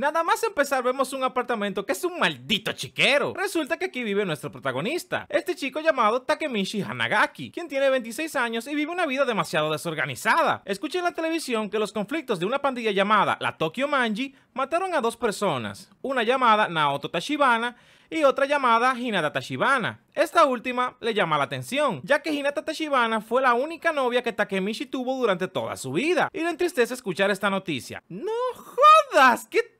Nada más empezar vemos un apartamento que es un maldito chiquero. Resulta que aquí vive nuestro protagonista, este chico llamado Takemichi Hanagaki, quien tiene 26 años y vive una vida demasiado desorganizada. Escuché en la televisión que los conflictos de una pandilla llamada la Tokyo Manji mataron a dos personas, una llamada Naoto Tashibana y otra llamada Hinata Tashibana. Esta última le llama la atención, ya que Hinata Tashibana fue la única novia que Takemichi tuvo durante toda su vida, y le entristece escuchar esta noticia. ¡No jodas! ¡Qué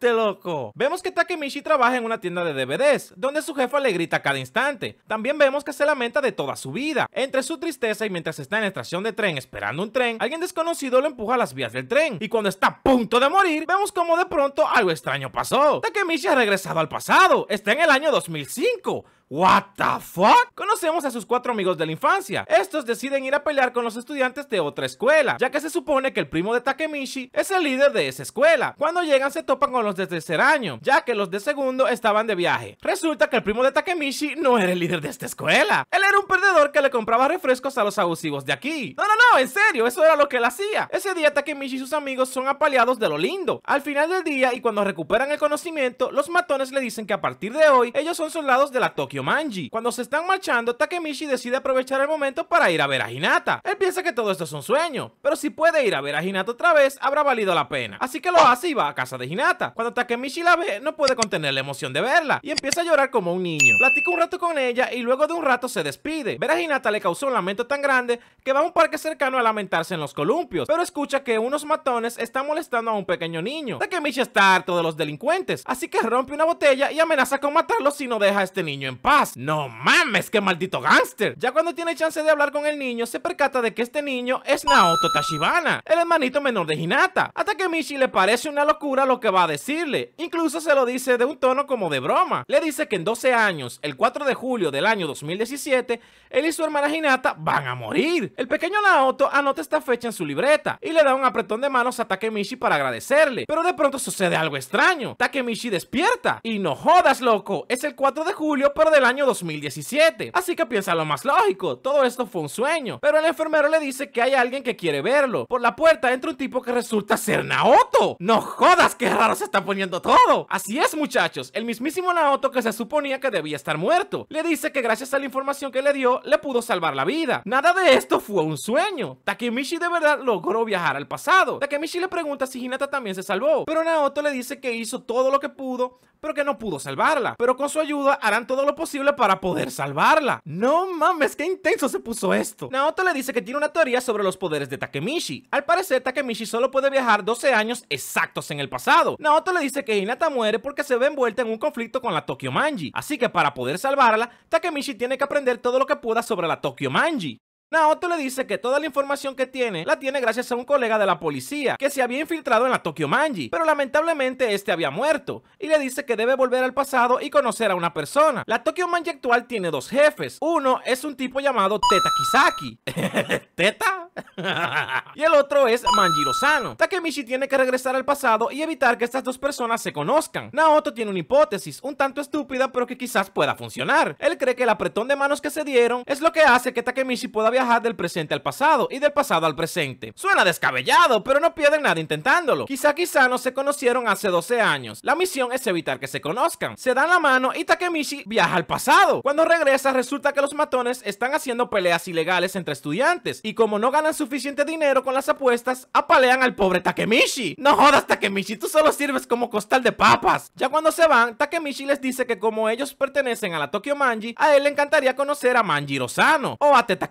triste, loco! Vemos que Takemichi trabaja en una tienda de DVDs, donde su jefa le grita cada instante. También vemos que se lamenta de toda su vida. Entre su tristeza y mientras está en la estación de tren esperando un tren, alguien desconocido lo empuja a las vías del tren. Y cuando está a punto de morir, vemos como de pronto algo extraño pasó. Takemichi ha regresado al pasado. Está en el año 2005. What the fuck? Conocemos a sus cuatro amigos de la infancia. Estos deciden ir a pelear con los estudiantes de otra escuela, ya que se supone que el primo de Takemichi es el líder de esa escuela. Cuando llegan se topan con los de tercer año, ya que los de segundo estaban de viaje. Resulta que el primo de Takemichi no era el líder de esta escuela. Él era un perdedor que le compraba refrescos a los abusivos de aquí. No, no, no, en serio, eso era lo que él hacía. Ese día Takemichi y sus amigos son apaleados de lo lindo. Al final del día y cuando recuperan el conocimiento, los matones le dicen que a partir de hoy ellos son soldados de la Tokyo Manji. Cuando se están marchando, Takemichi decide aprovechar el momento para ir a ver a Hinata. Él piensa que todo esto es un sueño, pero si puede ir a ver a Hinata otra vez, habrá valido la pena. Así que lo hace y va a casa de Hinata. Cuando Takemichi la ve, no puede contener la emoción de verla y empieza a llorar como un niño. Platica un rato con ella y luego de un rato se despide. Ver a Hinata le causó un lamento tan grande que va a un parque cercano a lamentarse en los columpios, pero escucha que unos matones están molestando a un pequeño niño. Takemichi está harto de los delincuentes, así que rompe una botella y amenaza con matarlo si no deja a este niño en paz. No mames, qué maldito gángster. Ya cuando tiene chance de hablar con el niño, se percata de que este niño es Naoto Tashibana, el hermanito menor de Hinata. Hasta que Michi le parece una locura lo que va a decirle. Incluso se lo dice de un tono como de broma. Le dice que en 12 años, el 4 de julio del año 2017, él y su hermana Hinata van a morir. El pequeño Naoto anota esta fecha en su libreta y le da un apretón de manos a Takemichi para agradecerle. Pero de pronto sucede algo extraño. Takemichi despierta. Y no jodas, loco. Es el 4 de julio, pero del año 2017. Así que piensa lo más lógico. Todo esto fue un sueño. Pero el enfermero le dice que hay alguien que quiere verlo. Por la puerta entra un tipo que resulta ser Naoto. No jodas, qué raro se está poniendo todo. Así es, muchachos. El mismísimo Naoto que se suponía que debía estar muerto. Le dice que gracias a la información que le dio, le pudo salvar la vida. Nada de esto fue un sueño. Takemichi de verdad logró viajar al pasado. Takemichi le pregunta si Hinata también se salvó. Pero Naoto le dice que hizo todo lo que pudo, pero que no pudo salvarla. Pero con su ayuda harán todo lo posible para poder salvarla. No mames, qué intenso se puso esto. Naoto le dice que tiene una teoría sobre los poderes de Takemichi. Al parecer, Takemichi solo puede viajar 12 años exactos en el pasado. Naoto le dice que Hinata muere porque se ve envuelta en un conflicto con la Tokyo Manji. Así que para poder salvarla, Takemichi tiene que aprender todo lo que pueda sobre la Tokyo Manji. Naoto le dice que toda la información que tiene la tiene gracias a un colega de la policía que se había infiltrado en la Tokyo Manji, pero lamentablemente este había muerto y le dice que debe volver al pasado y conocer a una persona. La Tokyo Manji actual tiene dos jefes. Uno es un tipo llamado Teta Kisaki. ¿Teta? y el otro es Manjiro Sano. Takemichi tiene que regresar al pasado y evitar que estas dos personas se conozcan. Naoto tiene una hipótesis, un tanto estúpida, pero que quizás pueda funcionar. Él cree que el apretón de manos que se dieron es lo que hace que Takemichi pueda viajar del presente al pasado y del pasado al presente. Suena descabellado, pero no pierden nada intentándolo. Quizá quizá no se conocieron hace 12 años. La misión es evitar que se conozcan. Se dan la mano y Takemichi viaja al pasado. Cuando regresa resulta que los matones están haciendo peleas ilegales entre estudiantes y como no ganan suficiente dinero con las apuestas, apalean al pobre Takemichi. No jodas Takemichi, tú solo sirves como costal de papas. Ya cuando se van, Takemichi les dice que como ellos pertenecen a la Tokyo Manji, a él le encantaría conocer a Manjiro Sano o a Teta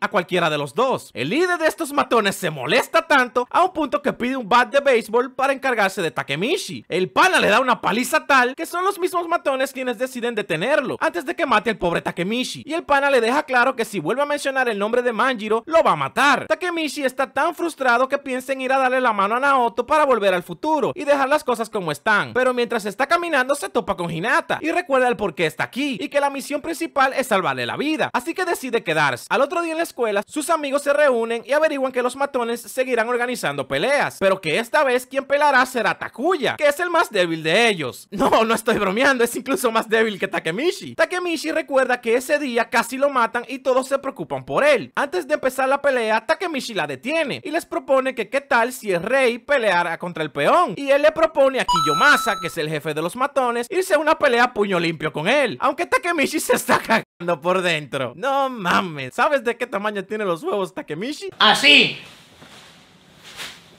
A cualquiera de los dos. El líder de estos matones se molesta tanto a un punto que pide un bat de béisbol para encargarse de Takemichi. El pana le da una paliza tal que son los mismos matones quienes deciden detenerlo antes de que mate al pobre Takemichi. Y el pana le deja claro que si vuelve a mencionar el nombre de Manjiro, lo va a matar. Takemichi está tan frustrado que piensa en ir a darle la mano a Naoto para volver al futuro y dejar las cosas como están. Pero mientras está caminando se topa con Hinata y recuerda el por qué está aquí y que la misión principal es salvarle la vida. Así que decide quedarse. Al otro día en la escuela, sus amigos se reúnen y averiguan que los matones seguirán organizando peleas, pero que esta vez quien peleará será Takuya, que es el más débil de ellos. No, no estoy bromeando, es incluso más débil que Takemichi. Takemichi recuerda que ese día casi lo matan y todos se preocupan por él. Antes de empezar la pelea, Takemichi la detiene y les propone que qué tal si el rey peleara contra el peón. Y él le propone a Kiyomasa, que es el jefe de los matones, irse a una pelea puño limpio con él. Aunque Takemichi se está cagando por dentro. No mames, ¿sabes de qué tamaño tiene los huevos Takemichi? Así.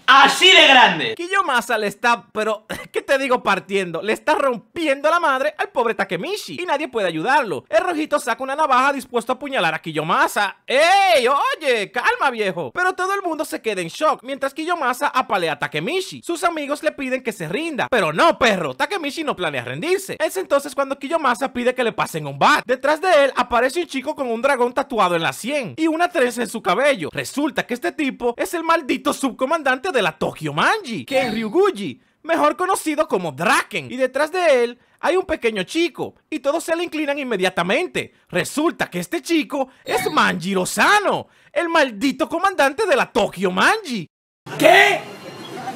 Así de grande. Kiyomasa le está, pero, ¿qué te digo partiendo? Le está rompiendo la madre al pobre Takemichi y nadie puede ayudarlo. El rojito saca una navaja dispuesto a apuñalar a Kiyomasa. ¡Ey! Oye, calma viejo. Pero todo el mundo se queda en shock mientras Kiyomasa apalea a Takemichi. Sus amigos le piden que se rinda. Pero no, perro, Takemichi no planea rendirse. Es entonces cuando Kiyomasa pide que le pasen un bat. Detrás de él aparece un chico con un dragón tatuado en la sien y una trenza en su cabello. Resulta que este tipo es el maldito subcomandante de la Tokyo Manji, Ken Ryuguchi, mejor conocido como Draken. Y detrás de él hay un pequeño chico y todos se le inclinan inmediatamente. Resulta que este chico es Manjiro Sano, el maldito comandante de la Tokyo Manji. ¿Qué?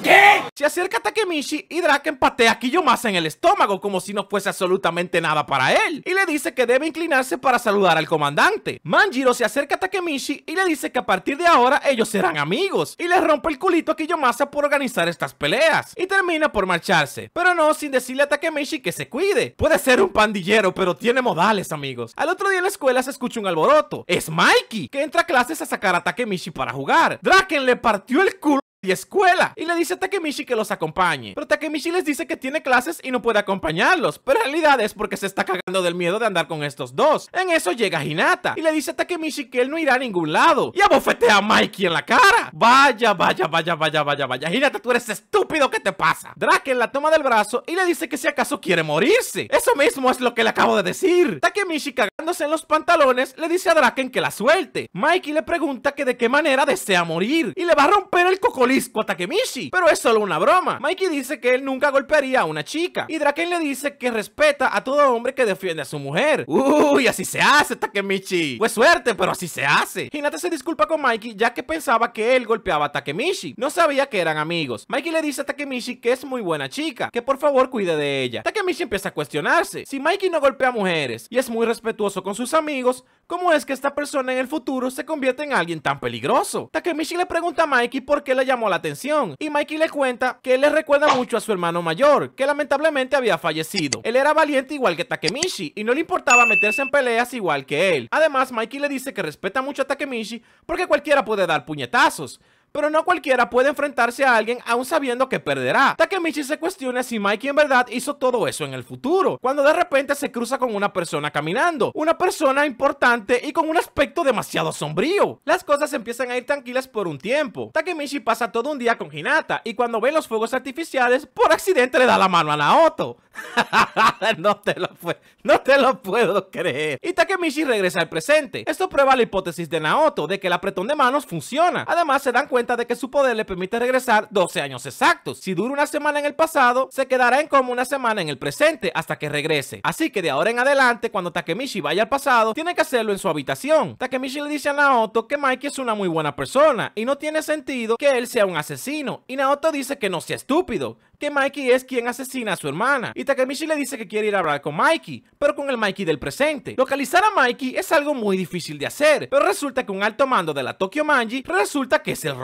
¿Qué? Se acerca Takemichi y Draken patea a Kiyomasa en el estómago como si no fuese absolutamente nada para él y le dice que debe inclinarse para saludar al comandante. Manjiro se acerca a Takemichi y le dice que a partir de ahora ellos serán amigos y le rompe el culito a Kiyomasa por organizar estas peleas y termina por marcharse, pero no sin decirle a Takemichi que se cuide. Puede ser un pandillero, pero tiene modales, amigos. Al otro día en la escuela se escucha un alboroto. Es Mikey, que entra a clases a sacar a Takemichi para jugar. Draken le partió el culo y escuela y le dice a Takemichi que los acompañe. Pero Takemichi les dice que tiene clases y no puede acompañarlos, pero en realidad es porque se está cagando del miedo de andar con estos dos. En eso llega Hinata y le dice a Takemichi que él no irá a ningún lado y abofetea a Mikey en la cara. Vaya, vaya, vaya, vaya, vaya, vaya. Hinata, tú eres estúpido, ¿qué te pasa? Draken la toma del brazo y le dice que si acaso quiere morirse. Eso mismo es lo que le acabo de decir. Takemichi cagándose en los pantalones le dice a Draken que la suelte. Mikey le pregunta que de qué manera desea morir y le va a romper el cocolín a Takemichi, pero es solo una broma. Mikey dice que él nunca golpearía a una chica y Draken le dice que respeta a todo hombre que defiende a su mujer. Uy, así se hace, Takemichi. Pues suerte, pero así se hace. Hinata se disculpa con Mikey ya que pensaba que él golpeaba a Takemichi. No sabía que eran amigos. Mikey le dice a Takemichi que es muy buena chica, que por favor cuide de ella. Takemichi empieza a cuestionarse. Si Mikey no golpea mujeres y es muy respetuoso con sus amigos, ¿cómo es que esta persona en el futuro se convierte en alguien tan peligroso? Takemichi le pregunta a Mikey por qué le llamó la atención y Mikey le cuenta que él le recuerda mucho a su hermano mayor, que lamentablemente había fallecido. Él era valiente igual que Takemichi y no le importaba meterse en peleas igual que él. Además, Mikey le dice que respeta mucho a Takemichi porque cualquiera puede dar puñetazos. Pero no cualquiera puede enfrentarse a alguien aún sabiendo que perderá. Takemichi se cuestiona si Mikey en verdad hizo todo eso en el futuro, cuando de repente se cruza con una persona caminando, una persona importante y con un aspecto demasiado sombrío. Las cosas empiezan a ir tranquilas por un tiempo. Takemichi pasa todo un día con Hinata y cuando ve los fuegos artificiales, por accidente le da la mano a Naoto. no te lo puedo creer. Y Takemichi regresa al presente. Esto prueba la hipótesis de Naoto de que el apretón de manos funciona. Además se dan cuenta de que su poder le permite regresar 12 años exactos. Si dura una semana en el pasado, se quedará en como una semana en el presente hasta que regrese. Así que de ahora en adelante, cuando Takemichi vaya al pasado, tiene que hacerlo en su habitación. Takemichi le dice a Naoto que Mikey es una muy buena persona y no tiene sentido que él sea un asesino. Y Naoto dice que no sea estúpido, que Mikey es quien asesina a su hermana. Y Takemichi le dice que quiere ir a hablar con Mikey, pero con el Mikey del presente. Localizar a Mikey es algo muy difícil de hacer, pero resulta que un alto mando de la Tokyo Manji resulta que es el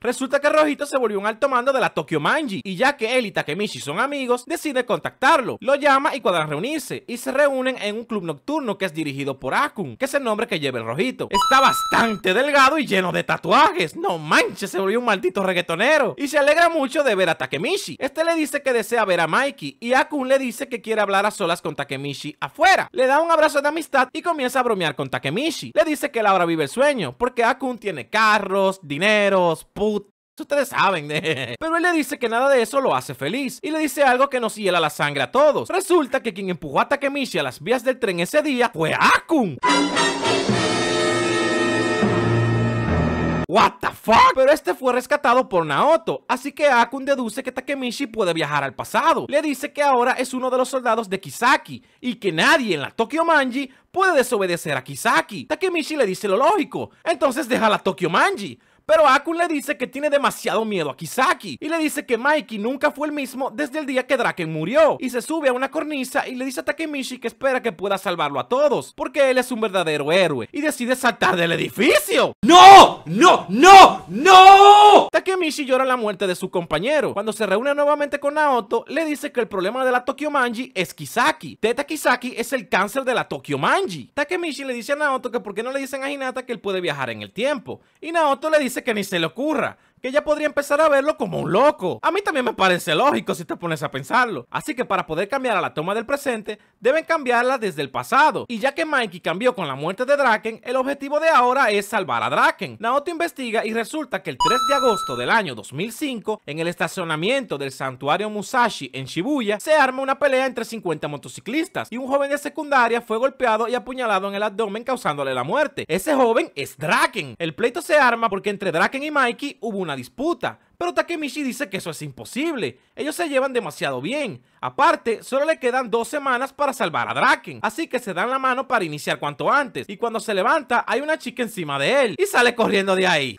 Resulta que Rojito se volvió un alto mando de la Tokyo Manji, y ya que él y Takemichi son amigos, decide contactarlo. Lo llama y cuadran reunirse, y se reúnen en un club nocturno que es dirigido por Akun, que es el nombre que lleva el Rojito. Está bastante delgado y lleno de tatuajes. No manches, se volvió un maldito reggaetonero. Y se alegra mucho de ver a Takemichi. Este le dice que desea ver a Mikey y Akun le dice que quiere hablar a solas con Takemichi afuera. Le da un abrazo de amistad y comienza a bromear con Takemichi. Le dice que él ahora vive el sueño porque Akun tiene carros, put Ustedes saben, de... pero él le dice que nada de eso lo hace feliz y le dice algo que nos hiela la sangre a todos. Resulta que quien empujó a Takemichi a las vías del tren ese día fue Akun. what the fuck. Pero este fue rescatado por Naoto, así que Akun deduce que Takemichi puede viajar al pasado. Le dice que ahora es uno de los soldados de Kisaki y que nadie en la Tokyo Manji puede desobedecer a Kisaki. Takemichi le dice lo lógico, entonces deja la Tokyo Manji. Pero Akun le dice que tiene demasiado miedo a Kisaki y le dice que Mikey nunca fue el mismo desde el día que Draken murió y se sube a una cornisa y le dice a Takemichi que espera que pueda salvarlo a todos porque él es un verdadero héroe y decide saltar del edificio. ¡No! ¡No! ¡No! ¡No! Takemichi llora la muerte de su compañero. Cuando se reúne nuevamente con Naoto, le dice que el problema de la Tokyo Manji es Kisaki. Teta Kisaki es el cáncer de la Tokyo Manji. Takemichi le dice a Naoto que por qué no le dicen a Hinata que él puede viajar en el tiempo. Y Naoto le dice que ni se le ocurra, que ella podría empezar a verlo como un loco. A mí también me parece lógico si te pones a pensarlo. Así que para poder cambiar a la toma del presente, deben cambiarla desde el pasado. Y ya que Mikey cambió con la muerte de Draken, el objetivo de ahora es salvar a Draken. Naoto investiga y resulta que el 3 de agosto del año 2005, en el estacionamiento del santuario Musashi en Shibuya, se arma una pelea entre 50 motociclistas y un joven de secundaria fue golpeado y apuñalado en el abdomen causándole la muerte. Ese joven es Draken. El pleito se arma porque entre Draken y Mikey hubo una disputa, pero Takemichi dice que eso es imposible. Ellos se llevan demasiado bien. Aparte, solo le quedan dos semanas para salvar a Draken. Así que se dan la mano para iniciar cuanto antes. Y cuando se levanta, hay una chica encima de él. Y sale corriendo de ahí.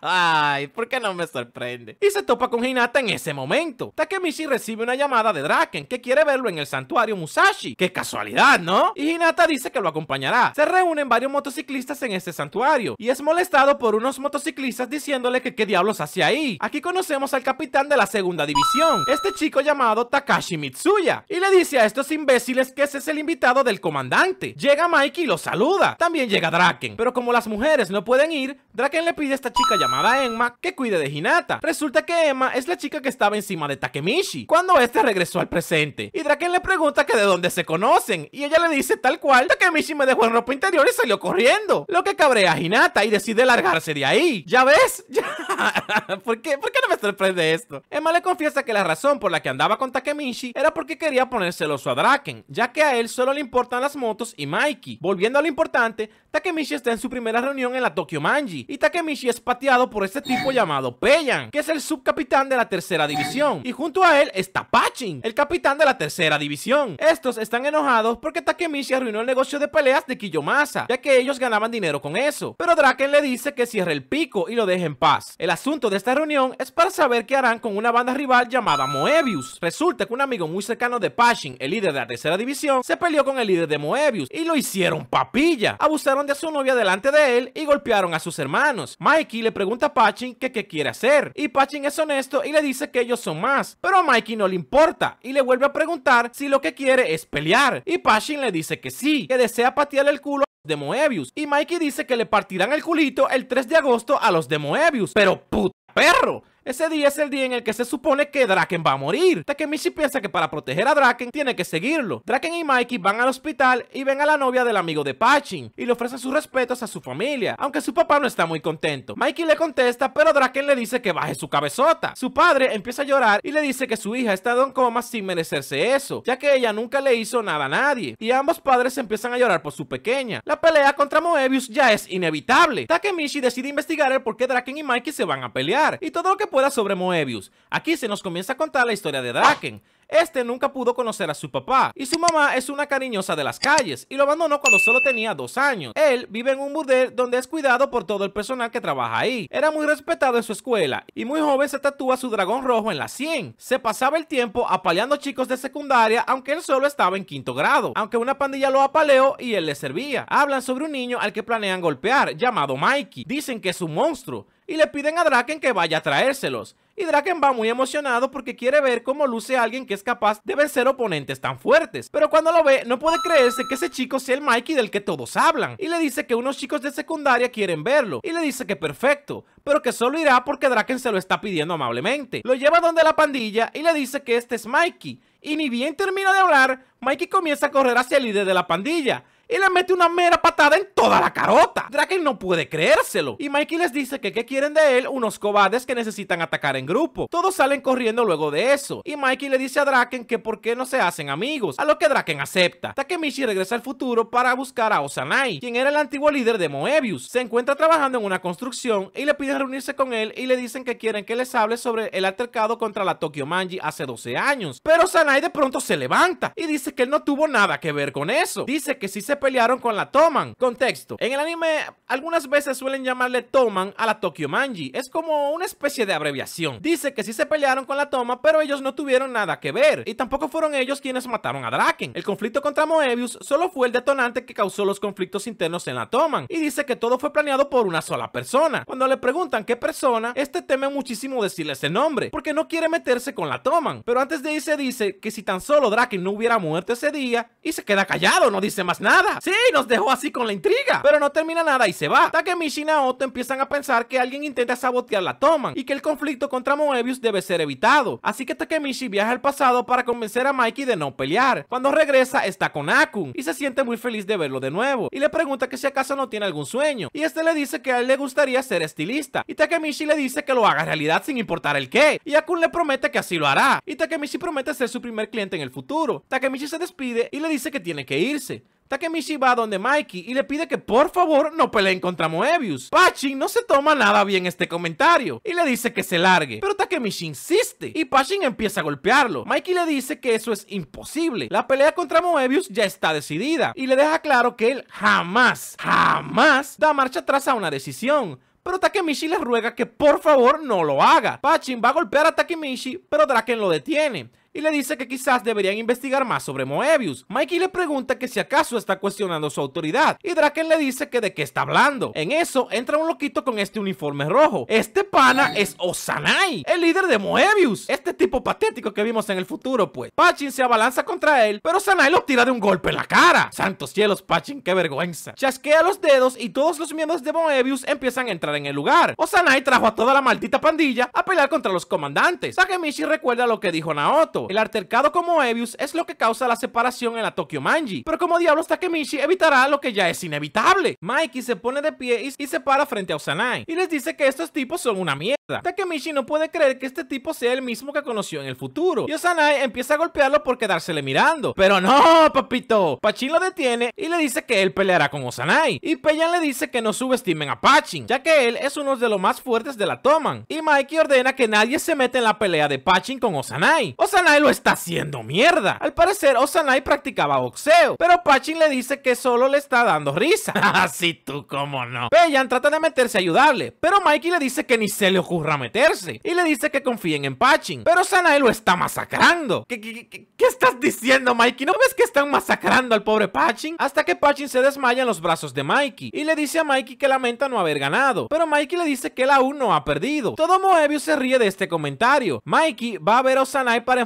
Ay, ¿por qué no me sorprende? Y se topa con Hinata en ese momento. Takemichi recibe una llamada de Draken que quiere verlo en el santuario Musashi. ¡Qué casualidad, ¿no? Y Hinata dice que lo acompañará. Se reúnen varios motociclistas en ese santuario. Y es molestado por unos motociclistas diciéndole que qué diablos hacia ahí. Aquí conocemos al capitán de la segunda división, este chico llamado Takashi Mitsuya, y le dice a estos imbéciles que ese es el invitado del comandante. Llega Mikey y lo saluda. También llega Draken, pero como las mujeres no pueden ir, Draken le pide a esta chica llamada Emma que cuide de Hinata. Resulta que Emma es la chica que estaba encima de Takemichi, cuando este regresó al presente. Y Draken le pregunta que de dónde se conocen, y ella le dice tal cual, Takemichi me dejó en ropa interior y salió corriendo. Lo que cabrea a Hinata y decide largarse de ahí. ¿Ya ves? ¿Por, qué? ¿Por qué no me sorprende esto? Emma le confiesa que la razón por la que andaba con Takemichi era porque quería poner celoso a Draken, ya que a él solo le importan las motos y Mikey. Volviendo a lo importante, Takemichi está en su primera reunión en la Tokyo Manji, y Takemichi es pateado por este tipo llamado Peyan, que es el subcapitán de la tercera división, y junto a él está Pachin, el capitán de la tercera división. Estos están enojados porque Takemichi arruinó el negocio de peleas de Kiyomasa, ya que ellos ganaban dinero con eso, pero Draken le dice que cierre el pico y lo deje en paz. El asunto de esta reunión es para saber qué harán con una banda rival llamada Moebius. Resulta que un amigo muy cercano de Pachin, el líder de la tercera división, se peleó con el líder de Moebius y lo hicieron papilla. Abusaron de su novia delante de él y golpearon a sus hermanos. Mikey le pregunta a Pachin que qué quiere hacer y Pachin es honesto y le dice que ellos son más, pero a Mikey no le importa y le vuelve a preguntar si lo que quiere es pelear y Pachin le dice que sí, que desea patearle el culo de Moebius. Y Mikey dice que le partirán el culito el 3 de agosto a los de Moebius. Pero puta perro. Ese día es el día en el que se supone que Draken va a morir. Takemichi piensa que para proteger a Draken tiene que seguirlo. Draken y Mikey van al hospital y ven a la novia del amigo de Pachin y le ofrecen sus respetos a su familia, aunque su papá no está muy contento. Mikey le contesta, pero Draken le dice que baje su cabezota. Su padre empieza a llorar y le dice que su hija estado en coma sin merecerse eso, ya que ella nunca le hizo nada a nadie. Y ambos padres empiezan a llorar por su pequeña. La pelea contra Moebius ya es inevitable. Takemichi decide investigar el por qué Draken y Mikey se van a pelear y todo lo que pueda sobre Moebius. Aquí se nos comienza a contar la historia de Draken. Este nunca pudo conocer a su papá y su mamá es una cariñosa de las calles y lo abandonó cuando solo tenía dos años. Él vive en un burdel donde es cuidado por todo el personal que trabaja ahí. Era muy respetado en su escuela y muy joven se tatúa su dragón rojo en la 100. Se pasaba el tiempo apaleando chicos de secundaria aunque él solo estaba en quinto grado, aunque una pandilla lo apaleó y él le servía. Hablan sobre un niño al que planean golpear llamado Mikey. Dicen que es un monstruo y le piden a Draken que vaya a traérselos. Y Draken va muy emocionado porque quiere ver cómo luce alguien que es capaz de vencer oponentes tan fuertes. Pero cuando lo ve, no puede creerse que ese chico sea el Mikey del que todos hablan. Y le dice que unos chicos de secundaria quieren verlo. Y le dice que perfecto, pero que solo irá porque Draken se lo está pidiendo amablemente. Lo lleva donde la pandilla y le dice que este es Mikey. Y ni bien termina de hablar, Mikey comienza a correr hacia el líder de la pandilla y le mete una mera patada en toda la carota. Draken no puede creérselo y Mikey les dice que qué quieren de él unos cobardes que necesitan atacar en grupo. Todos salen corriendo luego de eso y Mikey le dice a Draken que por qué no se hacen amigos, a lo que Draken acepta. Takemichi regresa al futuro para buscar a Osanai, quien era el antiguo líder de Moebius. Se encuentra trabajando en una construcción y le piden reunirse con él y le dicen que quieren que les hable sobre el altercado contra la Tokyo Manji hace 12 años. Pero Sanai de pronto se levanta y dice que él no tuvo nada que ver con eso. Dice que sí se pelearon con la Toman. Contexto. En el anime algunas veces suelen llamarle Toman a la Tokyo Manji. Es como una especie de abreviación. Dice que sí se pelearon con la Toma, pero ellos no tuvieron nada que ver. Y tampoco fueron ellos quienes mataron a Draken. El conflicto contra Moebius solo fue el detonante que causó los conflictos internos en la Toman. Y dice que todo fue planeado por una sola persona. Cuando le preguntan qué persona, este teme muchísimo decirle ese nombre, porque no quiere meterse con la Toman. Pero antes de irse dice que si tan solo Draken no hubiera muerto ese día, y se queda callado, no dice más nada. Sí, nos dejó así con la intriga, pero no termina nada y se va. Takemichi y Naoto empiezan a pensar que alguien intenta sabotear la Toman y que el conflicto contra Moebius debe ser evitado. Así que Takemichi viaja al pasado para convencer a Mikey de no pelear. Cuando regresa está con Akun y se siente muy feliz de verlo de nuevo y le pregunta que si acaso no tiene algún sueño y este le dice que a él le gustaría ser estilista y Takemichi le dice que lo haga realidad sin importar el qué y Akun le promete que así lo hará y Takemichi promete ser su primer cliente en el futuro. Takemichi se despide y le dice que tiene que irse. Takemichi va donde Mikey y le pide que por favor no peleen contra Moebius. Pachin no se toma nada bien este comentario y le dice que se largue, pero Takemichi insiste y Pachin empieza a golpearlo. Mikey le dice que eso es imposible. La pelea contra Moebius ya está decidida y le deja claro que él jamás, jamás da marcha atrás a una decisión. Pero Takemichi le ruega que por favor no lo haga. Pachin va a golpear a Takemichi, pero Draken lo detiene y le dice que quizás deberían investigar más sobre Moebius. Mikey le pregunta que si acaso está cuestionando su autoridad y Draken le dice que de qué está hablando. En eso entra un loquito con este uniforme rojo. Este pana es Osanai, el líder de Moebius. Este tipo patético que vimos en el futuro, pues. Pachin se abalanza contra él, pero Osanai lo tira de un golpe en la cara. Santos cielos, Pachin, qué vergüenza. Chasquea los dedos y todos los miembros de Moebius empiezan a entrar en el lugar. Osanai trajo a toda la maldita pandilla a pelear contra los comandantes. Takemichi recuerda lo que dijo Naoto. El altercado con Moebius es lo que causa la separación en la Tokyo Manji. Pero como diablos Takemichi evitará lo que ya es inevitable. Mikey se pone de pie y, se para frente a Osanai y les dice que estos tipos son una mierda. Takemichi no puede creer que este tipo sea el mismo que conoció en el futuro. Y Osanai empieza a golpearlo por quedársele mirando. Pero no, papito. Pachin lo detiene y le dice que él peleará con Osanai. Y Peyan le dice que no subestimen a Pachin, ya que él es uno de los más fuertes de la Toman. Y Mikey ordena que nadie se mete en la pelea de Pachin con Osanai. Osanai lo está haciendo mierda. Al parecer, Osanai practicaba boxeo, pero Pachin le dice que solo le está dando risa. Así tú, cómo no. Peyan trata de meterse a ayudarle, pero Mikey le dice que ni se le ocurra meterse y le dice que confíen en Pachin, pero Osanai lo está masacrando. ¿Qué, estás diciendo, Mikey? ¿No ves que están masacrando al pobre Pachin? Hasta que Pachin se desmaya en los brazos de Mikey y le dice a Mikey que lamenta no haber ganado, pero Mikey le dice que él aún no ha perdido. Todo Moebius se ríe de este comentario. Mikey va a ver a Osanai para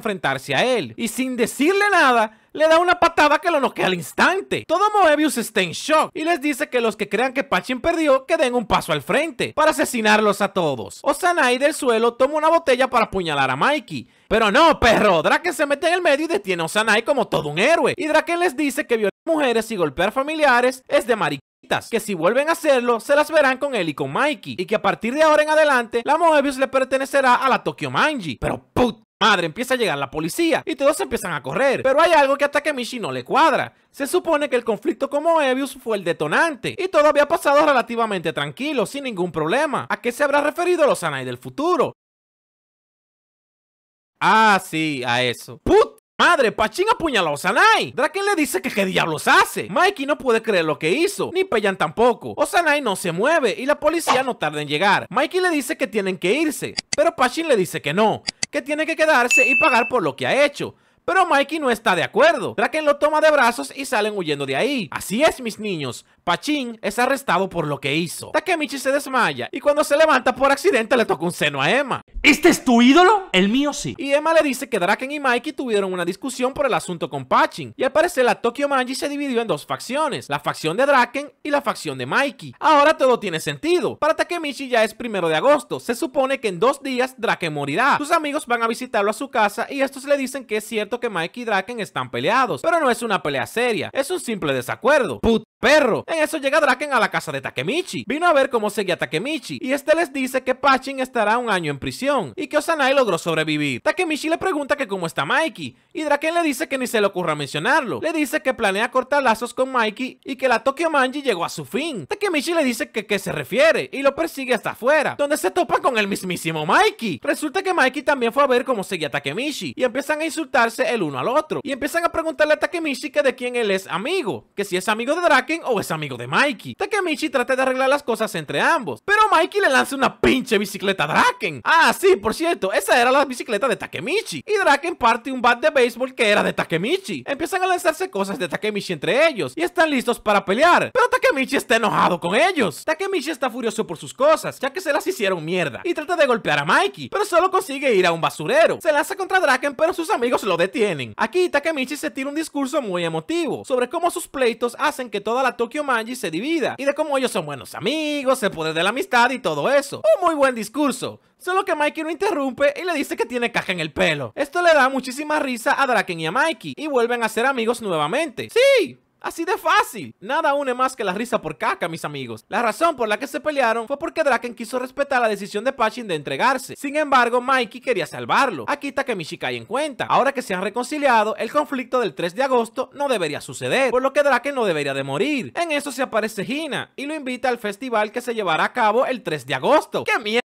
a él y sin decirle nada, le da una patada que lo noquea al instante. Todo Moebius está en shock y les dice que los que crean que Pachin perdió que den un paso al frente para asesinarlos a todos. Osanai del suelo toma una botella para apuñalar a Mikey. Pero no, perro, Draken se mete en el medio y detiene a Osanai como todo un héroe. Y Draken les dice que violar mujeres y golpear familiares es de mariquitas, que si vuelven a hacerlo, se las verán con él y con Mikey, y que a partir de ahora en adelante, la Moebius le pertenecerá a la Tokyo Manji. Pero put madre, empieza a llegar la policía y todos empiezan a correr. Pero hay algo que a Takemichi no le cuadra. Se supone que el conflicto con Moebius fue el detonante y todo había pasado relativamente tranquilo, sin ningún problema. ¿A qué se habrá referido los Sanai del futuro? Ah, sí, a eso. ¡Put! Madre, Pachin apuñaló a Sanai. Draken le dice que qué diablos hace. Mikey no puede creer lo que hizo, ni Peyan tampoco. Osanai no se mueve y la policía no tarda en llegar. Mikey le dice que tienen que irse, pero Pachin le dice que no, que tiene que quedarse y pagar por lo que ha hecho. Pero Mikey no está de acuerdo. Draken lo toma de brazos y salen huyendo de ahí. Así es, mis niños. Pachin es arrestado por lo que hizo. Takemichi se desmaya y cuando se levanta por accidente le toca un seno a Emma. ¿Este es tu ídolo? El mío sí. Y Emma le dice que Draken y Mikey tuvieron una discusión por el asunto con Pachin. Y al parecer la Tokyo Manji se dividió en dos facciones. La facción de Draken y la facción de Mikey. Ahora todo tiene sentido. Para Takemichi ya es primero de agosto. Se supone que en dos días Draken morirá. Sus amigos van a visitarlo a su casa y estos le dicen que es cierto que Mike y Draken están peleados, pero no es una pelea seria, es un simple desacuerdo. Put perro. En eso llega Draken a la casa de Takemichi. Vino a ver cómo seguía Takemichi y este les dice que Pachin estará un año en prisión y que Osanai logró sobrevivir. Takemichi le pregunta que cómo está Mikey y Draken le dice que ni se le ocurra mencionarlo. Le dice que planea cortar lazos con Mikey y que la Tokyo Manji llegó a su fin. Takemichi le dice que qué se refiere y lo persigue hasta afuera, donde se topa con el mismísimo Mikey. Resulta que Mikey también fue a ver cómo seguía Takemichi y empiezan a insultarse el uno al otro y empiezan a preguntarle a Takemichi que de quién él es amigo, que si es amigo de Draken o es amigo de Mikey. Takemichi trata de arreglar las cosas entre ambos, pero Mikey le lanza una pinche bicicleta a Draken. Ah, sí, por cierto, esa era la bicicleta de Takemichi. Y Draken parte un bat de béisbol que era de Takemichi. Empiezan a lanzarse cosas de Takemichi entre ellos y están listos para pelear, pero Takemichi está enojado con ellos. Takemichi está furioso por sus cosas, ya que se las hicieron mierda, y trata de golpear a Mikey, pero solo consigue ir a un basurero. Se lanza contra Draken, pero sus amigos lo detienen. Aquí Takemichi se tira un discurso muy emotivo sobre cómo sus pleitos hacen que toda la Tokyo Manji se divida y de cómo ellos son buenos amigos, el poder de la amistad y todo eso. Un muy buen discurso. Solo que Mikey lo interrumpe y le dice que tiene caja en el pelo. Esto le da muchísima risa a Draken y a Mikey y vuelven a ser amigos nuevamente. ¡Sí! Así de fácil. Nada une más que la risa por caca, mis amigos. La razón por la que se pelearon fue porque Draken quiso respetar la decisión de Pachin de entregarse. Sin embargo, Mikey quería salvarlo. Aquí Takemichi cae en cuenta. Ahora que se han reconciliado, el conflicto del 3 de agosto no debería suceder, por lo que Draken no debería de morir. En eso se aparece Hina y lo invita al festival que se llevará a cabo el 3 de agosto. ¡Qué mierda!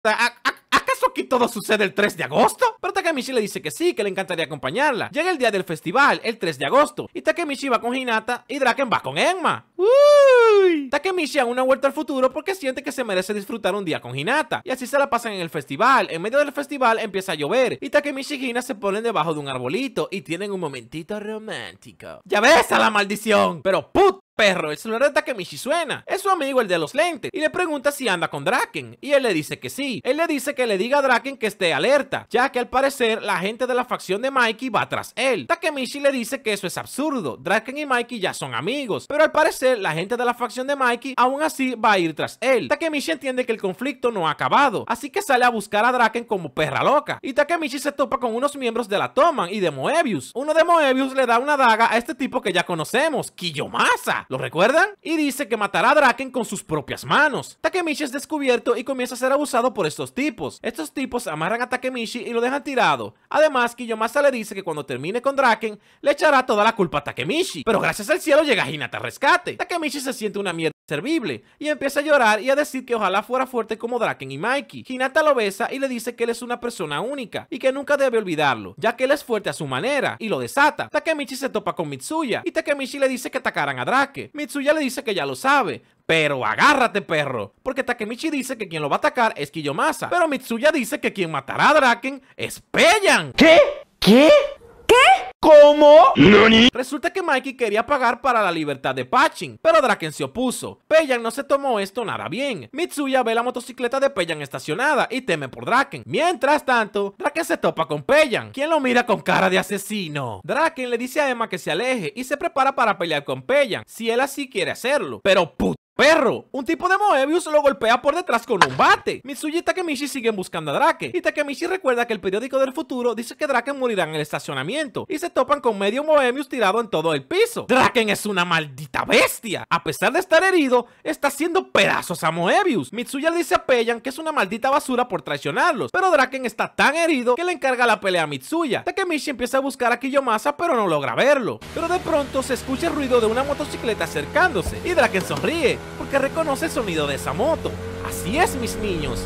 ¿Acaso aquí todo sucede el 3 de agosto? Pero Takemichi le dice que sí, que le encantaría acompañarla. Llega el día del festival, el 3 de agosto, y Takemichi va con Hinata y Draken va con Enma. ¡Uy! Takemichi da una vuelta al futuro porque siente que se merece disfrutar un día con Hinata. Y así se la pasan en el festival. En medio del festival empieza a llover y Takemichi y Hina se ponen debajo de un arbolito y tienen un momentito romántico. ¡Ya ves a la maldición! Pero put perro, el celular de Takemichi suena. Es su amigo el de los lentes y le pregunta si anda con Draken. Y él le dice que sí. Él le dice que le diga a Draken que esté alerta, ya que al parecer la gente de la facción de Mikey va tras él. Takemichi le dice que eso es absurdo. Draken y Mikey ya son amigos, pero al parecer la gente de la facción de Mikey aún así va a ir tras él. Takemichi entiende que el conflicto no ha acabado, así que sale a buscar a Draken como perra loca. Y Takemichi se topa con unos miembros de la Toman y de Moebius. Uno de Moebius le da una daga a este tipo que ya conocemos, Kiyomasa. ¿Lo recuerdan? Y dice que matará a Draken con sus propias manos. Takemichi es descubierto y comienza a ser abusado por estos tipos. Estos tipos amarran a Takemichi y lo dejan tirado. Además, Kiyomasa le dice que cuando termine con Draken, le echará toda la culpa a Takemichi. Pero gracias al cielo llega Hinata al rescate. Takemichi se siente una mierda servible y empieza a llorar y a decir que ojalá fuera fuerte como Draken y Mikey. Hinata lo besa y le dice que él es una persona única y que nunca debe olvidarlo, ya que él es fuerte a su manera y lo desata. Takemichi se topa con Mitsuya y Takemichi le dice que atacaran a Drake. Mitsuya le dice que ya lo sabe, pero agárrate, perro. Porque Takemichi dice que quien lo va a atacar es Kiyomasa. Pero Mitsuya dice que quien matará a Draken es Peyan. ¿Qué? ¿Qué? ¿Qué? ¿Cómo? Resulta que Mikey quería pagar para la libertad de Pachin, pero Draken se opuso. Peyan no se tomó esto nada bien. Mitsuya ve la motocicleta de Peyan estacionada y teme por Draken. Mientras tanto, Draken se topa con Peyan, quien lo mira con cara de asesino. Draken le dice a Emma que se aleje y se prepara para pelear con Peyan, si él así quiere hacerlo. Pero put Perro, un tipo de Moebius lo golpea por detrás con un bate. Mitsuya y Takemichi siguen buscando a Drake. Y Takemichi recuerda que el periódico del futuro dice que Draken morirá en el estacionamiento. Y se topan con medio Moebius tirado en todo el piso. Draken es una maldita bestia. A pesar de estar herido, está haciendo pedazos a Moebius. Mitsuya le dice a Peyan que es una maldita basura por traicionarlos. Pero Draken está tan herido que le encarga la pelea a Mitsuya. Takemichi empieza a buscar a Kiyomasa pero no logra verlo. Pero de pronto se escucha el ruido de una motocicleta acercándose. Y Draken sonríe porque reconoce el sonido de esa moto. Así es, mis niños.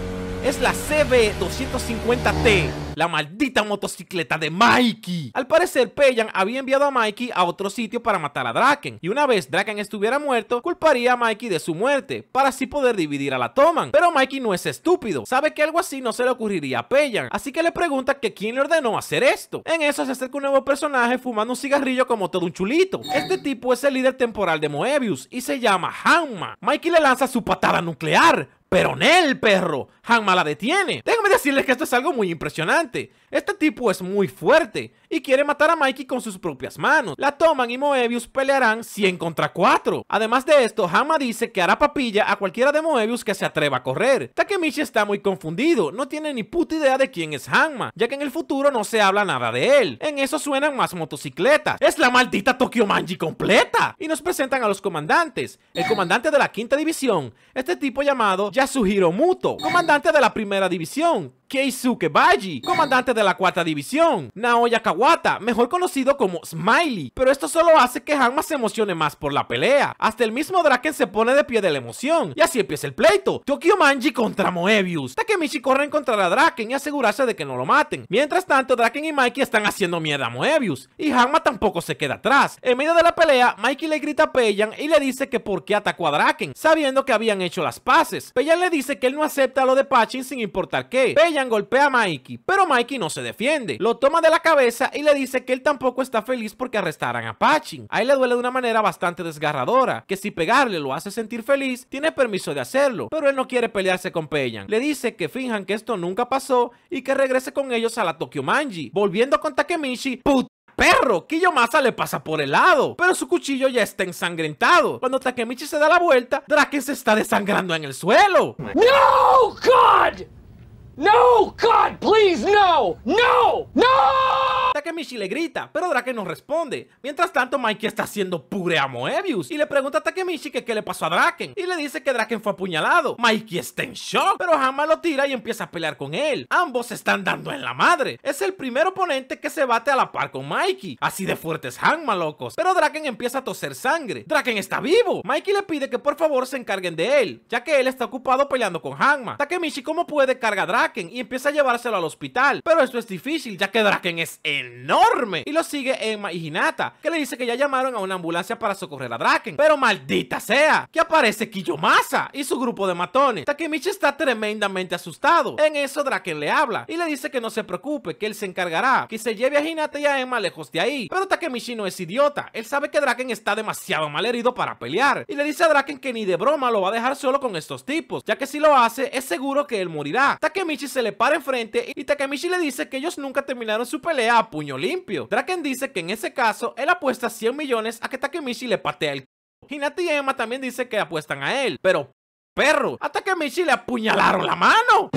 Es la CB250T, la maldita motocicleta de Mikey. Al parecer, Peyan había enviado a Mikey a otro sitio para matar a Draken. Y una vez Draken estuviera muerto, culparía a Mikey de su muerte, para así poder dividir a la Toman. Pero Mikey no es estúpido, sabe que algo así no se le ocurriría a Peyan, así que le pregunta que quién le ordenó hacer esto. En eso se acerca un nuevo personaje fumando un cigarrillo como todo un chulito. Este tipo es el líder temporal de Moebius y se llama Hanma. Mikey le lanza su patada nuclear, pero Nel, perro, Hanma la detiene. Déjame decirles que esto es algo muy impresionante imagínate, este tipo es muy fuerte y quiere matar a Mikey con sus propias manos. La toman y Moebius pelearán 100 contra 4. Además de esto, Hanma dice que hará papilla a cualquiera de Moebius que se atreva a correr. Takemichi está muy confundido, no tiene ni puta idea de quién es Hanma, ya que en el futuro no se habla nada de él. En eso suenan más motocicletas. ¡Es la maldita Tokyo Manji completa! Y nos presentan a los comandantes. El comandante de la quinta división, este tipo llamado Yasuhiro Muto, comandante de la primera división, Keisuke Baji, comandante de la cuarta división, Naoya Kawata, mejor conocido como Smiley, pero esto solo hace que Hanma se emocione más por la pelea. Hasta el mismo Draken se pone de pie de la emoción, y así empieza el pleito. Tokyo Manji contra Moebius. Takemichi corre a encontrar a Draken y asegurarse de que no lo maten. Mientras tanto, Draken y Mikey están haciendo mierda a Moebius, y Hanma tampoco se queda atrás. En medio de la pelea, Mikey le grita a Peyan y le dice que por qué atacó a Draken, sabiendo que habían hecho las paces. Peyan le dice que él no acepta lo de Pachin sin importar qué golpea a Mikey, pero Mikey no se defiende. Lo toma de la cabeza y le dice que él tampoco está feliz porque arrestaran a Pachin. A él le duele de una manera bastante desgarradora, que si pegarle lo hace sentir feliz, tiene permiso de hacerlo, pero él no quiere pelearse con Peyan. Le dice que finjan que esto nunca pasó y que regrese con ellos a la Tokyo Manji. Volviendo con Takemichi, ¡put! perro, Kiyomasa le pasa por el lado, pero su cuchillo ya está ensangrentado. Cuando Takemichi se da la vuelta, Draken se está desangrando en el suelo. ¡No, God! No, God, please, no, no, no. Takemichi le grita, pero Draken no responde. Mientras tanto, Mikey está haciendo pure a Moebius y le pregunta a Takemichi que qué le pasó a Draken y le dice que Draken fue apuñalado. Mikey está en shock, pero Hanma lo tira y empieza a pelear con él. Ambos se están dando en la madre. Es el primer oponente que se bate a la par con Mikey. Así de fuerte es Hanma, locos. Pero Draken empieza a toser sangre. Draken está vivo. Mikey le pide que por favor se encarguen de él, ya que él está ocupado peleando con Hanma. Takemichi, ¿cómo puede cargar a Draken? Y empieza a llevárselo al hospital. Pero esto es difícil, ya que Draken es enorme. Y lo sigue Emma y Hinata, que le dice que ya llamaron a una ambulancia para socorrer a Draken. Pero maldita sea, que aparece Kiyomasa y su grupo de matones. Takemichi está tremendamente asustado. En eso Draken le habla y le dice que no se preocupe, que él se encargará, que se lleve a Hinata y a Emma lejos de ahí. Pero Takemichi no es idiota, él sabe que Draken está demasiado mal herido para pelear. Y le dice a Draken que ni de broma lo va a dejar solo con estos tipos, ya que si lo hace es seguro que él morirá. Takemichi se le para enfrente y Takemichi le dice que ellos nunca terminaron su pelea a puño limpio. Draken dice que en ese caso él apuesta 100 millones a que Takemichi le patea el c Hinata y Emma también dice que apuestan a él, pero perro, a Takemichi le apuñalaron la mano.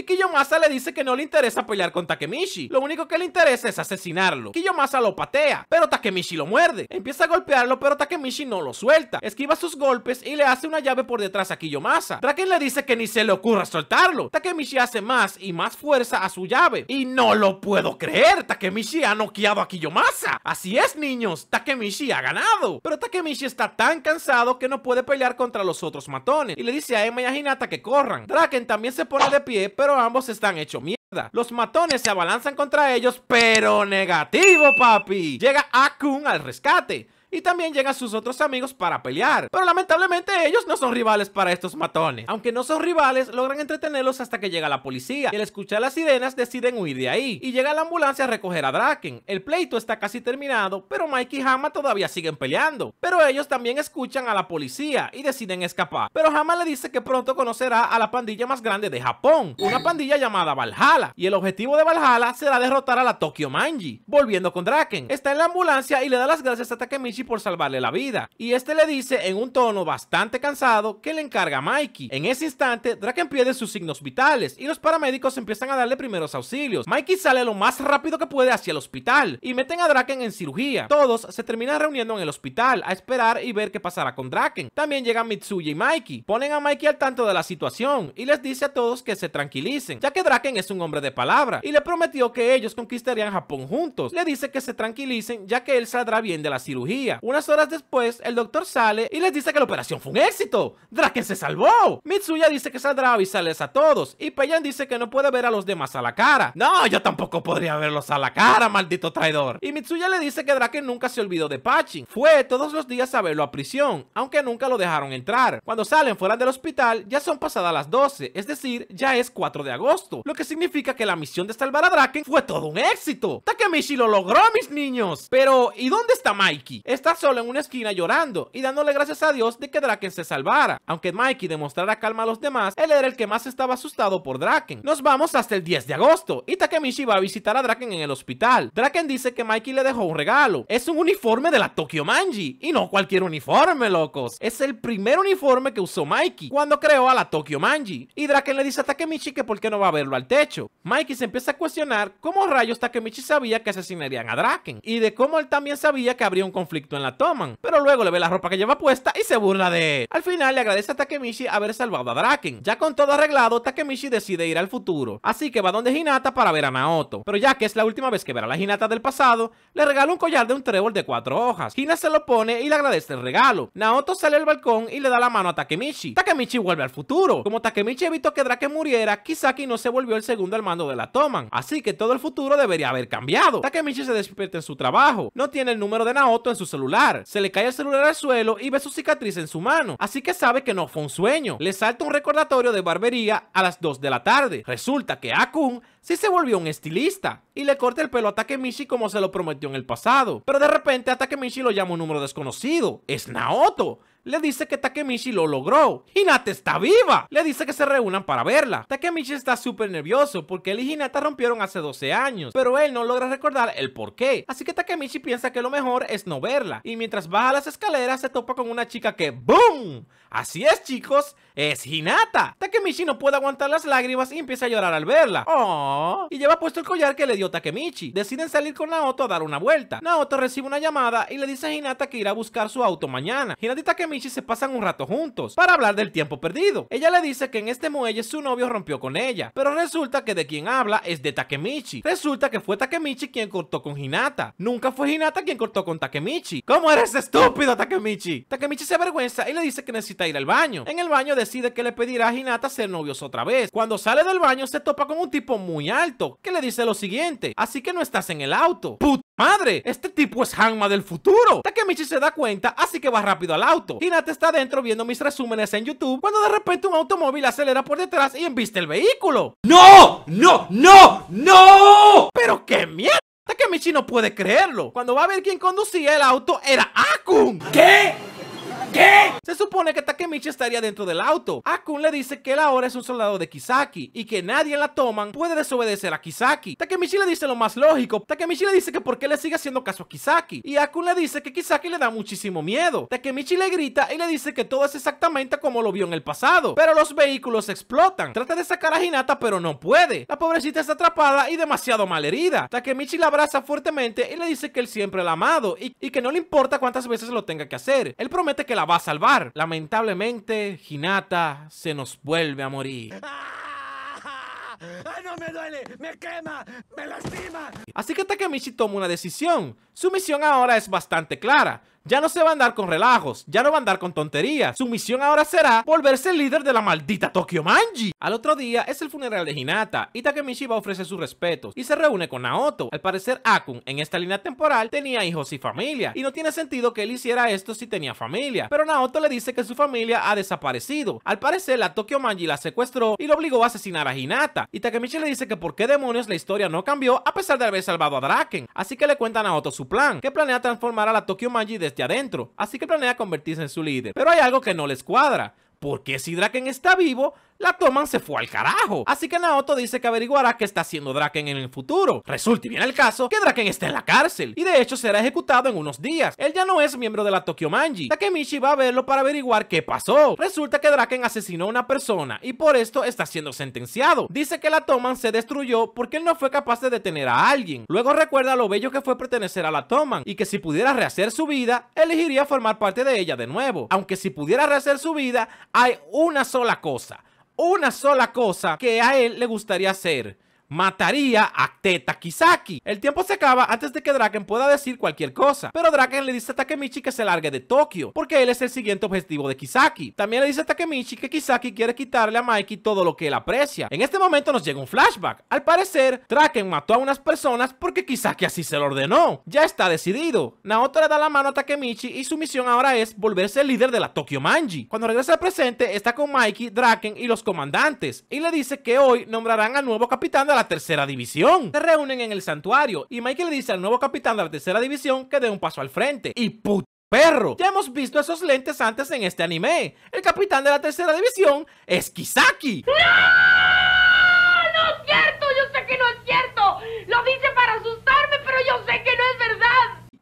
Y Kiyomasa le dice que no le interesa pelear con Takemichi. Lo único que le interesa es asesinarlo. Kiyomasa lo patea, pero Takemichi lo muerde. Empieza a golpearlo, pero Takemichi no lo suelta. Esquiva sus golpes y le hace una llave por detrás a Kiyomasa. Draken le dice que ni se le ocurra soltarlo. Takemichi hace más y más fuerza a su llave. Y no lo puedo creer, Takemichi ha noqueado a Kiyomasa. Así es, niños, Takemichi ha ganado. Pero Takemichi está tan cansado que no puede pelear contra los otros matones. Y le dice a Emma y a Hinata que corran. Draken también se pone de pie, pero ambos están hechos mierda. Los matones se abalanzan contra ellos, pero negativo, papi. Llega Akun al rescate y también llegan sus otros amigos para pelear. Pero lamentablemente ellos no son rivales para estos matones. Aunque no son rivales, logran entretenerlos hasta que llega la policía y al escuchar las sirenas deciden huir de ahí. Y llega la ambulancia a recoger a Draken. El pleito está casi terminado, pero Mike y Hama todavía siguen peleando. Pero ellos también escuchan a la policía y deciden escapar. Pero Hama le dice que pronto conocerá a la pandilla más grande de Japón, una pandilla llamada Valhalla. Y el objetivo de Valhalla será derrotar a la Tokyo Manji. Volviendo con Draken, está en la ambulancia y le da las gracias a Takemichi por salvarle la vida. Y este le dice en un tono bastante cansado que le encarga a Mikey. En ese instante, Draken pierde sus signos vitales y los paramédicos empiezan a darle primeros auxilios. Mikey sale lo más rápido que puede hacia el hospital y meten a Draken en cirugía. Todos se terminan reuniendo en el hospital a esperar y ver qué pasará con Draken. También llegan Mitsuya y Mikey. Ponen a Mikey al tanto de la situación y les dice a todos que se tranquilicen, ya que Draken es un hombre de palabra y le prometió que ellos conquistarían Japón juntos. Le dice que se tranquilicen ya que él saldrá bien de la cirugía. Unas horas después, el doctor sale y les dice que la operación fue un éxito. Draken se salvó. Mitsuya dice que saldrá a avisarles a todos. Y Peyan dice que no puede ver a los demás a la cara. No, yo tampoco podría verlos a la cara, maldito traidor. Y Mitsuya le dice que Draken nunca se olvidó de Pachin. Fue todos los días a verlo a prisión, aunque nunca lo dejaron entrar. Cuando salen fuera del hospital, ya son pasadas las 12, es decir, ya es 4 de agosto. Lo que significa que la misión de salvar a Draken fue todo un éxito. Takemichi lo logró, mis niños. Pero, ¿y dónde está Mikey? Está solo en una esquina llorando y dándole gracias a Dios de que Draken se salvara. Aunque Mikey demostrara calma a los demás, él era el que más estaba asustado por Draken. Nos vamos hasta el 10 de agosto y Takemichi va a visitar a Draken en el hospital. Draken dice que Mikey le dejó un regalo. Es un uniforme de la Tokyo Manji y no cualquier uniforme, locos. Es el primer uniforme que usó Mikey cuando creó a la Tokyo Manji. Y Draken le dice a Takemichi que por qué no va a verlo al techo. Mikey se empieza a cuestionar cómo rayos Takemichi sabía que asesinarían a Draken y de cómo él también sabía que habría un conflicto en la Toman. Pero luego le ve la ropa que lleva puesta y se burla de él. Al final le agradece a Takemichi haber salvado a Draken. Ya con todo arreglado, Takemichi decide ir al futuro. Así que va donde Hinata para ver a Naoto. Pero ya que es la última vez que verá a la Hinata del pasado, le regala un collar de un trébol de cuatro hojas. Hina se lo pone y le agradece el regalo. Naoto sale al balcón y le da la mano a Takemichi. Takemichi vuelve al futuro. Como Takemichi evitó que Draken muriera, Kisaki no se volvió el segundo al mando de la Toman. Así que todo el futuro debería haber cambiado. Takemichi se despierta en su trabajo. No tiene el número de Naoto en su celular. Se le cae el celular al suelo y ve su cicatriz en su mano. Así que sabe que no fue un sueño. Le salta un recordatorio de barbería a las 2 de la tarde. Resulta que Akun sí se volvió un estilista y le corta el pelo a Takemichi como se lo prometió en el pasado. Pero de repente a Takemichi lo llama un número desconocido. Es Naoto le dice que Takemichi lo logró. Hinata está viva. Le dice que se reúnan para verla. Takemichi está súper nervioso porque él y Hinata rompieron hace 12 años, pero él no logra recordar el por qué. Así que Takemichi piensa que lo mejor es no verla. Y mientras baja las escaleras se topa con una chica que ¡BOOM! Así es chicos, es Hinata. Takemichi no puede aguantar las lágrimas y empieza a llorar al verla. ¡Oh! Y lleva puesto el collar que le dio Takemichi. Deciden salir con Naoto a dar una vuelta. Naoto recibe una llamada y le dice a Hinata que irá a buscar su auto mañana. Hinata y Takemichi se pasan un rato juntos para hablar del tiempo perdido. Ella le dice que en este muelle su novio rompió con ella, pero resulta que de quien habla es de Takemichi. Resulta que fue Takemichi quien cortó con Hinata. Nunca fue Hinata quien cortó con Takemichi. ¿Cómo eres estúpido, Takemichi? Takemichi se avergüenza y le dice que necesita ir al baño. En el baño decide que le pedirá a Hinata ser novios otra vez. Cuando sale del baño se topa con un tipo muy alto que le dice lo siguiente, así que no estás en el auto. ¡Puta madre! Este tipo es Hanma del futuro. Takemichi se da cuenta, así que va rápido al auto. Hinata está dentro viendo mis resúmenes en YouTube cuando de repente un automóvil acelera por detrás y embiste el vehículo. ¡No! ¡No! ¡No! ¡No! ¡Pero qué mierda! Takemichi no puede creerlo. Cuando va a ver quién conducía el auto era Akun. ¿Qué? ¿Qué? Se supone que Takemichi estaría dentro del auto. Akun le dice que él ahora es un soldado de Kisaki y que nadie la toman puede desobedecer a Kisaki. Takemichi le dice lo más lógico. Takemichi le dice que por qué le sigue haciendo caso a Kisaki. Y Akun le dice que Kisaki le da muchísimo miedo. Takemichi le grita y le dice que todo es exactamente como lo vio en el pasado. Pero los vehículos explotan. Trata de sacar a Hinata pero no puede. La pobrecita está atrapada y demasiado mal herida. Takemichi la abraza fuertemente y le dice que él siempre la ha amado y, y que no le importa cuántas veces lo tenga que hacer. Él promete que la va a salvar. Lamentablemente, Hinata se nos vuelve a morir. ¡Ay, no me duele! ¡Me quema! ¡Me lastima! Así que Takemichi toma una decisión. Su misión ahora es bastante clara. Ya no se va a andar con relajos, ya no va a andar con tonterías. Su misión ahora será volverse el líder de la maldita Tokyo Manji. Al otro día es el funeral de Hinata y Takemichi va a ofrecer sus respetos y se reúne con Naoto. Al parecer Akun en esta línea temporal tenía hijos y familia y no tiene sentido que él hiciera esto si tenía familia. Pero Naoto le dice que su familia ha desaparecido. Al parecer la Tokyo Manji la secuestró y lo obligó a asesinar a Hinata. Y Takemichi le dice que por qué demonios la historia no cambió a pesar de haber salvado a Draken. Así que le cuenta a Naoto su plan, que planea transformar a la Tokyo Manji desde adentro, así que planea convertirse en su líder. Pero hay algo que no les cuadra. Porque si Draken está vivo, la Toman se fue al carajo. Así que Naoto dice que averiguará qué está haciendo Draken en el futuro. Resulta y viene el caso que Draken está en la cárcel y de hecho será ejecutado en unos días. Él ya no es miembro de la Tokyo Manji. Takemichi va a verlo para averiguar qué pasó. Resulta que Draken asesinó a una persona y por esto está siendo sentenciado. Dice que la Toman se destruyó porque él no fue capaz de detener a alguien. Luego recuerda lo bello que fue pertenecer a la Toman y que si pudiera rehacer su vida, elegiría formar parte de ella de nuevo. Aunque si pudiera rehacer su vida, hay una sola cosa una sola cosa que a él le gustaría hacer. Mataría a Teta Kisaki. El tiempo se acaba antes de que Draken pueda decir cualquier cosa. Pero Draken le dice a Takemichi que se largue de Tokio, porque él es el siguiente objetivo de Kisaki. También le dice a Takemichi que Kisaki quiere quitarle a Mikey todo lo que él aprecia. En este momento nos llega un flashback. Al parecer, Draken mató a unas personas porque Kisaki así se lo ordenó. Ya está decidido. Naoto le da la mano a Takemichi y su misión ahora es volverse el líder de la Tokyo Manji. Cuando regresa al presente, está con Mikey, Draken y los comandantes. Y le dice que hoy nombrarán al nuevo capitán de la tercera división. Se reúnen en el santuario y Mikey le dice al nuevo capitán de la tercera división que dé un paso al frente. Y puta Perro, ya hemos visto esos lentes antes en este anime. El capitán de la tercera división es Kisaki. ¡No! ¡No es cierto! Yo sé que no es cierto. Lo dice para asustarme, pero yo sé que.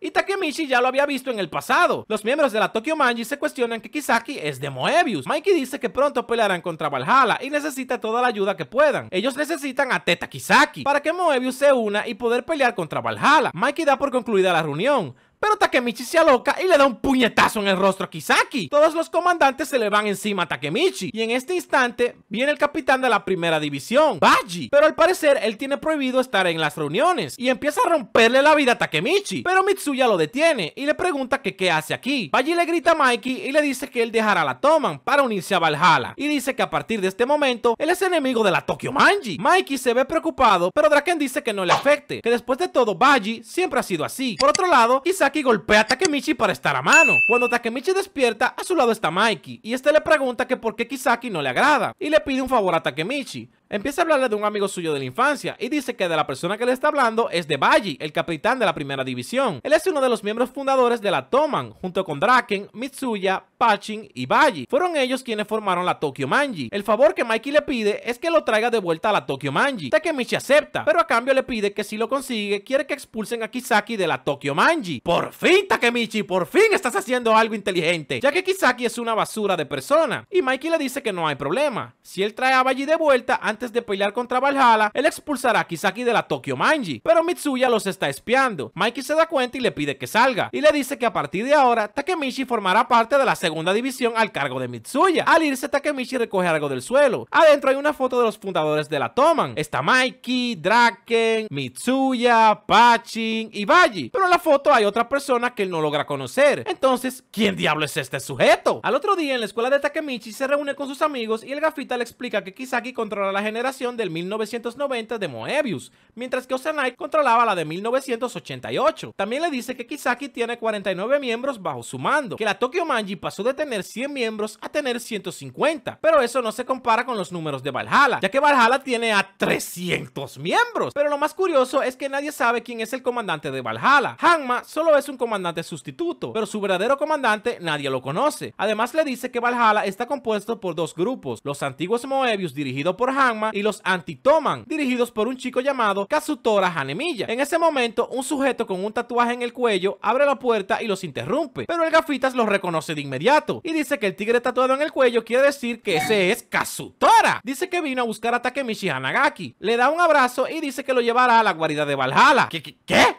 Y Takemichi ya lo había visto en el pasado. Los miembros de la Tokyo Manji se cuestionan que Kisaki es de Moebius. Mikey dice que pronto pelearán contra Valhalla y necesita toda la ayuda que puedan. Ellos necesitan a Teta Kisaki para que Moebius se una y poder pelear contra Valhalla. Mikey da por concluida la reunión. Pero Takemichi se aloca y le da un puñetazo en el rostro a Kisaki. Todos los comandantes se le van encima a Takemichi. Y en este instante viene el capitán de la primera división, Baji. Pero al parecer él tiene prohibido estar en las reuniones. Y empieza a romperle la vida a Takemichi. Pero Mitsuya lo detiene y le pregunta que qué hace aquí. Baji le grita a Mikey y le dice que él dejará la Toman para unirse a Valhalla. Y dice que a partir de este momento él es enemigo de la Tokyo Manji. Mikey se ve preocupado, pero Draken dice que no le afecte. Que después de todo Baji siempre ha sido así. Por otro lado, Kisaki golpea a Takemichi para estar a mano. Cuando Takemichi despierta, a su lado está Mikey, y este le pregunta que por qué Kisaki no le agrada, y le pide un favor a Takemichi. Empieza a hablarle de un amigo suyo de la infancia y dice que de la persona que le está hablando es de Baji, el capitán de la primera división. Él es uno de los miembros fundadores de la Toman, junto con Draken, Mitsuya, Pachin y Baji. Fueron ellos quienes formaron la Tokyo Manji. El favor que Mikey le pide es que lo traiga de vuelta a la Tokyo Manji. Takemichi acepta, pero a cambio le pide que si lo consigue, quiere que expulsen a Kisaki de la Tokyo Manji. ¡Por fin, Takemichi! ¡Por fin estás haciendo algo inteligente! Ya que Kisaki es una basura de persona. Y Mikey le dice que no hay problema. Si él trae a Baji de vuelta antes de pelear contra Valhalla, él expulsará a Kisaki de la Tokyo Manji. Pero Mitsuya los está espiando. Mikey se da cuenta y le pide que salga. Y le dice que a partir de ahora, Takemichi formará parte de la segunda división al cargo de Mitsuya. Al irse, Takemichi recoge algo del suelo. Adentro hay una foto de los fundadores de la Toman. Está Mikey, Draken, Mitsuya, Pachin y Baji. Pero en la foto hay otra persona que él no logra conocer. Entonces, ¿quién diablo es este sujeto? Al otro día, en la escuela de Takemichi, se reúne con sus amigos y el gafita le explica que Kisaki controla la generación del 1990 de Moebius, mientras que Osanai controlaba la de 1988. También le dice que Kisaki tiene 49 miembros bajo su mando, que la Tokyo Manji pasó de tener 100 miembros a tener 150, pero eso no se compara con los números de Valhalla, ya que Valhalla tiene a 300 miembros. Pero lo más curioso es que nadie sabe quién es el comandante de Valhalla. Hanma solo es un comandante sustituto, pero su verdadero comandante nadie lo conoce. Además le dice que Valhalla está compuesto por dos grupos, los antiguos Moebius dirigidos por Hanma y los Anti-Toman, dirigidos por un chico llamado Kazutora Hanemiya. En ese momento, un sujeto con un tatuaje en el cuello abre la puerta y los interrumpe, pero el gafitas los reconoce de inmediato y dice que el tigre tatuado en el cuello quiere decir que ese es Kazutora. Dice que vino a buscar a Takemichi Hanagaki, le da un abrazo y dice que lo llevará a la guarida de Valhalla. ¿Qué? qué, qué?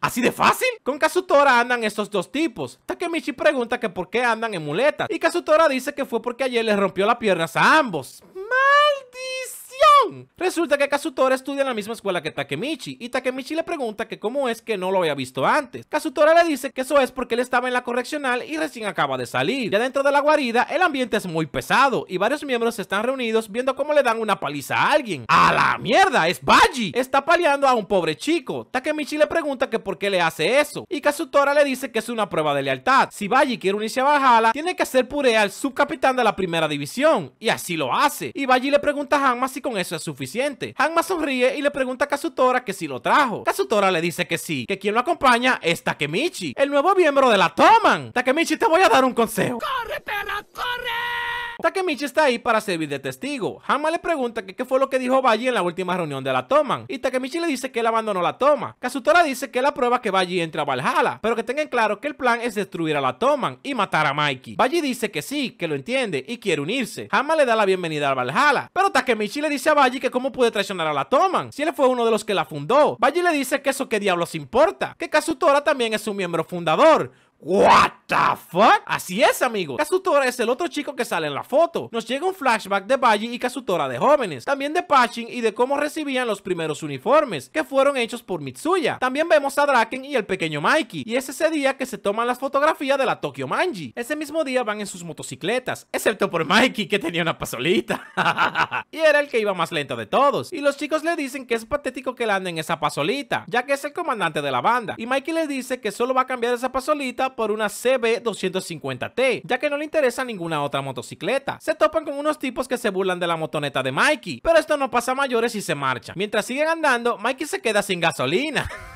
¿Así de fácil? Con Kazutora andan estos dos tipos. Takemichi pregunta que por qué andan en muletas. Y Kazutora dice que fue porque ayer les rompió las piernas a ambos. ¡Maldición! Yeah. Resulta que Kazutora estudia en la misma escuela que Takemichi. Y Takemichi le pregunta que cómo es que no lo había visto antes. Kazutora le dice que eso es porque él estaba en la correccional y recién acaba de salir. Ya dentro de la guarida, el ambiente es muy pesado. Y varios miembros están reunidos viendo cómo le dan una paliza a alguien. ¡A la mierda! ¡Es Baji! Está paliando a un pobre chico. Takemichi le pregunta que por qué le hace eso. Y Kazutora le dice que es una prueba de lealtad. Si Baji quiere unirse a Valhalla, tiene que hacer puré al subcapitán de la primera división. Y así lo hace. Y Baji le pregunta a Hanma si con eso es suficiente. Hanma sonríe y le pregunta a Kazutora que si lo trajo. Kazutora le dice que sí, que quien lo acompaña es Takemichi, el nuevo miembro de la Toman. Takemichi, te voy a dar un consejo. ¡Corre, perra, corre! Takemichi está ahí para servir de testigo. Hanma le pregunta que qué fue lo que dijo Baji en la última reunión de la Toman. Y Takemichi le dice que él abandonó la toma. Kazutora dice que él aprueba que Baji entre a Valhalla, pero que tengan claro que el plan es destruir a la Toman y matar a Mikey. Baji dice que sí, que lo entiende y quiere unirse. Hanma le da la bienvenida a Valhalla, pero Takemichi le dice a Baji que cómo puede traicionar a la Toman, si él fue uno de los que la fundó. Baji le dice que eso qué diablos importa, que Kazutora también es un miembro fundador. What the fuck? Así es, amigos. Kazutora es el otro chico que sale en la foto. Nos llega un flashback de Baji y Kazutora de jóvenes. También de Pachin y de cómo recibían los primeros uniformes, que fueron hechos por Mitsuya. También vemos a Draken y el pequeño Mikey. Y es ese día que se toman las fotografías de la Tokyo Manji. Ese mismo día van en sus motocicletas, excepto por Mikey que tenía una pasolita. y era el que iba más lento de todos. Y los chicos le dicen que es patético que él ande en esa pasolita, ya que es el comandante de la banda. Y Mikey le dice que solo va a cambiar esa pasolita por una CB250T, ya que no le interesa ninguna otra motocicleta. Se topan con unos tipos que se burlan de la motoneta de Mikey, pero esto no pasa a mayores y se marcha. Mientras siguen andando, Mikey se queda sin gasolina.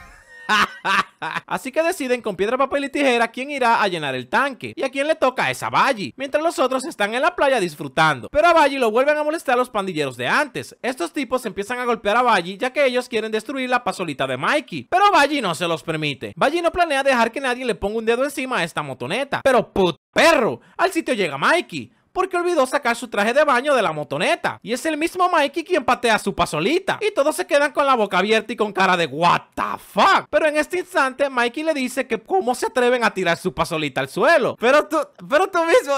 Así que deciden con piedra, papel y tijera quién irá a llenar el tanque y a quién le toca es a Baji, mientras los otros están en la playa disfrutando. Pero a Baji lo vuelven a molestar los pandilleros de antes. Estos tipos empiezan a golpear a Baji ya que ellos quieren destruir la pasolita de Mikey, pero Baji no se los permite. Baji no planea dejar que nadie le ponga un dedo encima a esta motoneta, pero put perro, al sitio llega Mikey porque olvidó sacar su traje de baño de la motoneta. Y es el mismo Mikey quien patea su pasolita. Y todos se quedan con la boca abierta y con cara de what the fuck. Pero en este instante, Mikey le dice que cómo se atreven a tirar su pasolita al suelo. Pero tú, pero tú mismo...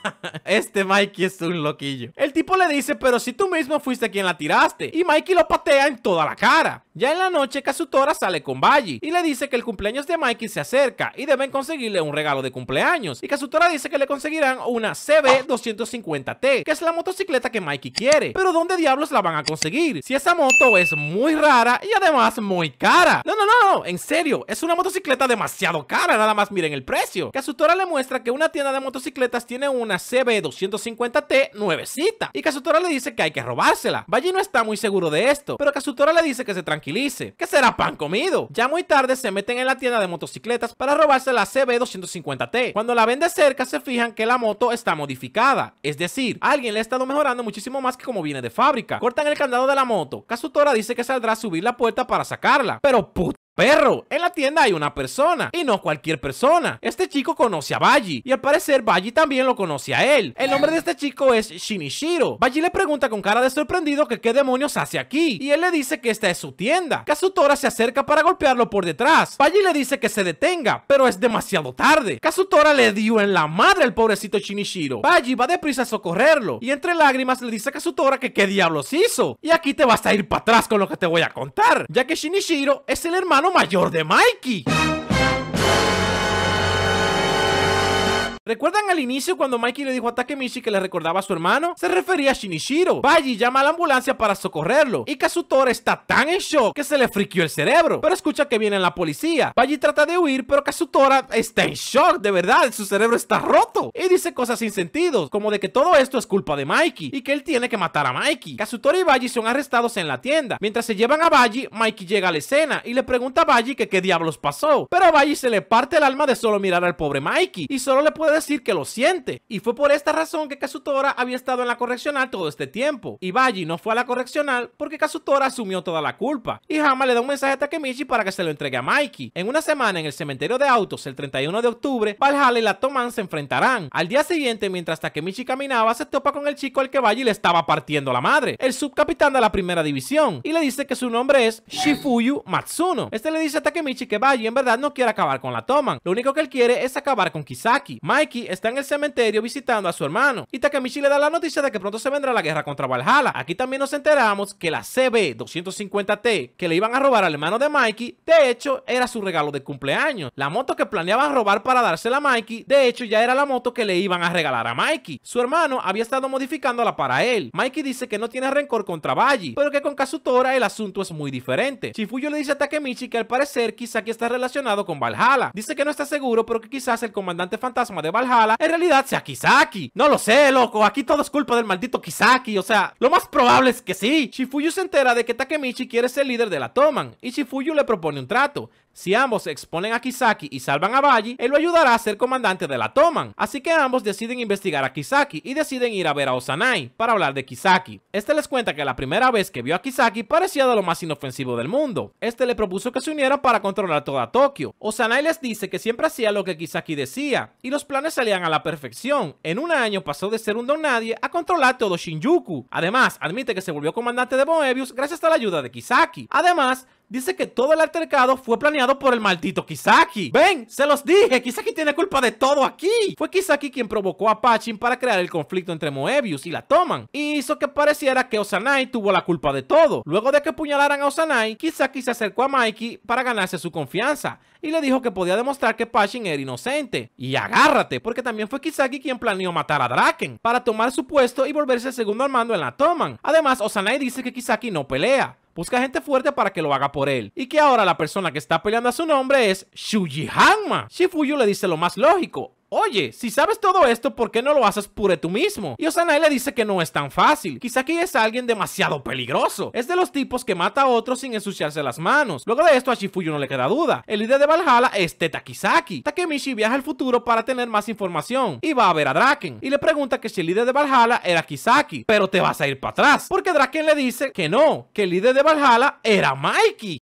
este Mikey es un loquillo. El tipo le dice, pero si tú mismo fuiste quien la tiraste. Y Mikey lo patea en toda la cara. Ya en la noche, Kazutora sale con Baji y le dice que el cumpleaños de Mikey se acerca y deben conseguirle un regalo de cumpleaños. Y Kazutora dice que le conseguirán una CB 250T, que es la motocicleta que Mikey quiere. Pero ¿dónde diablos la van a conseguir? Si esa moto es muy rara y además muy cara. No, no, no, en serio, es una motocicleta demasiado cara, nada más miren el precio. Kazutora le muestra que una tienda de motocicletas tiene una CB 250T nuevecita. Y Kazutora le dice que hay que robársela. Baji no está muy seguro de esto, pero Kazutora le dice que se tranquilice, que será pan comido. Ya muy tarde se meten en la tienda de motocicletas para robarse la CB 250T. Cuando la ven de cerca se fijan que la moto está modificada es decir, alguien le ha estado mejorando muchísimo más que como viene de fábrica. Cortan el candado de la moto. Kazutora dice que saldrá a subir la puerta para sacarla. Pero puta Perro, en la tienda hay una persona, y no cualquier persona. Este chico conoce a Baji, y al parecer Baji también lo conoce a él. El nombre de este chico es Shinichiro. Baji le pregunta con cara de sorprendido que qué demonios hace aquí, y él le dice que esta es su tienda. Kazutora se acerca para golpearlo por detrás. Baji le dice que se detenga, pero es demasiado tarde. Kazutora le dio en la madre al pobrecito Shinichiro. Baji va deprisa a socorrerlo, y entre lágrimas le dice a Kazutora que qué diablos hizo. Y aquí te vas a ir para atrás con lo que te voy a contar, ya que Shinichiro es el hermano mayor de Mikey. ¿Recuerdan al inicio cuando Mikey le dijo a Takemichi que le recordaba a su hermano? Se refería a Shinichiro. Baji llama a la ambulancia para socorrerlo y Kazutora está tan en shock que se le friquió el cerebro. Pero escucha que viene la policía. Baji trata de huir, pero Kazutora está en shock, de verdad, su cerebro está roto. Y dice cosas sin sentido, como de que todo esto es culpa de Mikey y que él tiene que matar a Mikey. Kazutora y Baji son arrestados en la tienda. Mientras se llevan a Baji, Mikey llega a la escena y le pregunta a Baji que qué diablos pasó. Pero a Baji se le parte el alma de solo mirar al pobre Mikey y solo le puede decir que lo siente. Y fue por esta razón que Kazutora había estado en la correccional todo este tiempo. Y Baji no fue a la correccional porque Kazutora asumió toda la culpa. Y Hama le da un mensaje a Takemichi para que se lo entregue a Mikey. En una semana en el cementerio de autos, el 31 de octubre, Valhalla y la Toman se enfrentarán. Al día siguiente, mientras Takemichi caminaba, se topa con el chico al que Baji le estaba partiendo la madre, el subcapitán de la primera división, y le dice que su nombre es Shifuyu Matsuno. Este le dice a Takemichi que Baji en verdad no quiere acabar con la Toman, lo único que él quiere es acabar con Kisaki. Mikey está en el cementerio visitando a su hermano. Y Takemichi le da la noticia de que pronto se vendrá la guerra contra Valhalla. Aquí también nos enteramos que la CB250T que le iban a robar al hermano de Mikey, de hecho, era su regalo de cumpleaños. La moto que planeaban robar para dársela a Mikey, de hecho, ya era la moto que le iban a regalar a Mikey. Su hermano había estado modificándola para él. Mikey dice que no tiene rencor contra Baji, pero que con Kazutora el asunto es muy diferente. Chifuyo le dice a Takemichi que al parecer Kisaki está relacionado con Valhalla. Dice que no está seguro, pero que quizás el comandante fantasma de Valhalla en realidad sea Kisaki. No lo sé, loco. Aquí todo es culpa del maldito Kisaki. O sea, lo más probable es que sí. Shifuyu se entera de que Takemichi quiere ser líder de la Toman. Y Shifuyu le propone un trato. Si ambos exponen a Kisaki y salvan a Baji, él lo ayudará a ser comandante de la Toman. Así que ambos deciden investigar a Kisaki y deciden ir a ver a Osanai para hablar de Kisaki. Este les cuenta que la primera vez que vio a Kisaki parecía de lo más inofensivo del mundo. Este le propuso que se unieran para controlar toda Tokio. Osanai les dice que siempre hacía lo que Kisaki decía y los planes salían a la perfección. En un año pasó de ser un don nadie a controlar todo Shinjuku. Además, admite que se volvió comandante de Moebius gracias a la ayuda de Kisaki. Además, dice que todo el altercado fue planeado por el maldito Kisaki. Ven, se los dije, Kisaki tiene culpa de todo aquí. Fue Kisaki quien provocó a Pachin para crear el conflicto entre Moebius y la Toman. Y hizo que pareciera que Osanai tuvo la culpa de todo. Luego de que puñalaran a Osanai, Kisaki se acercó a Mikey para ganarse su confianza. Y le dijo que podía demostrar que Pachin era inocente. Y agárrate, porque también fue Kisaki quien planeó matar a Draken para tomar su puesto y volverse segundo al mando en la Toman. Además, Osanai dice que Kisaki no pelea busca gente fuerte para que lo haga por él. Y que ahora la persona que está peleando a su nombre es Shuji Hanma. Shifuyu le dice lo más lógico. Oye, si sabes todo esto, ¿por qué no lo haces pure tú mismo? Y Osanai le dice que no es tan fácil. Kisaki es alguien demasiado peligroso. Es de los tipos que mata a otros sin ensuciarse las manos. Luego de esto a Shifuyu no le queda duda. El líder de Valhalla es Teta Kisaki. Takemichi viaja al futuro para tener más información y va a ver a Draken. Y le pregunta que si el líder de Valhalla era Kisaki. Pero te vas a ir para atrás. Porque Draken le dice que no, que el líder de Valhalla era Mikey.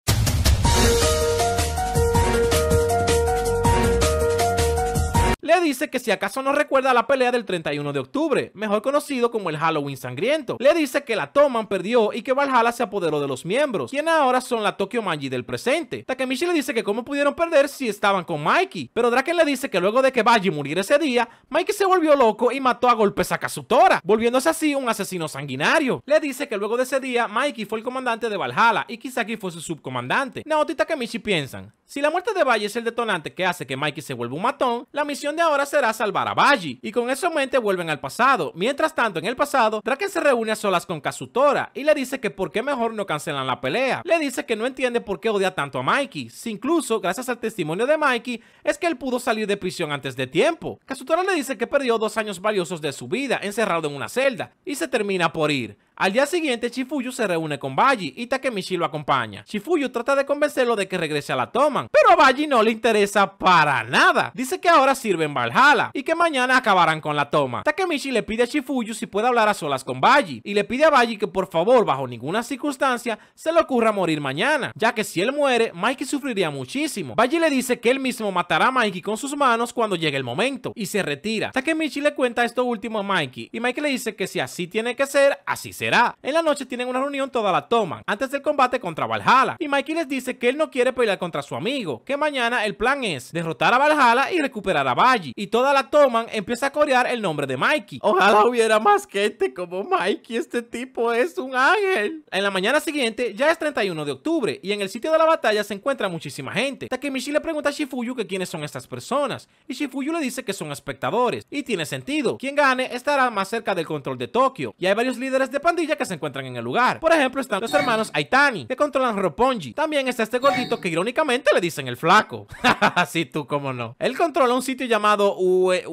Le dice que si acaso no recuerda la pelea del 31 de octubre, mejor conocido como el Halloween sangriento. Le dice que la Toman perdió y que Valhalla se apoderó de los miembros, quienes ahora son la Tokyo Manji del presente. Takemichi le dice que cómo pudieron perder si estaban con Mikey, pero Draken le dice que luego de que Baji muriera ese día, Mikey se volvió loco y mató a golpes a Kazutora, volviéndose así un asesino sanguinario. Le dice que luego de ese día, Mikey fue el comandante de Valhalla y Kisaki fue su subcomandante. Naoto y Takemichi piensan, si la muerte de Baji es el detonante que hace que Mikey se vuelva un matón, la misión de ahora será salvar a Baji. Y con eso en mente vuelven al pasado. Mientras tanto, en el pasado, Draken se reúne a solas con Kazutora y le dice que por qué mejor no cancelan la pelea. Le dice que no entiende por qué odia tanto a Mikey. Si incluso, gracias al testimonio de Mikey, es que él pudo salir de prisión antes de tiempo. Kazutora le dice que perdió dos años valiosos de su vida encerrado en una celda y se termina por ir. Al día siguiente, Chifuyu se reúne con Baji y Takemichi lo acompaña. Chifuyu trata de convencerlo de que regrese a la Toman, pero a Baji no le interesa para nada. Dice que ahora sirve en Valhalla y que mañana acabarán con la toma. Takemichi le pide a Chifuyu si puede hablar a solas con Baji y le pide a Baji que por favor, bajo ninguna circunstancia, se le ocurra morir mañana, ya que si él muere, Mikey sufriría muchísimo. Baji le dice que él mismo matará a Mikey con sus manos cuando llegue el momento y se retira. Takemichi le cuenta esto último a Mikey y Mikey le dice que si así tiene que ser, así En la noche tienen una reunión, toda la toman, antes del combate contra Valhalla. Y Mikey les dice que él no quiere pelear contra su amigo, que mañana el plan es derrotar a Valhalla y recuperar a Baji. Y toda la toman empieza a corear el nombre de Mikey. Ojalá hubiera más gente como Mikey, este tipo es un ángel. En la mañana siguiente ya es 31 de octubre y en el sitio de la batalla se encuentra muchísima gente. Takemichi le pregunta a Shifuyu que quiénes son estas personas y Shifuyu le dice que son espectadores. Y tiene sentido, quien gane estará más cerca del control de Tokio. Y hay varios líderes de que se encuentran en el lugar. Por ejemplo, están los hermanos Aitani, que controlan Roppongi. También está este gordito que irónicamente le dicen el flaco. Así tú, cómo no. Él controla un sitio llamado Ue...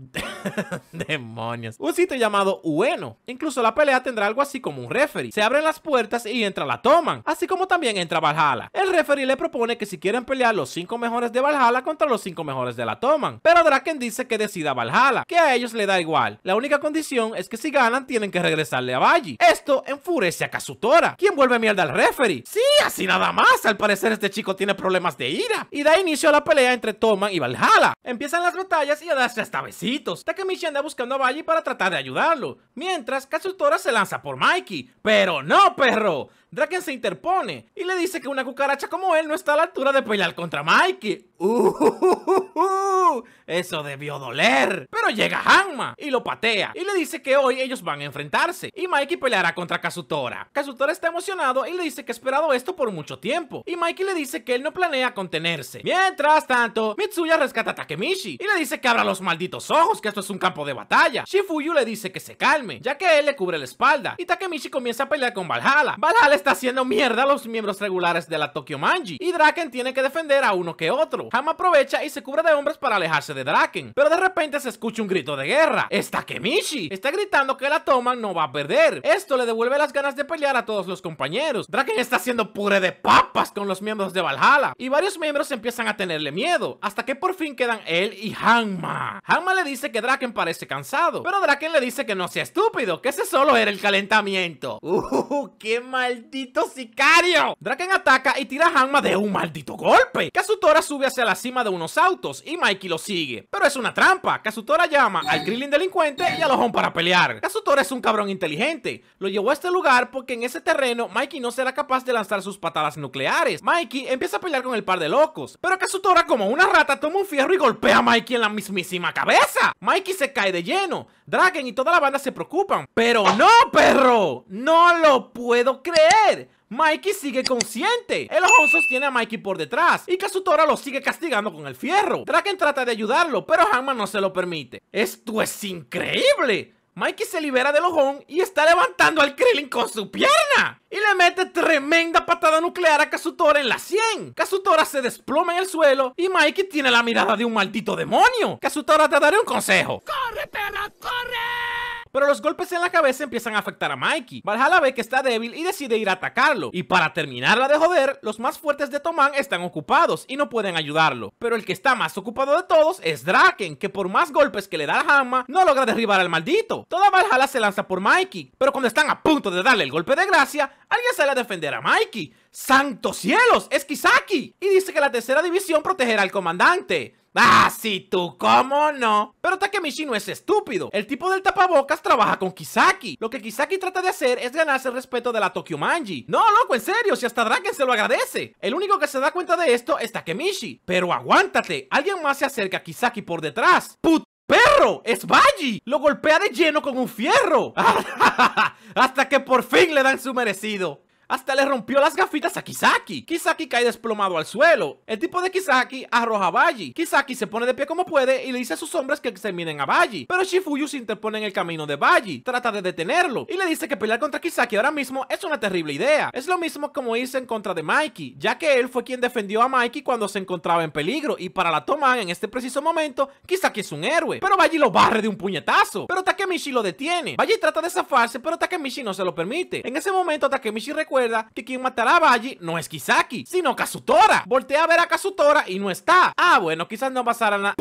Demonios. Un sitio llamado Ueno. Incluso la pelea tendrá algo así como un referee. Se abren las puertas y entra la toman. Así como también entra Valhalla. El referee le propone que si quieren pelear los 5 mejores de Valhalla contra los 5 mejores de la toman. Pero Draken dice que decida Valhalla. Que a ellos le da igual. La única condición es que si ganan tienen que regresarle a Baji. Esto enfurece a Kazutora. Quien vuelve mierda al referee. Sí, así nada más. Al parecer este chico tiene problemas de ira. Y da inicio a la pelea entre Toman y Valhalla. Empiezan las batallas y a darse hasta vecino Takemichi anda buscando a Baji para tratar de ayudarlo, mientras Kazutora se lanza por Mikey. ¡Pero no, perro! Draken se interpone y le dice que una cucaracha como él no está a la altura de pelear contra Mikey. Uh, eso debió doler. Pero llega Hanma y lo patea y le dice que hoy ellos van a enfrentarse y Mikey peleará contra Kazutora. Kazutora está emocionado y le dice que ha esperado esto por mucho tiempo y Mikey le dice que él no planea contenerse. Mientras tanto, Mitsuya rescata a Takemichi y le dice que abra los malditos ojos, que esto es un campo de batalla. Shifuyu le dice que se calme, ya que él le cubre la espalda y Takemichi comienza a pelear con Valhalla. Valhalla está haciendo mierda a los miembros regulares de la Tokyo Manji y Draken tiene que defender a uno que otro. Hama aprovecha y se cubre de hombres para alejarse de Draken, pero de repente se escucha un grito de guerra. ¡Es Takemichi! Está gritando que la toman no va a perder. Esto le devuelve las ganas de pelear a todos los compañeros. Draken está haciendo puré de papas con los miembros de Valhalla y varios miembros empiezan a tenerle miedo, hasta que por fin quedan él y Hanma. Hanma le dice que Draken parece cansado, pero Draken le dice que no sea estúpido, que ese solo era el calentamiento. ¡Uh! ¡Qué maldito sicario! Draken ataca y tira a Hanma de un maldito golpe. Kazutora sube hacia la cima de unos autos y Mikey lo sigue. Pero es una trampa. Kazutora llama al Krillin delincuente y a Lojón para pelear. Kazutora es un cabrón inteligente. Lo llevó a este lugar porque en ese terreno Mikey no será capaz de lanzar sus patadas nucleares. Mikey empieza a pelear con el par de locos. Pero Kazutora como una rata toma un fierro y golpea a Mikey en la mismísima cabeza. Mikey se cae de lleno. Draken y toda la banda se preocupan. Pero no, perro. No lo puedo creer. Mikey sigue consciente. El ojón sostiene a Mikey por detrás y Kazutora lo sigue castigando con el fierro. Draken trata de ayudarlo, pero Hanma no se lo permite. ¡Esto es increíble! Mikey se libera del ojón y está levantando al Krillin con su pierna. Y le mete tremenda patada nuclear a Kazutora en la 100. Kazutora se desploma en el suelo y Mikey tiene la mirada de un maldito demonio. Kazutora te daré un consejo. ¡Corre, perra, corre! Pero los golpes en la cabeza empiezan a afectar a Mikey. Valhalla ve que está débil y decide ir a atacarlo. Y para terminarla de joder, los más fuertes de Toman están ocupados y no pueden ayudarlo. Pero el que está más ocupado de todos es Draken, que por más golpes que le da la Hamma, no logra derribar al maldito. Toda Valhalla se lanza por Mikey, pero cuando están a punto de darle el golpe de gracia, alguien sale a defender a Mikey. ¡Santos cielos! ¡Es Kisaki! Y dice que la tercera división protegerá al comandante. Ah, sí, tú, ¿cómo no? Pero Takemichi no es estúpido. El tipo del tapabocas trabaja con Kisaki. Lo que Kisaki trata de hacer es ganarse el respeto de la Tokyo Manji. No, loco, en serio, si hasta Draken se lo agradece. El único que se da cuenta de esto es Takemichi. Pero aguántate, alguien más se acerca a Kisaki por detrás. ¡Put! ¡Perro! ¡Es Baji! Lo golpea de lleno con un fierro. Hasta que por fin le dan su merecido. Hasta le rompió las gafitas a Kisaki. Kisaki cae desplomado al suelo. El tipo de Kisaki arroja a Baji. Kisaki se pone de pie como puede y le dice a sus hombres que examinen a Baji. Pero Shifuyu se interpone en el camino de Baji. Trata de detenerlo. Y le dice que pelear contra Kisaki ahora mismo es una terrible idea. Es lo mismo como irse en contra de Mikey, ya que él fue quien defendió a Mikey cuando se encontraba en peligro. Y para la Toman en este preciso momento, Kisaki es un héroe. Pero Baji lo barre de un puñetazo. Pero Takemichi lo detiene. Baji trata de zafarse, pero Takemichi no se lo permite. En ese momento Takemichi recuerda que quien matará a Baji no es Kisaki, sino Kazutora. Voltea a ver a Kazutora y no está. Ah, bueno, quizás no pasará nada.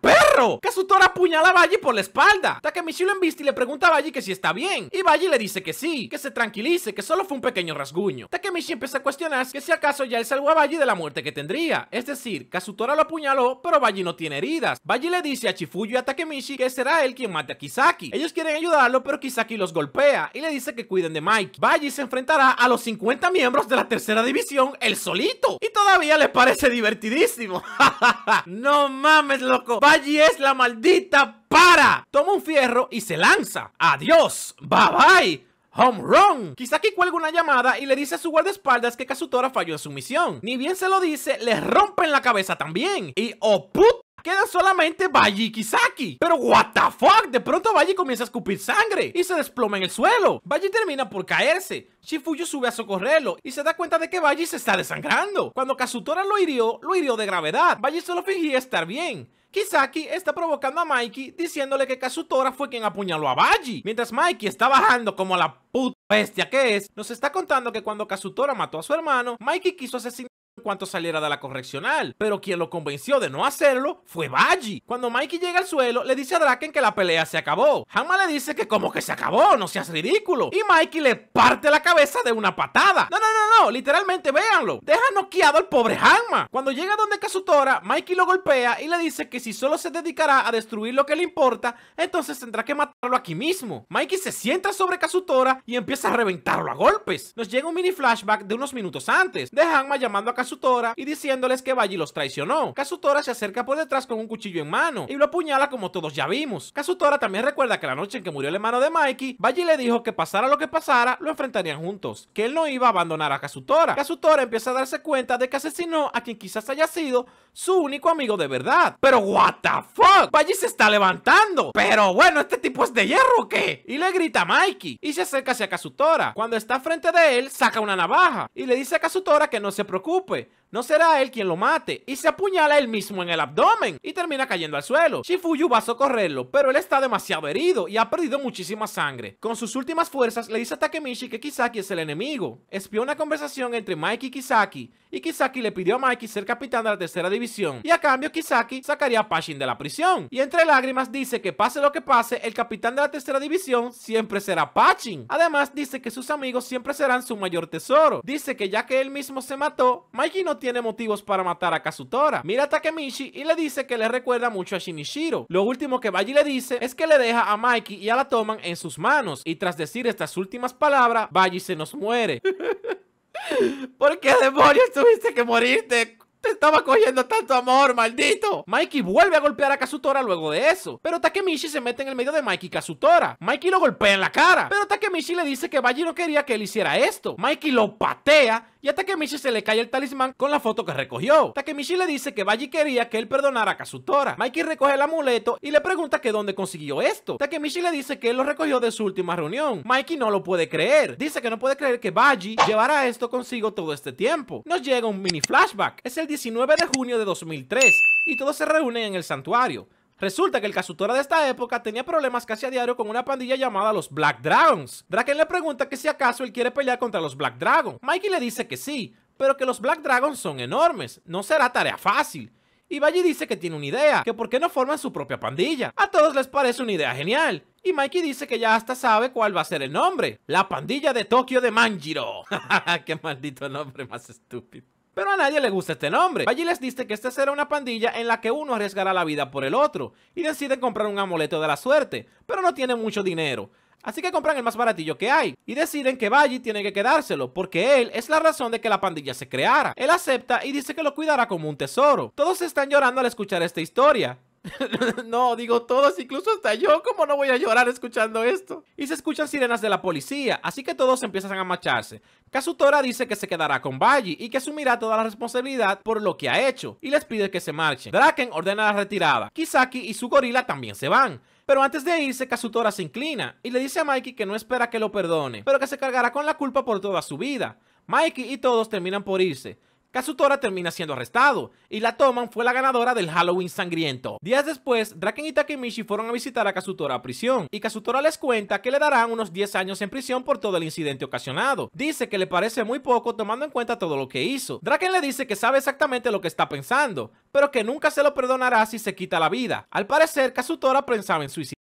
¡Perro! Kazutora apuñala a Baji por la espalda. Takemichi lo embiste y le pregunta a Baji que si está bien. Y Baji le dice que sí, que se tranquilice, que solo fue un pequeño rasguño. Takemichi empieza a cuestionar que si acaso ya él salvó a Baji de la muerte que tendría. Es decir, Kazutora lo apuñaló, pero Baji no tiene heridas. Baji le dice a Chifuyu y a Takemichi que será él quien mate a Kisaki. Ellos quieren ayudarlo, pero Kisaki los golpea y le dice que cuiden de Mike. Baji se enfrentará a los 50 miembros de la tercera división él solito. Y todavía le parece divertidísimo. no mames, loco. Baji es la maldita para. Toma un fierro y se lanza. Adiós. Bye bye. Home run. Kisaki cuelga una llamada y le dice a su guardaespaldas que Kazutora falló en su misión. Ni bien se lo dice, le rompen la cabeza también. Y oh put Queda solamente Baji y Kisaki. Pero what the fuck, de pronto Baji comienza a escupir sangre y se desploma en el suelo. Baji termina por caerse. Shifuyu sube a socorrerlo y se da cuenta de que Baji se está desangrando. Cuando Kazutora lo hirió, lo hirió de gravedad. Baji solo fingía estar bien. Kisaki está provocando a Mikey diciéndole que Kazutora fue quien apuñaló a Baji. Mientras Mikey está bajando como la puta bestia que es, nos está contando que cuando Kazutora mató a su hermano, Mikey quiso asesinar cuanto saliera de la correccional, pero quien lo convenció de no hacerlo fue Baji. Cuando Mikey llega al suelo, le dice a Draken que la pelea se acabó. Hanma le dice que como que se acabó, no seas ridículo. Y Mikey le parte la cabeza de una patada. No, no, no, no, literalmente véanlo. Deja noqueado al pobre Hanma. Cuando llega donde Kazutora, Mikey lo golpea y le dice que si solo se dedicará a destruir lo que le importa, entonces tendrá que matarlo aquí mismo. Mikey se sienta sobre Kazutora y empieza a reventarlo a golpes. Nos llega un mini flashback de unos minutos antes, de Hanma llamando a Kazutora y diciéndoles que Baji los traicionó. Kazutora se acerca por detrás con un cuchillo en mano y lo apuñala como todos ya vimos. Kazutora también recuerda que la noche en que murió el hermano de Mikey, Baji le dijo que pasara lo que pasara, lo enfrentarían juntos, que él no iba a abandonar a Kazutora. Kazutora empieza a darse cuenta de que asesinó a quien quizás haya sido su único amigo de verdad. Pero what the fuck, Baji se está levantando. Pero bueno, ¿este tipo es de hierro o qué? Y le grita a Mikey y se acerca hacia Kazutora. Cuando está frente de él, saca una navaja y le dice a Kazutora que no se preocupe, way no será él quien lo mate y se apuñala él mismo en el abdomen y termina cayendo al suelo. Shifuyu va a socorrerlo, pero él está demasiado herido y ha perdido muchísima sangre. Con sus últimas fuerzas le dice a Takemichi que Kisaki es el enemigo. Espió una conversación entre Mikey y Kisaki y Kisaki le pidió a Mikey ser capitán de la tercera división y a cambio Kisaki sacaría a Pashin de la prisión. Y entre lágrimas dice que pase lo que pase, el capitán de la tercera división siempre será Pachin. Además dice que sus amigos siempre serán su mayor tesoro. Dice que ya que él mismo se mató, Mikey no tiene motivos para matar a Kazutora. Mira a Takemichi y le dice que le recuerda mucho a Shinichiro. Lo último que Baji le dice es que le deja a Mikey y a la toman en sus manos. Y tras decir estas últimas palabras, Baji se nos muere. ¿Por qué demonios tuviste que morirte? Te estaba cogiendo tanto amor, maldito. Mikey vuelve a golpear a Kazutora luego de eso. Pero Takemichi se mete en el medio de Mikey y Kazutora. Mikey lo golpea en la cara. Pero Takemichi le dice que Baji no quería que él hiciera esto. Mikey lo patea y a Takemichi se le cae el talismán con la foto que recogió. Takemichi le dice que Baji quería que él perdonara a Kazutora. Mikey recoge el amuleto y le pregunta que dónde consiguió esto. Takemichi le dice que él lo recogió de su última reunión. Mikey no lo puede creer. Dice que no puede creer que Baji llevara esto consigo todo este tiempo. Nos llega un mini flashback. Es el 19 de junio de 2003 y todos se reúnen en el santuario. Resulta que el Kazutora de esta época tenía problemas casi a diario con una pandilla llamada los Black Dragons. Draken le pregunta que si acaso él quiere pelear contra los Black Dragons. Mikey le dice que sí, pero que los Black Dragons son enormes, no será tarea fácil. Y Baji dice que tiene una idea, que por qué no forman su propia pandilla. A todos les parece una idea genial. Y Mikey dice que ya hasta sabe cuál va a ser el nombre. La pandilla de Tokio de Manjiro. qué maldito nombre más estúpido. Pero a nadie le gusta este nombre. Baji les dice que esta será una pandilla en la que uno arriesgará la vida por el otro y deciden comprar un amuleto de la suerte, pero no tienen mucho dinero. Así que compran el más baratillo que hay y deciden que Baji tiene que quedárselo porque él es la razón de que la pandilla se creara. Él acepta y dice que lo cuidará como un tesoro. Todos están llorando al escuchar esta historia. no, digo todos, incluso hasta yo, ¿cómo no voy a llorar escuchando esto? Y se escuchan sirenas de la policía, así que todos empiezan a marcharse. Kazutora dice que se quedará con Baji y que asumirá toda la responsabilidad por lo que ha hecho, y les pide que se marchen. Draken ordena la retirada. Kisaki y su gorila también se van. Pero antes de irse, Kazutora se inclina y le dice a Mikey que no espera que lo perdone, pero que se cargará con la culpa por toda su vida. Mikey y todos terminan por irse. Kazutora termina siendo arrestado y la Toman fue la ganadora del Halloween sangriento. Días después, Draken y Takemichi fueron a visitar a Kazutora a prisión y Kazutora les cuenta que le darán unos 10 años en prisión por todo el incidente ocasionado. Dice que le parece muy poco tomando en cuenta todo lo que hizo. Draken le dice que sabe exactamente lo que está pensando, pero que nunca se lo perdonará si se quita la vida. Al parecer, Kazutora pensaba en suicidarse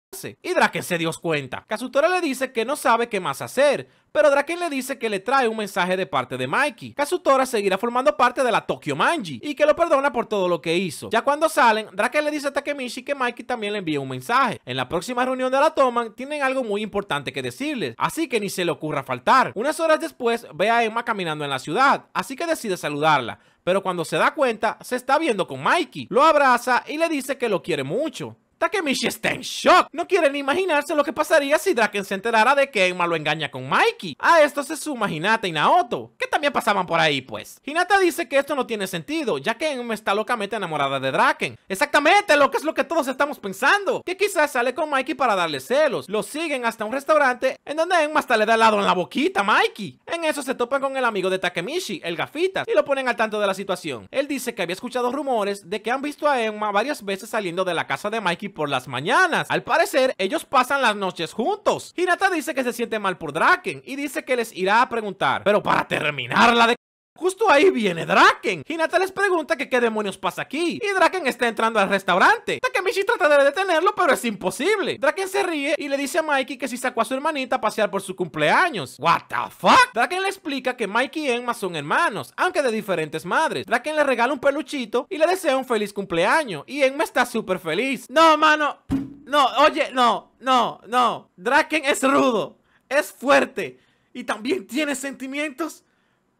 y Draken se dio cuenta. Kazutora le dice que no sabe qué más hacer, pero Draken le dice que le trae un mensaje de parte de Mikey. Kazutora seguirá formando parte de la Tokyo Manji y que lo perdona por todo lo que hizo. Ya cuando salen, Draken le dice a Takemichi que Mikey también le envía un mensaje. En la próxima reunión de la Toman tienen algo muy importante que decirles, así que ni se le ocurra faltar. Unas horas después ve a Emma caminando en la ciudad, así que decide saludarla. Pero cuando se da cuenta, se está viendo con Mikey. Lo abraza y le dice que lo quiere mucho. Takemichi está en shock. No quiere ni imaginarse lo que pasaría si Draken se enterara de que Emma lo engaña con Mikey. A esto se suma Hinata y Naoto, que también pasaban por ahí, pues. Hinata dice que esto no tiene sentido, ya que Emma está locamente enamorada de Draken. Exactamente lo que es lo que todos estamos pensando. Que quizás sale con Mikey para darle celos. Lo siguen hasta un restaurante en donde Emma hasta le da helado en la boquita a Mikey. En eso se topan con el amigo de Takemichi, el gafitas, y lo ponen al tanto de la situación. Él dice que había escuchado rumores de que han visto a Emma varias veces saliendo de la casa de Mikey por las mañanas. Al parecer, ellos pasan las noches juntos. Hinata dice que se siente mal por Draken y dice que les irá a preguntar. Pero para terminar la de Justo ahí viene Draken. Hinata les pregunta que qué demonios pasa aquí. Y Draken está entrando al restaurante. Takemichi trata de detenerlo, pero es imposible. Draken se ríe y le dice a Mikey que si sacó a su hermanita a pasear por su cumpleaños. What the fuck? Draken le explica que Mikey y Emma son hermanos, aunque de diferentes madres. Draken le regala un peluchito y le desea un feliz cumpleaños. Y Emma está súper feliz. No, mano. No, oye, no, no, no. Draken es rudo. Es fuerte. Y también tiene sentimientos.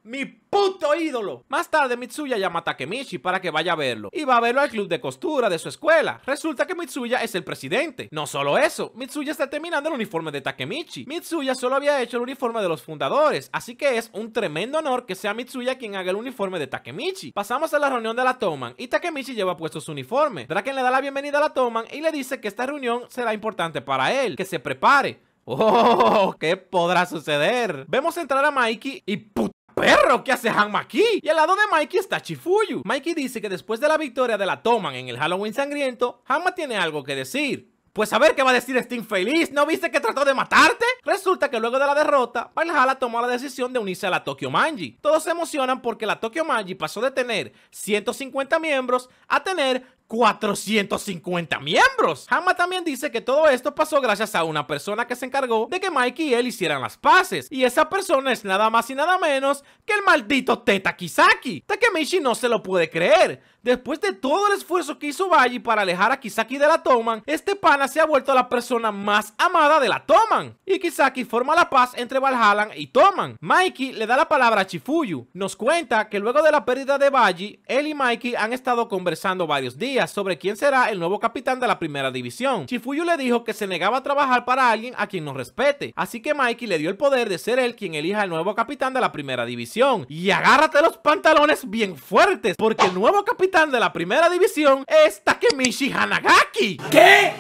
¡Mi puto ídolo! Más tarde Mitsuya llama a Takemichi para que vaya a verlo y va a verlo al club de costura de su escuela. Resulta que Mitsuya es el presidente. No solo eso, Mitsuya está terminando el uniforme de Takemichi. Mitsuya solo había hecho el uniforme de los fundadores, así que es un tremendo honor que sea Mitsuya quien haga el uniforme de Takemichi. Pasamos a la reunión de la Toman y Takemichi lleva puesto su uniforme. Draken le da la bienvenida a la Toman y le dice que esta reunión será importante para él, que se prepare. ¡Oh! ¿Qué podrá suceder? Vemos entrar a Mikey y ¡puta! Perro, ¿qué hace Hanma aquí? Y al lado de Mikey está Chifuyu. Mikey dice que después de la victoria de la Toman en el Halloween sangriento, Hanma tiene algo que decir. Pues a ver qué va a decir este infeliz, ¿no viste que trató de matarte? Resulta que luego de la derrota, Valhalla tomó la decisión de unirse a la Tokyo Manji. Todos se emocionan porque la Tokyo Manji pasó de tener 150 miembros a tener 450 miembros. Hanma también dice que todo esto pasó gracias a una persona que se encargó de que Mikey y él hicieran las paces. Y esa persona es nada más y nada menos que el maldito Teta Kisaki. Takemichi no se lo puede creer. Después de todo el esfuerzo que hizo Baji para alejar a Kisaki de la Toman, este pana se ha vuelto la persona más amada de la Toman. Y Kisaki forma la paz entre Valhalla y Toman. Mikey le da la palabra a Chifuyu. Nos cuenta que luego de la pérdida de Baji, él y Mikey han estado conversando varios días sobre quién será el nuevo capitán de la primera división. Chifuyu le dijo que se negaba a trabajar para alguien a quien no respete. Así que Mikey le dio el poder de ser él quien elija el nuevo capitán de la primera división. Y agárrate los pantalones bien fuertes, porque el nuevo capitán de la primera división es Takemichi Hanagaki. ¿Qué?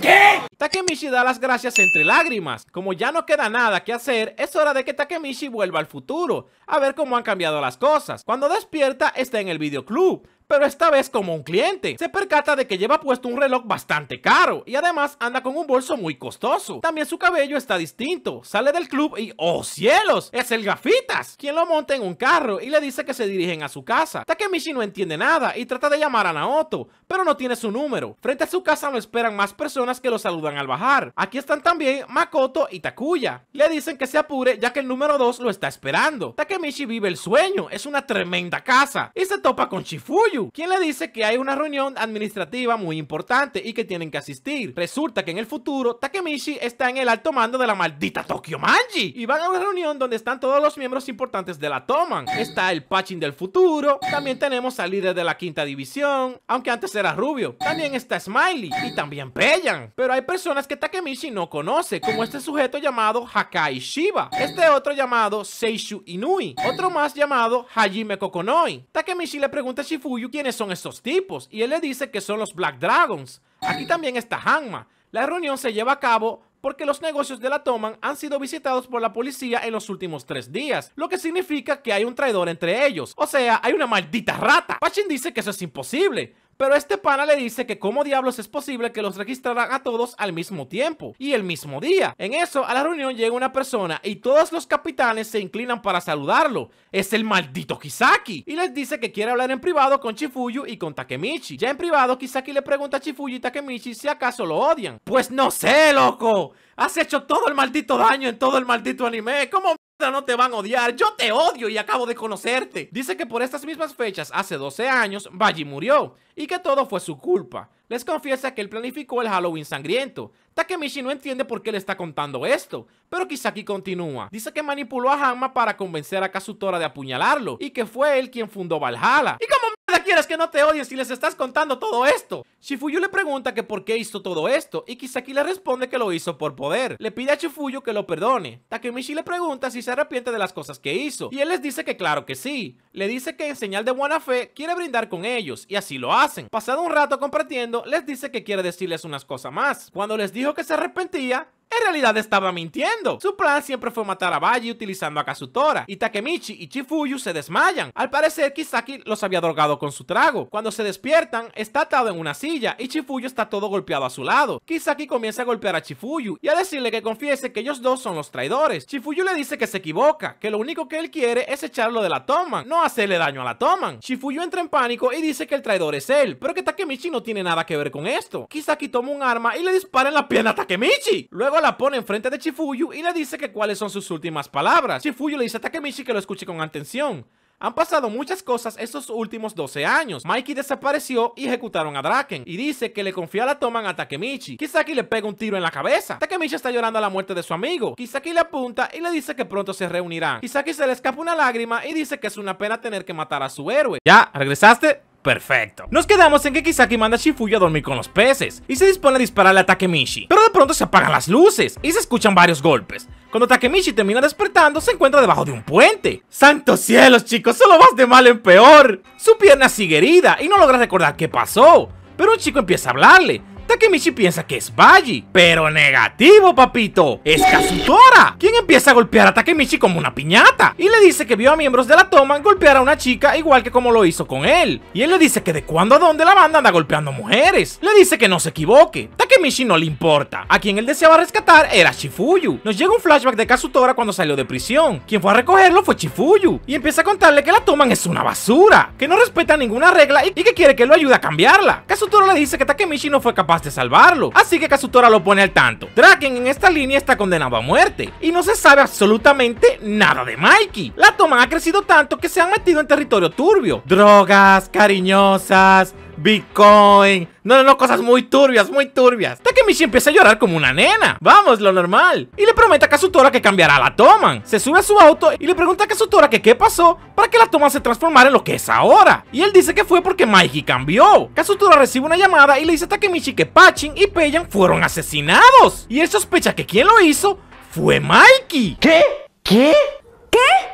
¿Qué? Takemichi da las gracias entre lágrimas. Como ya no queda nada que hacer, es hora de que Takemichi vuelva al futuro, a ver cómo han cambiado las cosas. Cuando despierta, está en el videoclub, pero esta vez como un cliente. Se percata de que lleva puesto un reloj bastante caro y además anda con un bolso muy costoso. También su cabello está distinto. Sale del club y ¡oh cielos! Es el Gafitas, quien lo monta en un carro y le dice que se dirigen a su casa. Takemichi no entiende nada y trata de llamar a Naoto, pero no tiene su número. Frente a su casa no esperan más personas que lo saludan al bajar. Aquí están también Makoto y Takuya. Le dicen que se apure ya que el número 2 lo está esperando. Takemichi vive el sueño, es una tremenda casa y se topa con Chifuyu quien le dice que hay una reunión administrativa muy importante y que tienen que asistir. Resulta que en el futuro, Takemichi está en el alto mando de la maldita Tokyo Manji y van a una reunión donde están todos los miembros importantes de la Toman. Está el Pachin del futuro, también tenemos al líder de la quinta división, aunque antes era rubio. También está Smiley y también Pellan. Pero hay personas que Takemichi no conoce, como este sujeto llamado Hakai Shiba, este otro llamado Seishu Inui, otro más llamado Hajime Kokonoi. Takemichi le pregunta a Shifuyu quiénes son estos tipos y él le dice que son los Black Dragons. Aquí también está Hanma. La reunión se lleva a cabo porque los negocios de la Toman han sido visitados por la policía en los últimos tres días, lo que significa que hay un traidor entre ellos, o sea, hay una maldita rata. Pachin dice que eso es imposible, pero este pana le dice que cómo diablos es posible que los registraran a todos al mismo tiempo y el mismo día. En eso, a la reunión llega una persona y todos los capitanes se inclinan para saludarlo. Es el maldito Kisaki. Y les dice que quiere hablar en privado con Chifuyu y con Takemichi. Ya en privado, Kisaki le pregunta a Chifuyu y Takemichi si acaso lo odian. Pues no sé, loco. Has hecho todo el maldito daño en todo el maldito anime. ¿Cómo no te van a odiar, yo te odio y acabo de conocerte. Dice que por estas mismas fechas, hace 12 años, Baji murió y que todo fue su culpa. Les confiesa que él planificó el Halloween sangriento. Takemichi no entiende por qué le está contando esto, pero Kisaki continúa. Dice que manipuló a Hanma para convencer a Kazutora de apuñalarlo y que fue él quien fundó Valhalla. ¿Y cómo quieres que no te odien si les estás contando todo esto? Shifuyu le pregunta que por qué hizo todo esto y Kisaki le responde que lo hizo por poder. Le pide a Shifuyu que lo perdone. Takemichi le pregunta si se arrepiente de las cosas que hizo y él les dice que claro que sí. Le dice que en señal de buena fe quiere brindar con ellos y así lo hacen. Pasado un rato compartiendo, les dice que quiere decirles unas cosas más. Cuando les dijo que se arrepentía, en realidad estaba mintiendo. Su plan siempre fue matar a Baji utilizando a Kazutora, y Takemichi y Chifuyu se desmayan. Al parecer, Kisaki los había drogado con su trago. Cuando se despiertan, está atado en una silla y Chifuyu está todo golpeado a su lado. Kisaki comienza a golpear a Chifuyu y a decirle que confiese que ellos dos son los traidores. Chifuyu le dice que se equivoca, que lo único que él quiere es echarlo de la Toman, no hacerle daño a la Toman. Chifuyu entra en pánico y dice que el traidor es él, pero que Takemichi no tiene nada que ver con esto. Kisaki toma un arma y le dispara en la pierna a Takemichi. Luego la pone enfrente de Chifuyu y le dice que cuáles son sus últimas palabras. Chifuyu le dice a Takemichi que lo escuche con atención. Han pasado muchas cosas estos últimos 12 años. Mikey desapareció y ejecutaron a Draken. Y dice que le confía la toman a Takemichi. Kisaki le pega un tiro en la cabeza. Takemichi está llorando a la muerte de su amigo. Kisaki le apunta y le dice que pronto se reunirán. Kisaki se le escapa una lágrima y dice que es una pena tener que matar a su héroe. ¿Ya? ¿Regresaste? Perfecto. Nos quedamos en que Kisaki manda a Shifuya a dormir con los peces y se dispone a dispararle a Takemichi. Pero de pronto se apagan las luces y se escuchan varios golpes. Cuando Takemichi termina despertando, se encuentra debajo de un puente. ¡Santos cielos, chicos! ¡Solo vas de mal en peor! Su pierna sigue herida y no logra recordar qué pasó. Pero un chico empieza a hablarle. Takemichi piensa que es Baji, pero negativo, papito, es Kazutora, quien empieza a golpear a Takemichi como una piñata y le dice que vio a miembros de la toma golpear a una chica igual que como lo hizo con él. Y él le dice que de cuándo a dónde la banda anda golpeando mujeres. Le dice que no se equivoque, Takemichi no le importa. A quien él deseaba rescatar era Shifuyu. Nos llega un flashback de Kazutora cuando salió de prisión. Quien fue a recogerlo fue Chifuyu y empieza a contarle que la toman es una basura, que no respeta ninguna regla y, que quiere que lo ayude a cambiarla. Kazutora le dice que Takemichi no fue capaz de salvarlo, así que Kazutora lo pone al tanto. Draken en esta línea está condenado a muerte y no se sabe absolutamente nada de Mikey. La toman ha crecido tanto que se han metido en territorio turbio. Drogas, cariñosas, Bitcoin. No, no, no, cosas muy turbias, muy turbias. Takemichi empieza a llorar como una nena. Vamos, lo normal. Y le promete a Kazutora que cambiará la Toman. Se sube a su auto y le pregunta a Kazutora que qué pasó para que la Toman se transformara en lo que es ahora. Y él dice que fue porque Mikey cambió. Kazutora recibe una llamada y le dice a Takemichi que Pachin y Peiyan fueron asesinados. Y él sospecha que quien lo hizo fue Mikey. ¿Qué? ¿Qué?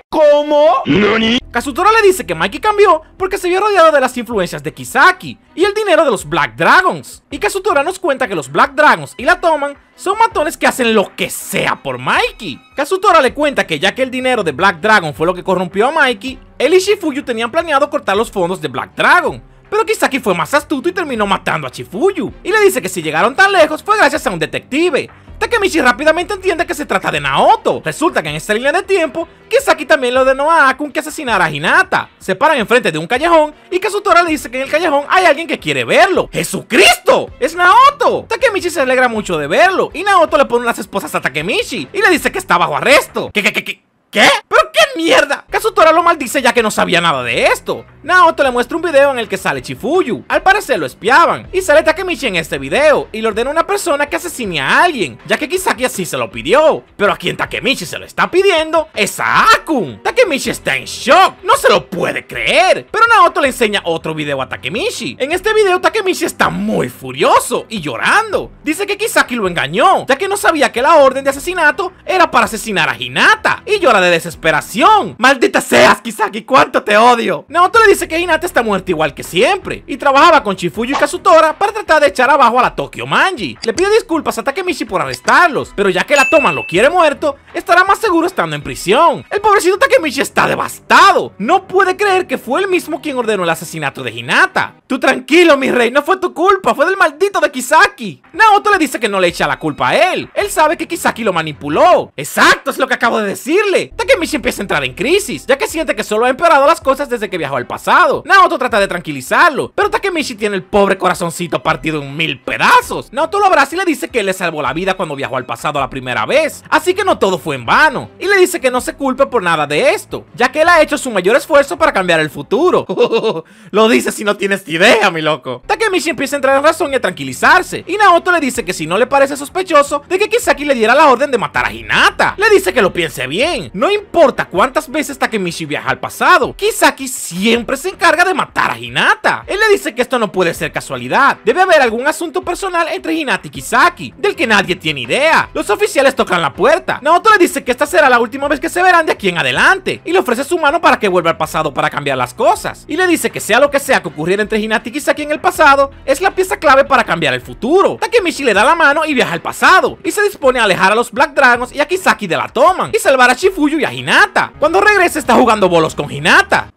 ¿Cómo? Kazutora le dice que Mikey cambió porque se vio rodeado de las influencias de Kisaki y el dinero de los Black Dragons. Y Kazutora nos cuenta que los Black Dragons y la toman son matones que hacen lo que sea por Mikey. Kazutora le cuenta que ya que el dinero de Black Dragon fue lo que corrompió a Mikey, él y Shifuyu tenían planeado cortar los fondos de Black Dragon. Pero Kisaki fue más astuto y terminó matando a Chifuyu. Y le dice que si llegaron tan lejos fue gracias a un detective, Takemichi rápidamente entiende que se trata de Naoto. Resulta que en esta línea de tiempo, Kisaki también lo ordenó a Akun que asesinara a Hinata. Se paran enfrente de un callejón y Kazutora le dice que en el callejón hay alguien que quiere verlo. ¡Jesucristo! ¡Es Naoto! Takemichi se alegra mucho de verlo y Naoto le pone unas esposas a Takemichi y le dice que está bajo arresto. ¿Qué, qué, qué, qué? ¿Qué? ¿Pero qué mierda? Kazutora lo maldice ya que no sabía nada de esto. Naoto le muestra un video en el que sale Chifuyu. Al parecer lo espiaban. Y sale Takemichi en este video y le ordena a una persona que asesine a alguien, ya que Kisaki así se lo pidió. Pero a quien Takemichi se lo está pidiendo es a Akun. Takemichi está en shock, no se lo puede creer. Pero Naoto le enseña otro video a Takemichi. En este video Takemichi está muy furioso y llorando. Dice que Kisaki lo engañó, ya que no sabía que la orden de asesinato era para asesinar a Hinata. Y llora de desesperación. ¡Maldita seas, Kisaki! ¡Cuánto te odio! Naoto le dice que Hinata está muerta igual que siempre y trabajaba con Chifuyu y Kazutora para tratar de echar abajo a la Tokyo Manji. Le pide disculpas a Takemichi por arrestarlos, pero ya que la toma lo quiere muerto, estará más seguro estando en prisión. El pobrecito Takemichi está devastado. No puede creer que fue él mismo quien ordenó el asesinato de Hinata. Tú tranquilo, mi rey, no fue tu culpa, fue del maldito de Kisaki. Naoto le dice que no le echa la culpa a él. Él sabe que Kisaki lo manipuló. Exacto, es lo que acabo de decirle. Takemichi empieza a entrar en crisis, ya que siente que solo ha empeorado las cosas desde que viajó al pasado. Naoto trata de tranquilizarlo, pero Takemichi tiene el pobre corazoncito partido en mil pedazos. Naoto lo abraza y le dice que él le salvó la vida cuando viajó al pasado la primera vez, así que no todo fue en vano. Y le dice que no se culpe por nada de esto, ya que él ha hecho su mayor esfuerzo para cambiar el futuro. lo dice si no tienes idea, mi loco. Takemichi empieza a entrar en razón y a tranquilizarse, y Naoto le dice que si no le parece sospechoso de que Kisaki le diera la orden de matar a Hinata. Le dice que lo piense bien, no importa cuántas veces Takemichi viaja al pasado, Kisaki siempre se encarga de matar a Hinata. Él le dice que esto no puede ser casualidad, debe haber algún asunto personal entre Hinata y Kisaki, del que nadie tiene idea. Los oficiales tocan la puerta. Naoto le dice que esta será la última vez que se verán de aquí en adelante, y le ofrece su mano para que vuelva al pasado para cambiar las cosas. Y le dice que sea lo que sea que ocurriera entre Hinata y Kisaki en el pasado, es la pieza clave para cambiar el futuro. Takemichi le da la mano y viaja al pasado, y se dispone a alejar a los Black Dragons y a Kisaki de la toman, y salvar a Y a Hinata. Cuando regresa está jugando bolos con Hinata.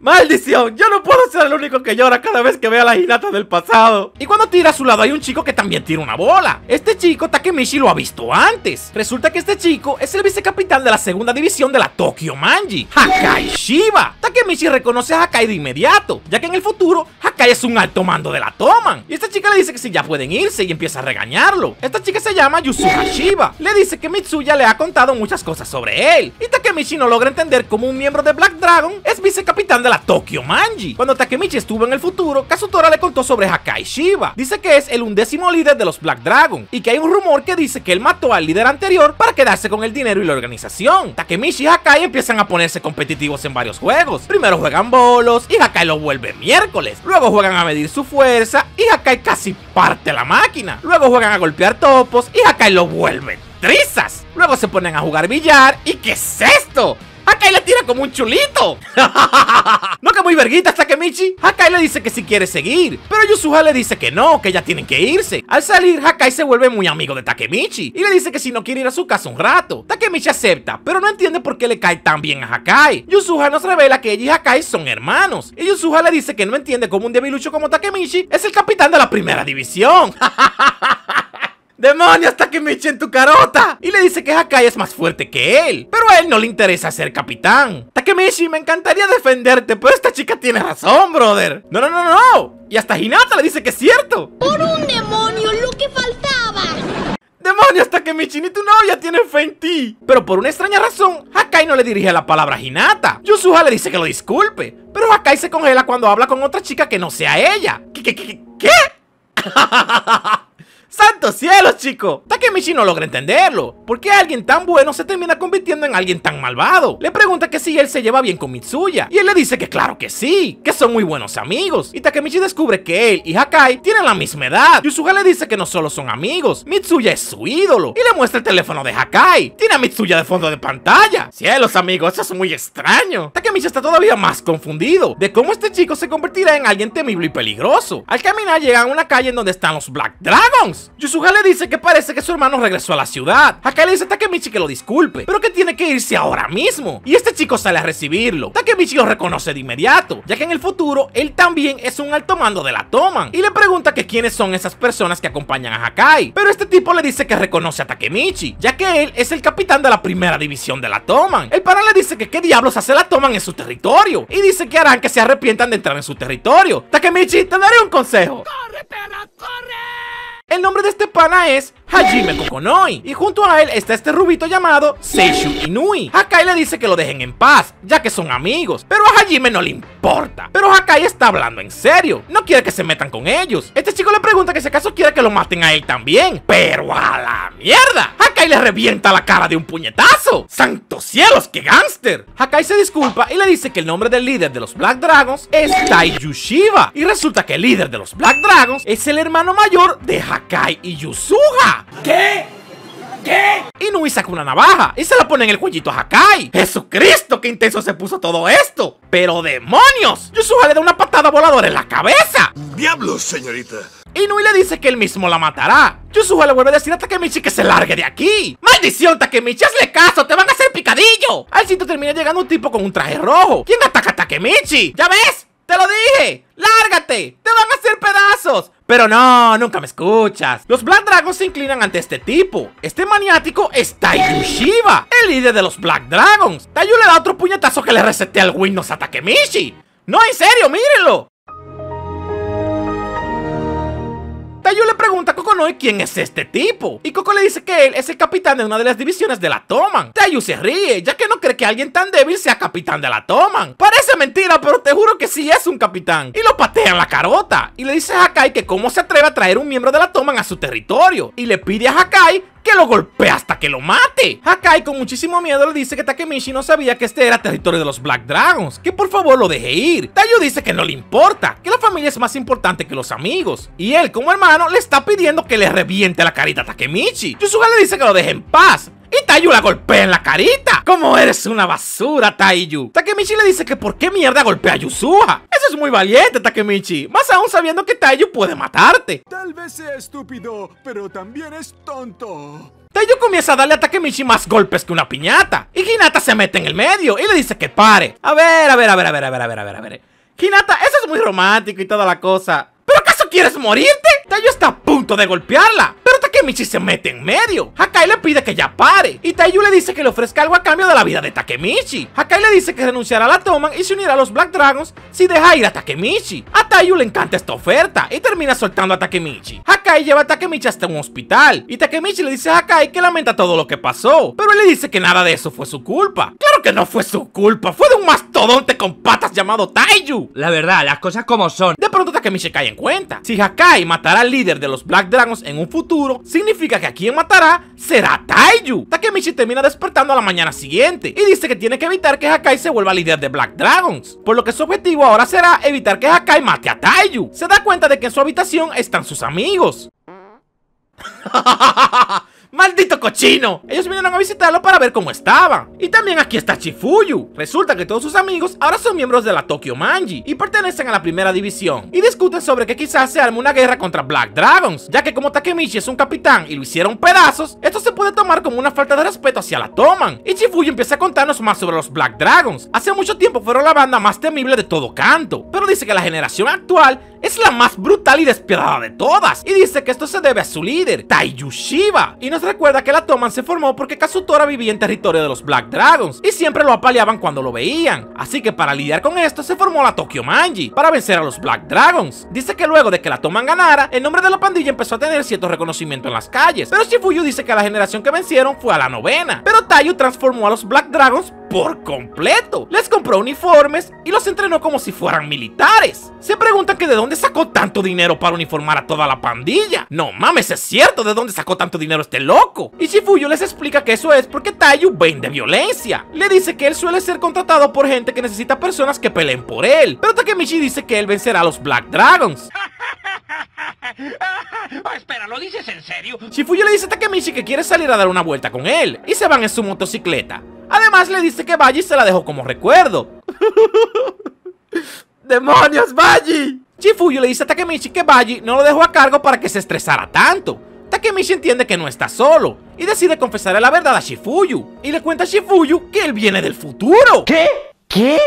¡Maldición! Yo no puedo ser el único que llora cada vez que vea la Hinata del pasado. Y cuando tira a su lado hay un chico que también tira una bola. Este chico Takemichi lo ha visto antes. Resulta que este chico es el vicecapitán de la segunda división de la Tokyo Manji, Hakai Shiba. Takemichi reconoce a Hakai de inmediato, ya que en el futuro Hakai es un alto mando de la Toman. Y esta chica le dice que si ya pueden irse y empieza a regañarlo. Esta chica se llama Yusuha Shiba. Le dice que Mitsuya le ha contado muchas cosas sobre él. Y Takemichi no logra entender cómo un miembro de Black Dragon es vicecapitán de la Tokyo Manji. Cuando Takemichi estuvo en el futuro, Kazutora le contó sobre Hakai Shiba. Dice que es el undécimo líder de los Black Dragon y que hay un rumor que dice que él mató al líder anterior para quedarse con el dinero y la organización. Takemichi y Hakai empiezan a ponerse competitivos en varios juegos. Primero juegan bolos y Hakai lo vuelve miércoles. Luego juegan a medir su fuerza y Hakai casi parte la máquina. Luego juegan a golpear topos y Hakai lo vuelve trizas. Luego se ponen a jugar billar y ¿qué es esto? Hakai le tira como un chulito. no que muy verguitas, Takemichi. Hakai le dice que si quiere seguir, pero Yusuha le dice que no, que ya tienen que irse. Al salir, Hakai se vuelve muy amigo de Takemichi y le dice que si no quiere ir a su casa un rato. Takemichi acepta, pero no entiende por qué le cae tan bien a Hakai. Yusuha nos revela que ella y Hakai son hermanos. Y Yusuha le dice que no entiende cómo un debilucho como Takemichi es el capitán de la primera división. ¡Demonios, Takemichi en tu carota! Y le dice que Hakai es más fuerte que él. Pero a él no le interesa ser capitán. Takemichi, me encantaría defenderte, pero esta chica tiene razón, brother. No, no, no, no. Y hasta Hinata le dice que es cierto. Por un demonio, lo que faltaba. ¡Demonios, Takemichi! Ni tu novia tiene fe en ti. Pero por una extraña razón, Hakai no le dirige la palabra a Hinata. Yusuha le dice que lo disculpe. Pero Hakai se congela cuando habla con otra chica que no sea ella. ¿Qué? ¿Qué? ¿Qué? ¿Qué? ¡Santos cielos, chico! Takemichi no logra entenderlo. ¿Por qué alguien tan bueno se termina convirtiendo en alguien tan malvado? Le pregunta que si él se lleva bien con Mitsuya. Y él le dice que claro que sí, que son muy buenos amigos. Y Takemichi descubre que él y Hakai tienen la misma edad. Yusuga le dice que no solo son amigos, Mitsuya es su ídolo. Y le muestra el teléfono de Hakai. Tiene a Mitsuya de fondo de pantalla. Cielos, amigos, eso es muy extraño. Takemichi está todavía más confundido de cómo este chico se convertirá en alguien temible y peligroso. Al caminar llega a una calle en donde están los Black Dragons. Yusuga le dice que parece que su hermano regresó a la ciudad. Hakai le dice a Takemichi que lo disculpe, pero que tiene que irse ahora mismo. Y este chico sale a recibirlo. Takemichi lo reconoce de inmediato, ya que en el futuro él también es un alto mando de la Toman. Y le pregunta que quiénes son esas personas que acompañan a Hakai. Pero este tipo le dice que reconoce a Takemichi, ya que él es el capitán de la primera división de la Toman. El pana le dice que qué diablos hace la Toman en su territorio. Y dice que harán que se arrepientan de entrar en su territorio. Takemichi, te daré un consejo. ¡Corre, perra, corre! El nombre de este pana es Hajime Kokonoi. Y junto a él está este rubito llamado Seishu Inui. Hakai le dice que lo dejen en paz, ya que son amigos. Pero a Hajime no le importa. Pero Hakai está hablando en serio. No quiere que se metan con ellos. Este chico le pregunta que si acaso quiere que lo maten a él también. Pero a la mierda. Hakai le revienta la cara de un puñetazo. ¡Santos cielos, qué gángster! Hakai se disculpa y le dice que el nombre del líder de los Black Dragons es Taiju Shiba. Y resulta que el líder de los Black Dragons es el hermano mayor de Hakai y Yusuha ¿Qué? ¿Qué? Inui saca una navaja y se la pone en el cuellito a Hakai. ¡Jesucristo, qué intenso se puso todo esto! ¡Pero demonios! Yusuha le da una patada voladora en la cabeza. ¡Diablos, señorita! Inui le dice que él mismo la matará. Yusuha le vuelve a decir a Takemichi que se largue de aquí. ¡Maldición, Takemichi! ¡Hazle caso! ¡Te van a hacer picadillo! Al sitio termina llegando un tipo con un traje rojo. ¿Quién ataca a Takemichi? ¿Ya ves? ¡Te lo dije! ¡Lárgate! ¡Te van a hacer pedazos! Pero no, nunca me escuchas. Los Black Dragons se inclinan ante este tipo. Este maniático es Taiyu Shiba, el líder de los Black Dragons. Taiyu le da otro puñetazo que le resetea el Windows a Takemichi. No, en serio, mírenlo. Tayu le pregunta a Kokonoi quién es este tipo. Y Koko le dice que él es el capitán de una de las divisiones de la Toman. Tayu se ríe, ya que no cree que alguien tan débil sea capitán de la Toman. Parece mentira, pero te juro que sí es un capitán. Y lo patea en la carota. Y le dice a Hakai que cómo se atreve a traer un miembro de la Toman a su territorio. Y le pide a Hakai que lo golpee hasta que lo mate. Hakai con muchísimo miedo le dice que Takemichi no sabía que este era territorio de los Black Dragons, que por favor lo deje ir. Tayu dice que no le importa, que la familia es más importante que los amigos. Y él como hermano le está pidiendo que le reviente la carita a Takemichi. Yusuga le dice que lo deje en paz. Y Taiyu la golpea en la carita. ¿Cómo eres una basura, Taiyu? Takemichi le dice que por qué mierda golpea a Yusuha. Eso es muy valiente, Takemichi. Más aún sabiendo que Taiyu puede matarte. Tal vez sea estúpido, pero también es tonto. Taiyu comienza a darle a Takemichi más golpes que una piñata. Y Hinata se mete en el medio y le dice que pare. A ver, a ver, a ver, a ver, a ver, a ver, a ver, a ver. Hinata, eso es muy romántico y toda la cosa. ¿Pero acaso quieres morirte? Taiyu está a punto de golpearla. Pero Takemichi se mete en medio. Hakai le pide que ya pare. Y Taiyu le dice que le ofrezca algo a cambio de la vida de Takemichi. Hakai le dice que renunciará a la Toman y se unirá a los Black Dragons si deja ir a Takemichi. A Taiyu le encanta esta oferta y termina soltando a Takemichi. Hakai lleva a Takemichi hasta un hospital. Y Takemichi le dice a Hakai que lamenta todo lo que pasó. Pero él le dice que nada de eso fue su culpa. Claro que no fue su culpa. Fue de un mastodonte con patas llamado Taiyu. La verdad, las cosas como son. De pronto Takemichi cae en cuenta. Si Hakai matará al líder de los Black Dragons en un futuro, significa que a quien matará será Taiyu. Takemichi termina despertando a la mañana siguiente y dice que tiene que evitar que Hakai se vuelva líder de Black Dragons, por lo que su objetivo ahora será evitar que Hakai mate a Taiyu. Se da cuenta de que en su habitación están sus amigos. ¡Maldito cochino! Ellos vinieron a visitarlo para ver cómo estaba. Y también aquí está Chifuyu. Resulta que todos sus amigos ahora son miembros de la Tokyo Manji y pertenecen a la primera división. Y discuten sobre que quizás se arme una guerra contra Black Dragons, ya que como Takemichi es un capitán y lo hicieron pedazos, esto se puede tomar como una falta de respeto hacia la Toman. Y Chifuyu empieza a contarnos más sobre los Black Dragons. Hace mucho tiempo fueron la banda más temible de todo canto, pero dice que la generación actual es la más brutal y despiadada de todas. Y dice que esto se debe a su líder, Taiyu Shiba. Y nos recuerda que la Toman se formó porque Kazutora vivía en territorio de los Black Dragons y siempre lo apaleaban cuando lo veían. Así que para lidiar con esto se formó la Tokyo Manji para vencer a los Black Dragons. Dice que luego de que la Toman ganara, el nombre de la pandilla empezó a tener cierto reconocimiento en las calles. Pero Shifuyu dice que la generación que vencieron fue a la novena. Pero Taiyu transformó a los Black Dragons por completo. Les compró uniformes y los entrenó como si fueran militares. Se preguntan que de dónde sacó tanto dinero para uniformar a toda la pandilla. No mames, es cierto de dónde sacó tanto dinero este loco. Y Shifuyu les explica que eso es porque Taiyu vende violencia. Le dice que él suele ser contratado por gente que necesita personas que peleen por él. Pero Takemichi dice que él vencerá a los Black Dragons. Oh, espera, ¿lo dices en serio? Shifuyu le dice a Takemichi que quiere salir a dar una vuelta con él y se van en su motocicleta. Además le dice que Baji se la dejó como recuerdo. ¡Demonios, Baji! Shifuyu le dice a Takemichi que Baji no lo dejó a cargo para que se estresara tanto. Takemichi entiende que no está solo y decide confesarle la verdad a Shifuyu. Y le cuenta a Shifuyu que él viene del futuro. ¿Qué? ¿Qué?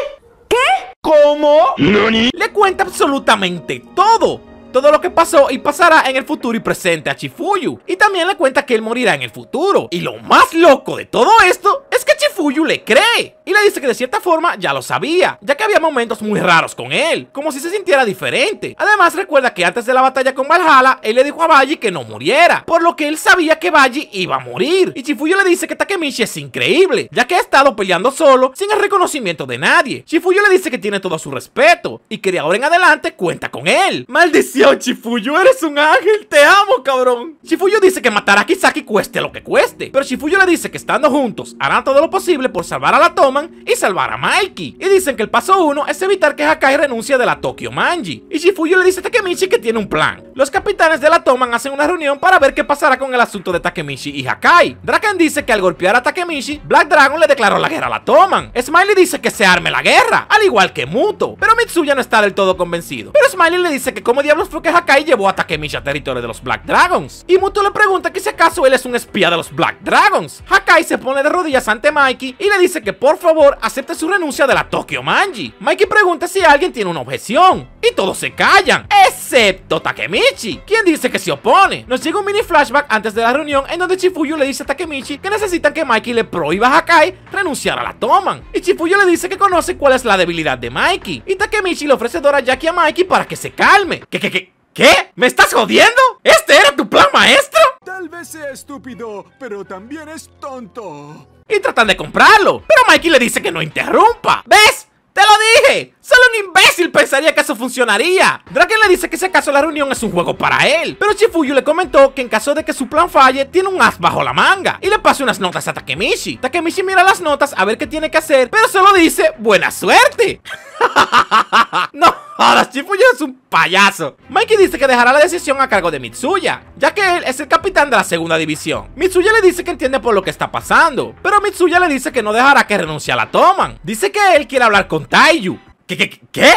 ¿Qué? ¿Cómo? Le cuenta absolutamente todo. Todo lo que pasó y pasará en el futuro y presente a Chifuyu. Y también le cuenta que él morirá en el futuro. Y lo más loco de todo esto es que Chifuyu le cree. Y le dice que de cierta forma ya lo sabía, ya que había momentos muy raros con él, como si se sintiera diferente. Además recuerda que antes de la batalla con Valhalla, él le dijo a Baji que no muriera, por lo que él sabía que Baji iba a morir. Y Chifuyu le dice que Takemichi es increíble, ya que ha estado peleando solo, sin el reconocimiento de nadie. Chifuyu le dice que tiene todo su respeto, y que de ahora en adelante cuenta con él. ¡Maldición, Chifuyu! ¡Eres un ángel! ¡Te amo, cabrón! Chifuyu dice que matar a Kisaki cueste lo que cueste, pero Chifuyu le dice que estando juntos, harán todo lo posible por salvar a la Toman y salvar a Mikey. Y dicen que el paso 1 es evitar que Hakai renuncie de la Tokyo Manji. Y Shifuyu le dice a Takemichi que tiene un plan. Los capitanes de la Toman hacen una reunión para ver qué pasará con el asunto de Takemichi y Hakai. Draken dice que al golpear a Takemichi, Black Dragon le declaró la guerra a la Toman. Smiley dice que se arme la guerra, al igual que Muto. Pero Mitsuya no está del todo convencido. Pero Smiley le dice que como diablos fue que Hakai llevó a Takemichi a territorio de los Black Dragons. Y Muto le pregunta que si acaso él es un espía de los Black Dragons. Hakai se pone de rodillas ante Mikey y le dice que por favor acepte su renuncia de la Tokyo Manji. Mikey pregunta si alguien tiene una objeción y todos se callan, excepto Takemichi, quien dice que se opone. Nos llega un mini flashback antes de la reunión en donde Chifuyu le dice a Takemichi que necesitan que Mikey le prohíba a Hakai renunciar a la Toman. Y Chifuyu le dice que conoce cuál es la debilidad de Mikey. Y Takemichi le ofrece Dorayaki a Mikey para que se calme. ¿Qué, qué, qué? ¿Qué? ¿Me estás jodiendo? ¿Este era tu plan maestro? Tal vez sea estúpido, pero también es tonto. Y tratan de comprarlo. Pero Mikey le dice que no interrumpa. ¿Ves? ¡Te lo dije! Solo un imbécil pensaría que eso funcionaría. Draken le dice que si acaso la reunión es un juego para él. Pero Chifuyu le comentó que en caso de que su plan falle, tiene un as bajo la manga. Y le pasa unas notas a Takemichi. Takemichi mira las notas a ver qué tiene que hacer, pero solo dice, ¡buena suerte! no jodas, Chifuyu es un payaso. Mikey dice que dejará la decisión a cargo de Mitsuya, ya que él es el capitán de la segunda división. Mitsuya le dice que entiende por lo que está pasando, pero Mitsuya le dice que no dejará que renuncie a la Toman. Dice que él quiere hablar con Taiyu. ¿Qué, qué, qué?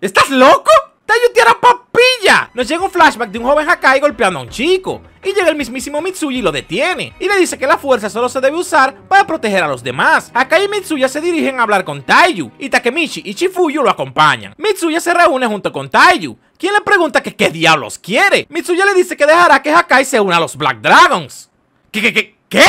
¿Estás loco? Taiyu tiene papilla. Nos llega un flashback de un joven Hakai golpeando a un chico. Y llega el mismísimo Mitsuya y lo detiene. Y le dice que la fuerza solo se debe usar para proteger a los demás. Hakai y Mitsuya se dirigen a hablar con Taiyu. Y Takemichi y Chifuyu lo acompañan. Mitsuya se reúne junto con Taiyu. Quien le pregunta que qué diablos quiere. Mitsuya le dice que dejará que Hakai se una a los Black Dragons. ¿Qué, qué, qué? ¿Qué?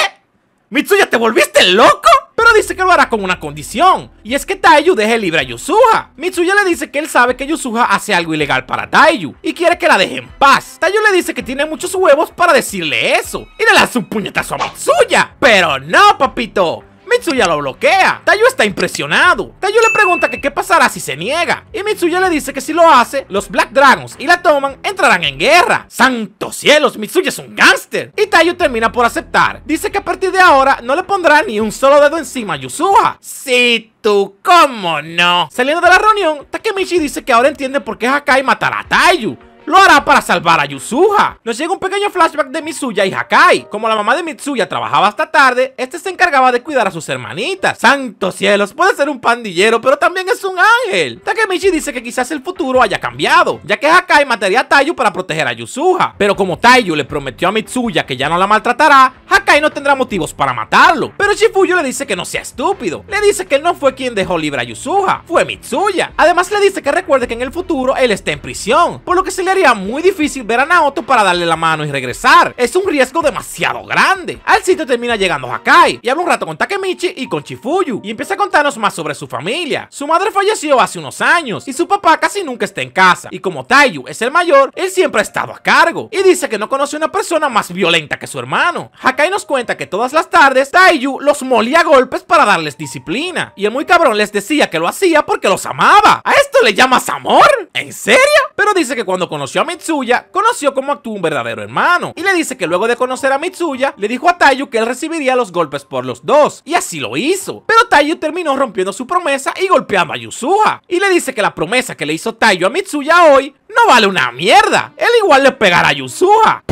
¿Mitsuya te volviste loco? Pero dice que lo hará con una condición, y es que Taiyu deje libre a Yusuha. Mitsuya le dice que él sabe que Yusuha hace algo ilegal para Taiyu, y quiere que la deje en paz. Taiyu le dice que tiene muchos huevos para decirle eso, y le lanza un puñetazo a Mitsuya. Pero no, papito. Mitsuya lo bloquea. Taiyu está impresionado. Taiyu le pregunta que qué pasará si se niega. Y Mitsuya le dice que si lo hace, los Black Dragons y la toman entrarán en guerra. ¡Santos cielos! Mitsuya es un gángster. Y Taiyu termina por aceptar. Dice que a partir de ahora no le pondrá ni un solo dedo encima a Yusuha. Sí, tú, ¿cómo no? Saliendo de la reunión, Takemichi dice que ahora entiende por qué Hakai matará a Taiyu. Lo hará para salvar a Yusuha. Nos llega un pequeño flashback de Mitsuya y Hakai. Como la mamá de Mitsuya trabajaba hasta tarde, este se encargaba de cuidar a sus hermanitas. ¡Santos cielos! Puede ser un pandillero, pero también es un ángel. Takemichi dice que quizás el futuro haya cambiado, ya que Hakai mataría a Taiyu para proteger a Yusuha. Pero como Taiyu le prometió a Mitsuya que ya no la maltratará, Hakai no tendrá motivos para matarlo. Pero Shifuyu le dice que no sea estúpido. Le dice que no fue quien dejó libre a Yusuha, fue Mitsuya. Además le dice que recuerde que en el futuro él está en prisión, por lo que se le haría muy difícil ver a Naoto para darle la mano y regresar. Es un riesgo demasiado grande. Al sitio termina llegando Hakai y habla un rato con Takemichi y con Chifuyu y empieza a contarnos más sobre su familia. Su madre falleció hace unos años y su papá casi nunca está en casa. Y como Taiyu es el mayor, él siempre ha estado a cargo y dice que no conoce una persona más violenta que su hermano. Hakai nos cuenta que todas las tardes Taiyu los molía a golpes para darles disciplina y el muy cabrón les decía que lo hacía porque los amaba. ¿A esto le llamas amor? ¿En serio? Pero dice que cuando conoció a Mitsuya, conoció cómo actúa un verdadero hermano. Y le dice que luego de conocer a Mitsuya, le dijo a Taiyu que él recibiría los golpes por los dos. Y así lo hizo. Pero Taiyu terminó rompiendo su promesa y golpeando a Yusuha. Y le dice que la promesa que le hizo Taiyu a Mitsuya hoy no vale una mierda. Él igual le pegará a Yusuha.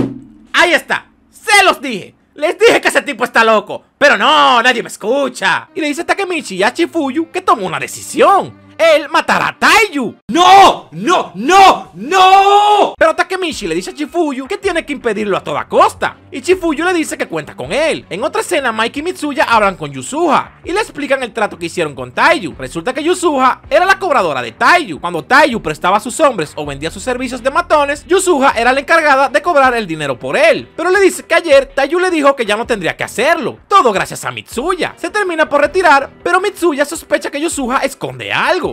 Ahí está. Se los dije. Les dije que ese tipo está loco, pero no, nadie me escucha. Y le dice Takemichi y a Chifuyu que tomó una decisión. Él matará a Taiyu. ¡No! ¡No! ¡No! ¡No! Pero Takemichi le dice a Chifuyu que tiene que impedirlo a toda costa. Y Chifuyu le dice que cuenta con él. En otra escena, Mike y Mitsuya hablan con Yusuha y le explican el trato que hicieron con Taiyu. Resulta que Yusuha era la cobradora de Taiyu. Cuando Taiyu prestaba a sus hombres o vendía sus servicios de matones, Yusuha era la encargada de cobrar el dinero por él. Pero le dice que ayer Taiyu le dijo que ya no tendría que hacerlo. Todo gracias a Mitsuya. Se termina por retirar, pero Mitsuya sospecha que Yusuha esconde algo.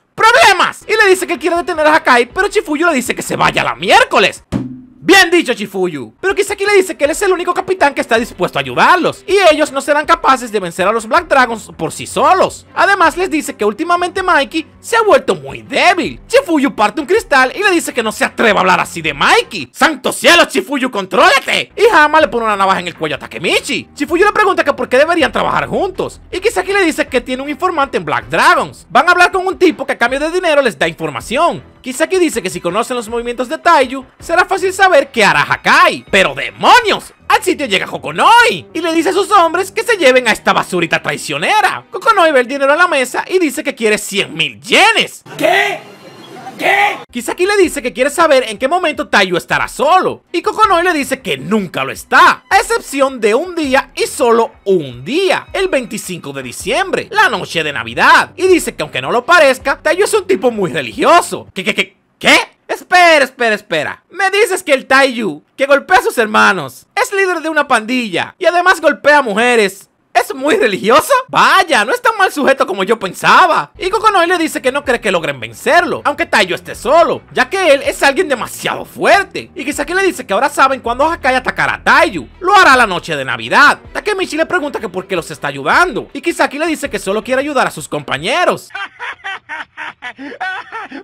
¡Problemas! Y le dice que quiere detener a Hakai, pero Chifuyu le dice que se vaya la miércoles. Bien dicho, Chifuyu. Pero Kisaki le dice que él es el único capitán que está dispuesto a ayudarlos. Y ellos no serán capaces de vencer a los Black Dragons por sí solos. Además, les dice que últimamente Mikey se ha vuelto muy débil. Chifuyu parte un cristal y le dice que no se atreva a hablar así de Mikey. ¡Santo cielo, Chifuyu, contrólate! Y Hama le pone una navaja en el cuello a Takemichi. Chifuyu le pregunta que por qué deberían trabajar juntos. Y Kisaki le dice que tiene un informante en Black Dragons. Van a hablar con un tipo que a cambio de dinero les da información. Kisaki dice que si conocen los movimientos de Taiyu, será fácil saber qué hará Hakai. ¡Pero demonios! Al sitio llega Kokonoi y le dice a sus hombres que se lleven a esta basurita traicionera. Kokonoi ve el dinero en la mesa y dice que quiere 100 mil yenes. ¿Qué? ¿Qué? Kisaki le dice que quiere saber en qué momento Taiyu estará solo. Y Kokonoi le dice que nunca lo está. A excepción de un día y solo un día. El 25 de diciembre. La noche de Navidad. Y dice que aunque no lo parezca, Taiyu es un tipo muy religioso. ¿Qué, qué, qué? ¿Qué? Espera, espera, espera. Me dices que el Taiyu, que golpea a sus hermanos, es líder de una pandilla y además golpea a mujeres. ¿Es muy religioso? Vaya, no es tan mal sujeto como yo pensaba. Y Kokonoi le dice que no cree que logren vencerlo, aunque Taiyo esté solo, ya que él es alguien demasiado fuerte. Y Kisaki le dice que ahora saben cuándo Hakai atacará a Taiyu. Lo hará la noche de Navidad. Takemichi le pregunta que por qué los está ayudando. Y Kisaki le dice que solo quiere ayudar a sus compañeros.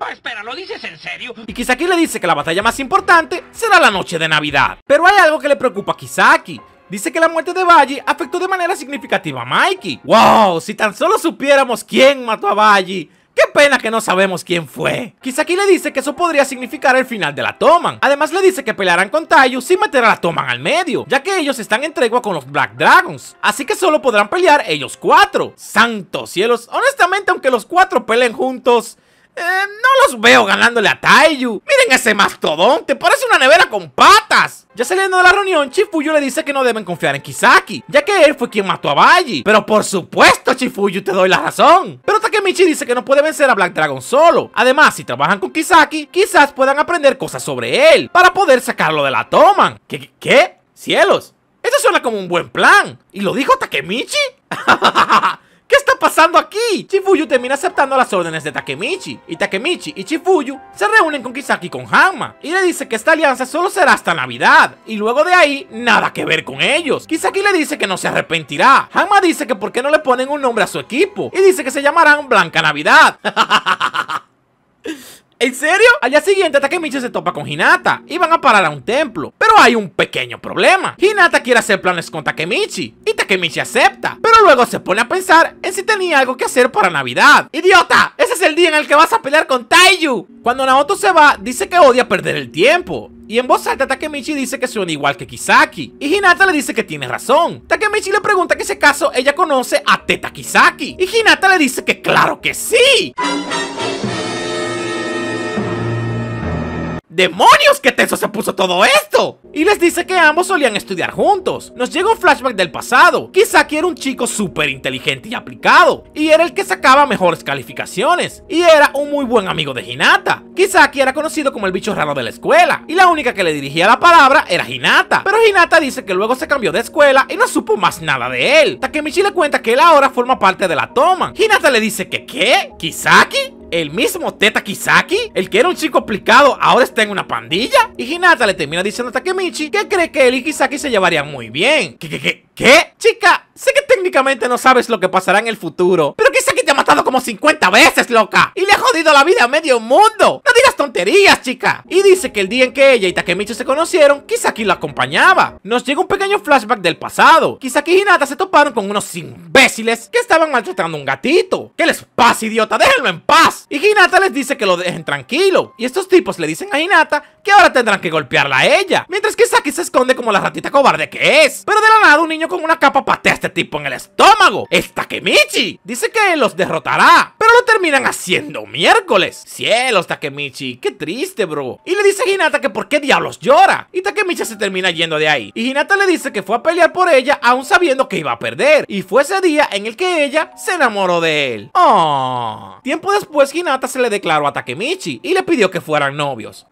Oh, espera, ¿lo dices en serio? Y Kisaki le dice que la batalla más importante será la noche de Navidad. Pero hay algo que le preocupa a Kisaki. Dice que la muerte de Baji afectó de manera significativa a Mikey. ¡Wow! Si tan solo supiéramos quién mató a Baji. ¡Qué pena que no sabemos quién fue! Kisaki le dice que eso podría significar el final de la Toman. Además le dice que pelearán con Taiyu sin meter a la Toman al medio, ya que ellos están en tregua con los Black Dragons. Así que solo podrán pelear ellos cuatro. ¡Santos cielos! Honestamente, aunque los cuatro peleen juntos... Eh, no los veo ganándole a Taiyu. Miren ese mastodonte, parece una nevera con patas. Ya saliendo de la reunión, Chifuyu le dice que no deben confiar en Kisaki, ya que él fue quien mató a Baji. Pero por supuesto, Chifuyu, te doy la razón. Pero Takemichi dice que no puede vencer a Black Dragon solo. Además, si trabajan con Kisaki, quizás puedan aprender cosas sobre él para poder sacarlo de la Toman. ¿Qué? qué? ¡Cielos! Eso suena como un buen plan. ¿Y lo dijo Takemichi? ¿Qué está pasando aquí? Chifuyu termina aceptando las órdenes de Takemichi, y Takemichi y Chifuyu se reúnen con Kisaki y con Hanma, y le dice que esta alianza solo será hasta Navidad, y luego de ahí, nada que ver con ellos. Kisaki le dice que no se arrepentirá. Hanma dice que por qué no le ponen un nombre a su equipo, y dice que se llamarán Blanca Navidad. ¿En serio? Al día siguiente Takemichi se topa con Hinata y van a parar a un templo. Pero hay un pequeño problema. Hinata quiere hacer planes con Takemichi y Takemichi acepta. Pero luego se pone a pensar en si tenía algo que hacer para Navidad. ¡Idiota! Ese es el día en el que vas a pelear con Taiyu. Cuando Naoto se va, dice que odia perder el tiempo. Y en voz alta Takemichi dice que suena igual que Kisaki. Y Hinata le dice que tiene razón. Takemichi le pregunta que si acaso ella conoce a Teta Kisaki. Y Hinata le dice que claro que sí. ¡Demonios! ¡Qué tenso se puso todo esto! Y les dice que ambos solían estudiar juntos. Nos llega un flashback del pasado. Kisaki era un chico súper inteligente y aplicado. Y era el que sacaba mejores calificaciones. Y era un muy buen amigo de Hinata. Kisaki era conocido como el bicho raro de la escuela. Y la única que le dirigía la palabra era Hinata. Pero Hinata dice que luego se cambió de escuela y no supo más nada de él. Takemichi le cuenta que él ahora forma parte de la toma. Hinata le dice que ¿qué? ¿Kisaki? El mismo Teta Kisaki, el que era un chico aplicado, ahora está en una pandilla. Y Hinata le termina diciendo a Takemichi que cree que él y Kisaki se llevarían muy bien. ¿Qué, qué, qué? ¿Qué? Chica, sé que técnicamente no sabes lo que pasará en el futuro, pero Kisaki te ha matado como 50 veces, loca. Y le ha jodido la vida a medio mundo. Tonterías, chica. Y dice que el día en que ella y Takemichi se conocieron, Kisaki lo acompañaba. Nos llega un pequeño flashback del pasado. Kisaki y Hinata se toparon con unos imbéciles que estaban maltratando a un gatito. ¿Qué les pasa, idiota? Déjenlo en paz. Y Hinata les dice que lo dejen tranquilo. Y estos tipos le dicen a Hinata que ahora tendrán que golpearla a ella. Mientras que Saki se esconde como la ratita cobarde que es. Pero de la nada un niño con una capa patea a este tipo en el estómago. ¡Es Takemichi! Dice que los derrotará. Terminan haciendo miércoles. Cielos, Takemichi. Qué triste, bro. Y le dice a Hinata que por qué diablos llora. Y Takemichi se termina yendo de ahí. Y Hinata le dice que fue a pelear por ella aún sabiendo que iba a perder. Y fue ese día en el que ella se enamoró de él. Oh. Tiempo después Hinata se le declaró a Takemichi y le pidió que fueran novios.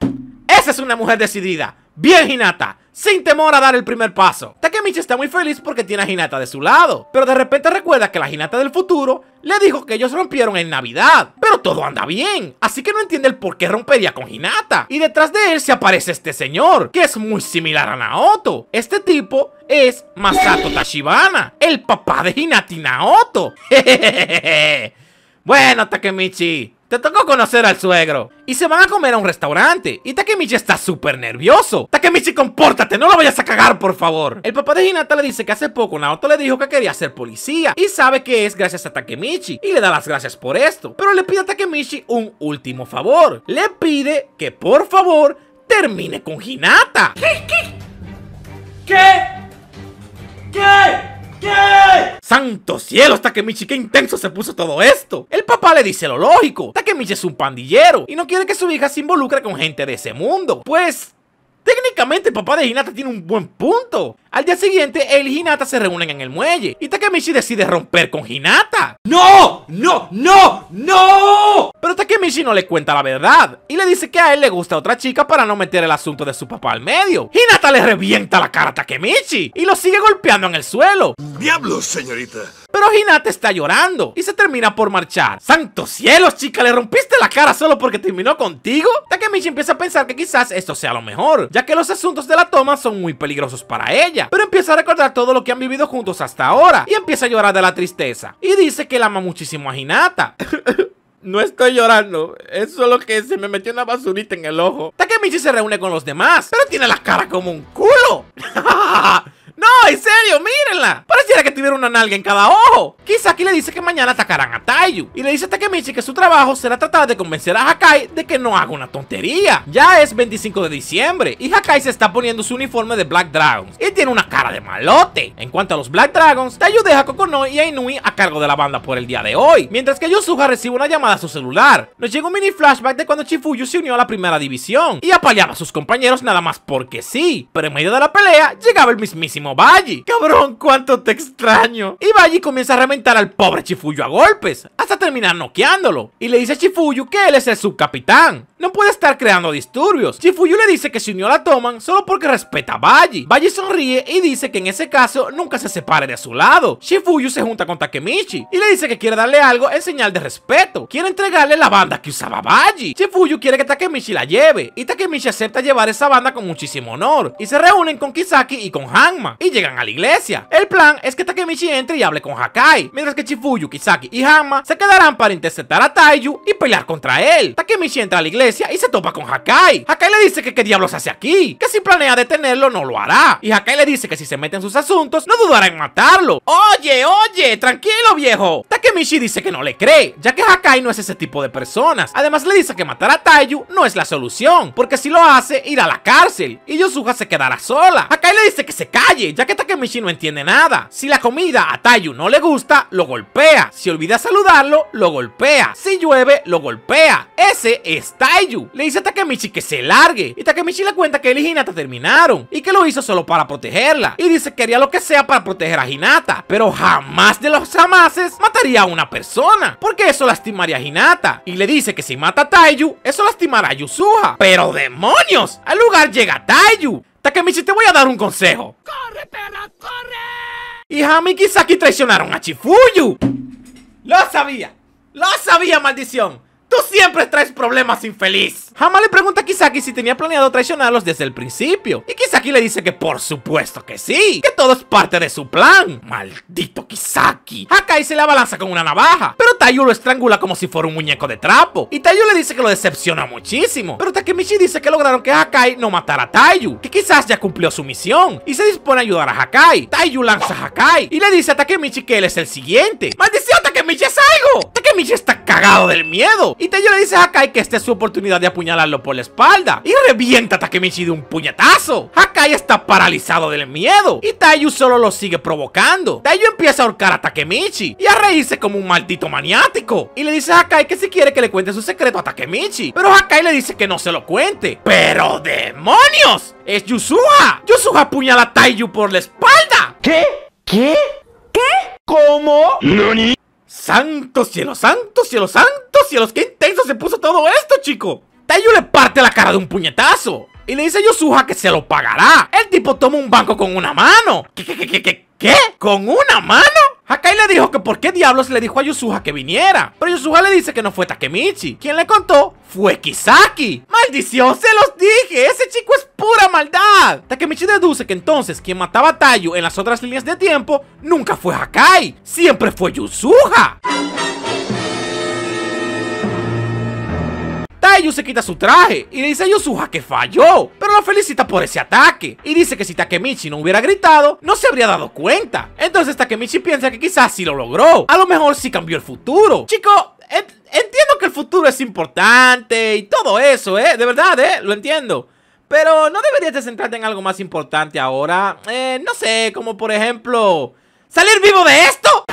Esa es una mujer decidida. Bien, Hinata, sin temor a dar el primer paso. Takemichi está muy feliz porque tiene a Hinata de su lado, pero de repente recuerda que la Hinata del futuro le dijo que ellos rompieron en Navidad, pero todo anda bien, así que no entiende el por qué rompería con Hinata. Y detrás de él se aparece este señor, que es muy similar a Naoto. Este tipo es Masato Tashibana, el papá de Hinata y Naoto. bueno, Takemichi, te tocó conocer al suegro. Y se van a comer a un restaurante. Y Takemichi está súper nervioso. Takemichi, compórtate, no lo vayas a cagar, por favor. El papá de Hinata le dice que hace poco Naoto le dijo que quería ser policía. Y sabe que es gracias a Takemichi. Y le da las gracias por esto. Pero le pide a Takemichi un último favor. Le pide que por favor termine con Hinata. ¿Qué? ¿Qué? ¿Qué? ¡Santos cielos, Takemichi! ¡Qué intenso se puso todo esto! El papá le dice lo lógico. Takemichi es un pandillero y no quiere que su hija se involucre con gente de ese mundo. Pues... Técnicamente el papá de Hinata tiene un buen punto. Al día siguiente, él y Hinata se reúnen en el muelle y Takemichi decide romper con Hinata. ¡No! ¡No! ¡No! ¡No! Pero Takemichi no le cuenta la verdad y le dice que a él le gusta otra chica para no meter el asunto de su papá al medio. Hinata le revienta la cara a Takemichi y lo sigue golpeando en el suelo. ¡Diablos, señorita! Pero Hinata está llorando y se termina por marchar. ¡Santos cielos, chica! ¿Le rompiste la cara solo porque terminó contigo? Takemichi empieza a pensar que quizás esto sea lo mejor, ya que los asuntos de la toma son muy peligrosos para ella. Pero empieza a recordar todo lo que han vivido juntos hasta ahora y empieza a llorar de la tristeza. Y dice que él ama muchísimo a Hinata. No estoy llorando, es solo que se me metió una basurita en el ojo. Takemichi se reúne con los demás, pero tiene la cara como un culo. ¡No, en serio! ¡Mírenla! Pareciera que tuviera una nalga en cada ojo. Kisaki le dice que mañana atacarán a Taiyu. Y le dice a Takemichi que su trabajo será tratar de convencer a Hakai de que no haga una tontería. Ya es 25 de diciembre y Hakai se está poniendo su uniforme de Black Dragons. Y tiene una cara de malote. En cuanto a los Black Dragons, Taiyu deja a Kokonoi y a Inui a cargo de la banda por el día de hoy. Mientras que Yosuga recibe una llamada a su celular. Nos llega un mini flashback de cuando Chifuyu se unió a la primera división. Y apaleaba a sus compañeros nada más porque sí. Pero en medio de la pelea llegaba el mismísimo Baji. Cabrón, cuánto te extraño. Y Baji comienza a reventar al pobre Chifuyu a golpes, hasta terminar noqueándolo. Y le dice a Chifuyu que él es el subcapitán. No puede estar creando disturbios. Chifuyu le dice que se unió la Toman solo porque respeta a Baji. Baji sonríe y dice que en ese caso nunca se separe de su lado. Shifuyu se junta con Takemichi y le dice que quiere darle algo en señal de respeto. Quiere entregarle la banda que usaba Baji. Shifuyu quiere que Takemichi la lleve y Takemichi acepta llevar esa banda con muchísimo honor. Y se reúnen con Kisaki y con Hanma y llegan a la iglesia. El plan es que Takemichi entre y hable con Hakai, mientras que Chifuyu, Kisaki y Hanma se quedarán para interceptar a Taiyu y pelear contra él. Takemichi entra a la iglesia y se topa con Hakai. Hakai le dice que qué diablos hace aquí, que si planea detenerlo no lo hará. Y Hakai le dice que si se mete en sus asuntos no dudará en matarlo. Oye, oye, tranquilo viejo. Takemichi dice que no le cree, ya que Hakai no es ese tipo de personas. Además le dice que matar a Taiyu no es la solución, porque si lo hace irá a la cárcel y Yosuha se quedará sola. Hakai le dice que se calle, ya que Takemichi no entiende nada. Si la comida a Taiyu no le gusta, lo golpea. Si olvida saludarlo, lo golpea. Si llueve, lo golpea. Ese es Taiyu. Le dice a Takemichi que se largue. Y Takemichi le cuenta que él y Hinata terminaron. Y que lo hizo solo para protegerla. Y dice que haría lo que sea para proteger a Hinata. Pero jamás de los jamases mataría a una persona. Porque eso lastimaría a Hinata. Y le dice que si mata a Taiyu, eso lastimará a Yusuha. Pero demonios, al lugar llega Taiyu. Takemichi, te voy a dar un consejo. ¡Corre, perra, corre! Y Hami y Kisaki traicionaron a Chifuyu. Lo sabía. Lo sabía, maldición. Tú siempre traes problemas infeliz. Hama le pregunta a Kisaki si tenía planeado traicionarlos desde el principio. Y Kisaki le dice que por supuesto que sí. Que todo es parte de su plan. Maldito Kisaki. Hakai se le abalanza con una navaja. Pero Taiyu lo estrangula como si fuera un muñeco de trapo. Y Taiyu le dice que lo decepciona muchísimo. Pero Takemichi dice que lograron que Hakai no matara a Taiyu. Que quizás ya cumplió su misión. Y se dispone a ayudar a Hakai. Taiyu lanza a Hakai. Y le dice a Takemichi que él es el siguiente. ¡Maldición, Takemichi es algo! Takemichi está cagado del miedo. Y Taiyu le dice a Hakai que esta es su oportunidad de apuñalarlo por la espalda. Y revienta a Takemichi de un puñetazo. Hakai está paralizado del miedo. Y Taiyu solo lo sigue provocando. Taiyu empieza a ahorcar a Takemichi. Y a reírse como un maldito maniático. Y le dice a Hakai que si quiere que le cuente su secreto a Takemichi. Pero Hakai le dice que no se lo cuente. ¡Pero demonios! ¡Es Yusuha! Yusuha apuñala a Taiyu por la espalda. ¿Qué? ¿Qué? ¿Qué? ¿Cómo? ¡Santos cielos, santos cielos, santos cielos! ¡Qué intenso se puso todo esto, chico! Taiyu le parte la cara de un puñetazo. Y le dice a Yosuha que se lo pagará. El tipo toma un banco con una mano. ¿Qué, qué, qué, qué, qué? ¿Qué? ¿Con una mano? Hakai le dijo que por qué diablos le dijo a Yosuha que viniera. Pero Yosuha le dice que no fue Takemichi. Quien le contó fue Kisaki. ¡Maldición! ¡Se los dije! ¡Ese chico es pura maldad! Takemichi deduce que entonces quien mataba a Taiyu en las otras líneas de tiempo nunca fue Hakai. Siempre fue Yusuha. Taiyu se quita su traje y dice a Yosuha que falló, pero lo felicita por ese ataque y dice que si Takemichi no hubiera gritado, no se habría dado cuenta. Entonces Takemichi piensa que quizás sí lo logró, a lo mejor sí cambió el futuro. Chico, en- entiendo que el futuro es importante y todo eso, eh, de verdad, eh, lo entiendo. Pero no deberías de centrarte en algo más importante ahora, eh, no sé, como por ejemplo, salir vivo de esto.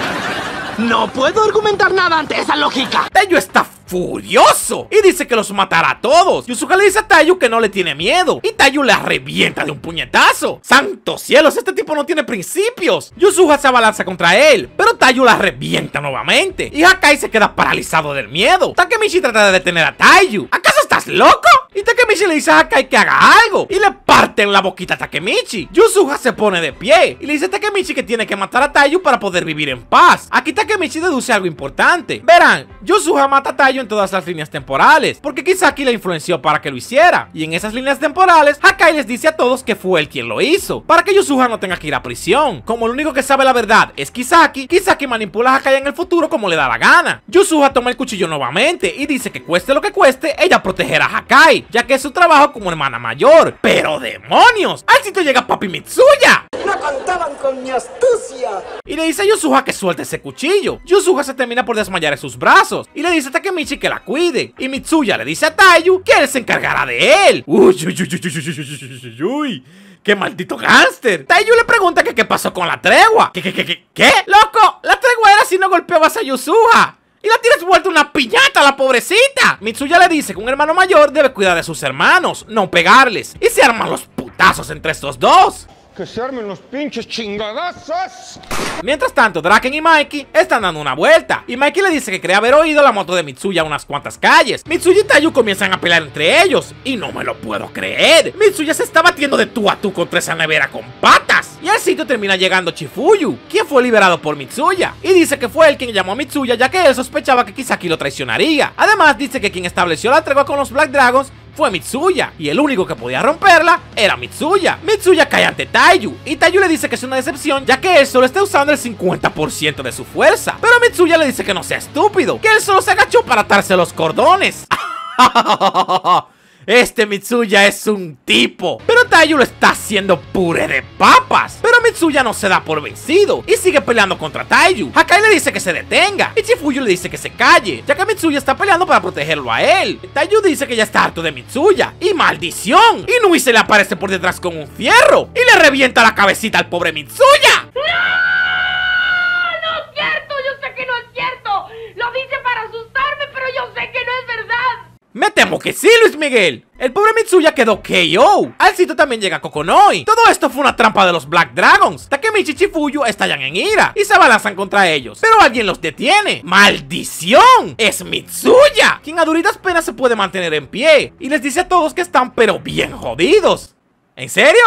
No puedo argumentar nada ante esa lógica. Taiyu está furioso y dice que los matará a todos. Yusuke le dice a Taiyu que no le tiene miedo y Taiyu le revienta de un puñetazo. ¡Santos cielos! Este tipo no tiene principios. Yusuha se abalanza contra él, pero Taiyu la revienta nuevamente y Hakai se queda paralizado del miedo. Takemichi trata de detener a Taiyu. ¿Acaso estás loco? Y Takemichi le dice a Hakai que haga algo y le parte en la boquita a Takemichi. Yusuha se pone de pie y le dice a Takemichi que tiene que matar a Taiyu para poder vivir en paz. Aquí Takemichi deduce algo importante. Verán, Yusuha mata a Taiyu en todas las líneas temporales, porque Kisaki le influenció para que lo hiciera. Y en esas líneas temporales, Hakai les dice a todos que fue él quien lo hizo, para que Yusuha no tenga que ir a prisión. Como el único que sabe la verdad es Kisaki, Kisaki manipula a Hakai en el futuro como le da la gana. Yusuha toma el cuchillo nuevamente y dice que cueste lo que cueste, ella proteger a Hakai, ya que es su trabajo como hermana mayor. ¡Pero demonios! ¡Al sitio llega Papi Mitsuya! ¡No contaban con mi astucia! Y le dice a Yusuha que suelte ese cuchillo. Yusuha se termina por desmayar en sus brazos y le dice a Takemichi que la cuide. Y Mitsuya le dice a Taiyu que él se encargará de él. Uy, uy, uy, uy, uy ¡Qué maldito gángster! Taiyu le pregunta que qué pasó con la tregua. ¿Qué, qué, qué, qué? ¿Qué? ¡Loco! La tregua era si no golpeabas a Yusuha. Y la tienes vuelta una piñata, la pobrecita. Mitsuya le dice que un hermano mayor debe cuidar de sus hermanos, no pegarles. Y se arman los putazos entre estos dos. Que se armen los pinches chingadazos. Mientras tanto, Draken y Mikey están dando una vuelta y Mikey le dice que cree haber oído la moto de Mitsuya unas cuantas calles. Mitsuya y Tayu comienzan a pelear entre ellos y no me lo puedo creer. Mitsuya se está batiendo de tú a tú contra esa nevera con patas. Y al sitio termina llegando Chifuyu, quien fue liberado por Mitsuya. Y dice que fue él quien llamó a Mitsuya ya que él sospechaba que Kisaki lo traicionaría. Además dice que quien estableció la tregua con los Black Dragons fue Mitsuya, y el único que podía romperla era Mitsuya. Mitsuya cae ante Taiyu, y Taiyu le dice que es una decepción ya que él solo está usando el 50% de su fuerza. Pero Mitsuya le dice que no sea estúpido, que él solo se agachó para atarse los cordones. Este Mitsuya es un tipo. Pero Taiyu lo está haciendo puré de papas. Pero Mitsuya no se da por vencido Y sigue peleando contra Taiyu Hakai le dice que se detenga Y Chifuyu le dice que se calle Ya que Mitsuya está peleando para protegerlo a él. Taiyu dice que ya está harto de Mitsuya Y maldición. Inui se le aparece por detrás con un fierro Y le revienta la cabecita al pobre Mitsuya. No es cierto, yo sé que no es cierto. Lo dice para asustarme, pero yo sé que no es verdad. Me temo que sí, Luis Miguel. El pobre Mitsuya quedó KO. Al sitio también llega Kokonoi. Todo esto fue una trampa de los Black Dragons. Takemichi y Chifuyu estallan en ira y se abalanzan contra ellos. Pero alguien los detiene. ¡Maldición! Es Mitsuya, quien a duritas penas se puede mantener en pie. Y les dice a todos que están pero bien jodidos. ¿En serio?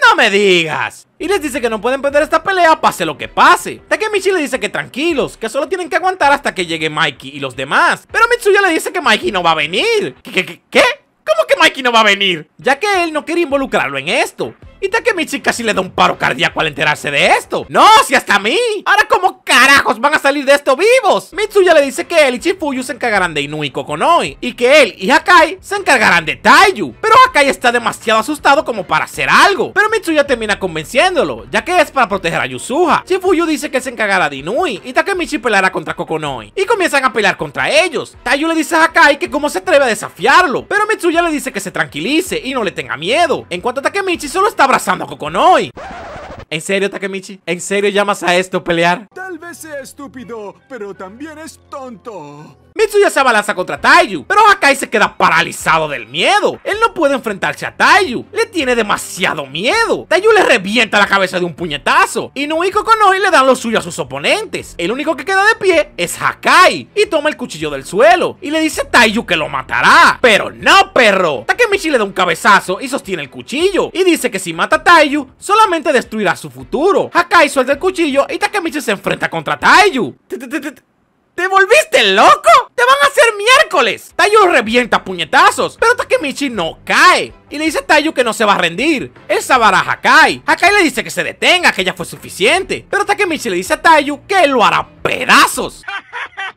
¡No me digas! Y les dice que no pueden perder esta pelea pase lo que pase. Takemichi le dice que tranquilos, que solo tienen que aguantar hasta que llegue Mikey y los demás. Pero Mitsuya le dice que Mikey no va a venir. ¿Qué? ¿Qué? ¿Qué? ¿Cómo que Mikey no va a venir? Ya que él no quería involucrarlo en esto. Y Takemichi casi le da un paro cardíaco al enterarse de esto. ¡No! ¡Si hasta a mí! Ahora, ¿cómo carajos van a salir de esto vivos? Mitsuya le dice que él y Chifuyu se encargarán de Inui y Kokonoi. Y que él y Hakai se encargarán de Taiyu. Pero Hakai está demasiado asustado como para hacer algo. Pero Mitsuya termina convenciéndolo, ya que es para proteger a Yusuha. Chifuyu dice que se encargará de Inui. Y Takemichi peleará contra Kokonoi. Y comienzan a pelear contra ellos. Taiyu le dice a Hakai que cómo se atreve a desafiarlo. Pero Mitsuya le dice que se tranquilice y no le tenga miedo. En cuanto a Takemichi, solo está abrazando a Kokonoi. ¿En serio, Takemichi? ¿En serio llamas a esto pelear? Tal vez sea estúpido, pero también es tonto. Mitsuya se abalanza contra Taiyu, pero Hakai se queda paralizado del miedo. Él no puede enfrentarse a Taiyu, le tiene demasiado miedo. Taiyu le revienta la cabeza de un puñetazo. Inui y Kokonoi le dan lo suyo a sus oponentes. El único que queda de pie es Hakai, y toma el cuchillo del suelo, y le dice a Taiyu que lo matará. Pero no, perro. Takemichi le da un cabezazo y sostiene el cuchillo, y dice que si mata a Taiyu, solamente destruirá su futuro. Hakai suelta el cuchillo y Takemichi se enfrenta contra Taiyu. ¿Te volviste loco? ¡Te van a hacer miércoles! Taiyu lo revienta puñetazos, pero Takemichi no cae. Y le dice a Taiyu que no se va a rendir. Él sabará a Hakai. Hakai le dice que se detenga, que ya fue suficiente. Pero Takemichi le dice a Taiyu que lo hará pedazos.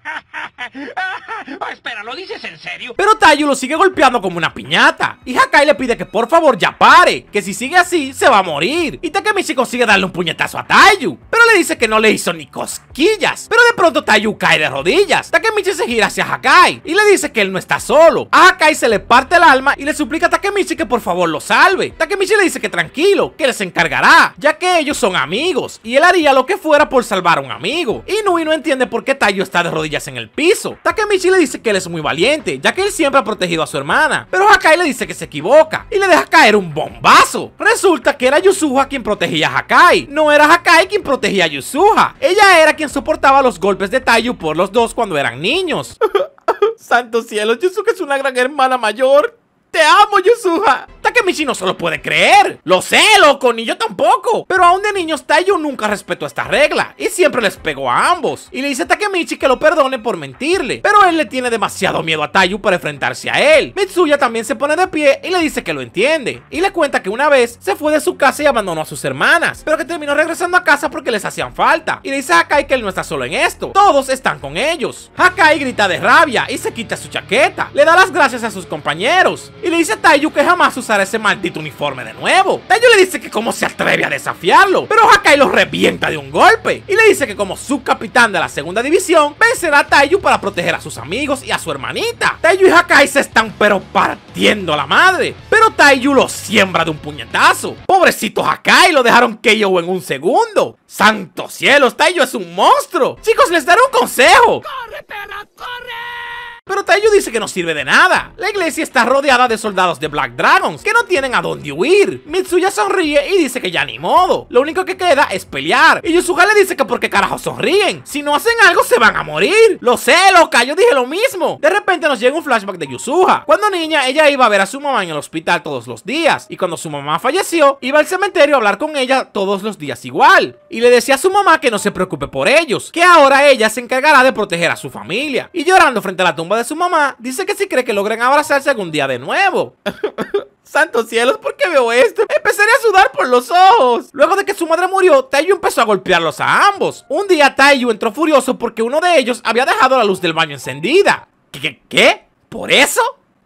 Oh, espera, ¿lo dices en serio? Pero Taiyu lo sigue golpeando como una piñata. Y Hakai le pide que por favor ya pare, que si sigue así se va a morir. Y Takemichi consigue darle un puñetazo a Taiyu, pero le dice que no le hizo ni cosquillas. Pero de pronto Taiyu cae de rodillas. Takemichi se gira hacia Hakai y le dice que él no está solo. A Hakai se le parte el alma y le suplica a Takemichi que por favor lo salve. Takemichi le dice que tranquilo, que él se encargará, ya que ellos son amigos y él haría lo que fuera por salvar a un amigo. Inui no entiende por qué Taiyu está de rodillas en el piso. Takemichi le dice que él es muy valiente, ya que él siempre ha protegido a su hermana. Pero Hakai le dice que se equivoca y le deja caer un bombazo. Resulta que era Yusuha quien protegía a Hakai. No era Hakai quien protegía a Yusuha. Ella era quien soportaba los golpes de Taiyu por los dos cuando eran niños. Santo cielo, Yusuha es una gran hermana mayor. ¡Te amo, Yusuha! Takemichi no se lo puede creer. Lo sé, loco, ni yo tampoco. Pero aún de niños, Taiyu nunca respetó esta regla y siempre les pegó a ambos. Y le dice a Takemichi que lo perdone por mentirle. Pero él le tiene demasiado miedo a Taiyu para enfrentarse a él. Mitsuya también se pone de pie y le dice que lo entiende. Y le cuenta que una vez se fue de su casa y abandonó a sus hermanas. Pero que terminó regresando a casa porque les hacían falta. Y le dice a Hakai que él no está solo en esto. Todos están con ellos. Hakai grita de rabia y se quita su chaqueta. Le da las gracias a sus compañeros. Y le dice a Taiyu que jamás usará ese maldito uniforme de nuevo. Taiyu le dice que cómo se atreve a desafiarlo, pero Hakai lo revienta de un golpe. Y le dice que como subcapitán de la segunda división, vencerá a Taiyu para proteger a sus amigos y a su hermanita. Taiyu y Hakai se están pero partiendo la madre. Pero Taiyu lo siembra de un puñetazo. Pobrecito Hakai, lo dejaron KO en un segundo. ¡Santos cielos! Taiyu es un monstruo. Chicos, les daré un consejo. ¡Corre, perra, corre! Pero Taiyu dice que no sirve de nada. La iglesia está rodeada de soldados de Black Dragons que no tienen a dónde huir. Mitsuya sonríe y dice que ya ni modo. Lo único que queda es pelear. Y Yusuha le dice que por qué carajo sonríen. Si no hacen algo se van a morir. Lo sé, loca, yo dije lo mismo. De repente nos llega un flashback de Yusuha. Cuando niña, ella iba a ver a su mamá en el hospital todos los días. Y cuando su mamá falleció, iba al cementerio a hablar con ella todos los días igual. Y le decía a su mamá que no se preocupe por ellos, que ahora ella se encargará de proteger a su familia. Y llorando frente a la tumba de su mamá, dice que si cree que logren abrazarse algún día de nuevo. Santos cielos, ¿por qué veo esto? Empezaré a sudar por los ojos. Luego de que su madre murió, Taiyu empezó a golpearlos a ambos. Un día Taiyu entró furioso porque uno de ellos había dejado la luz del baño encendida. ¿Qué? ¿Qué? qué? ¿Por eso?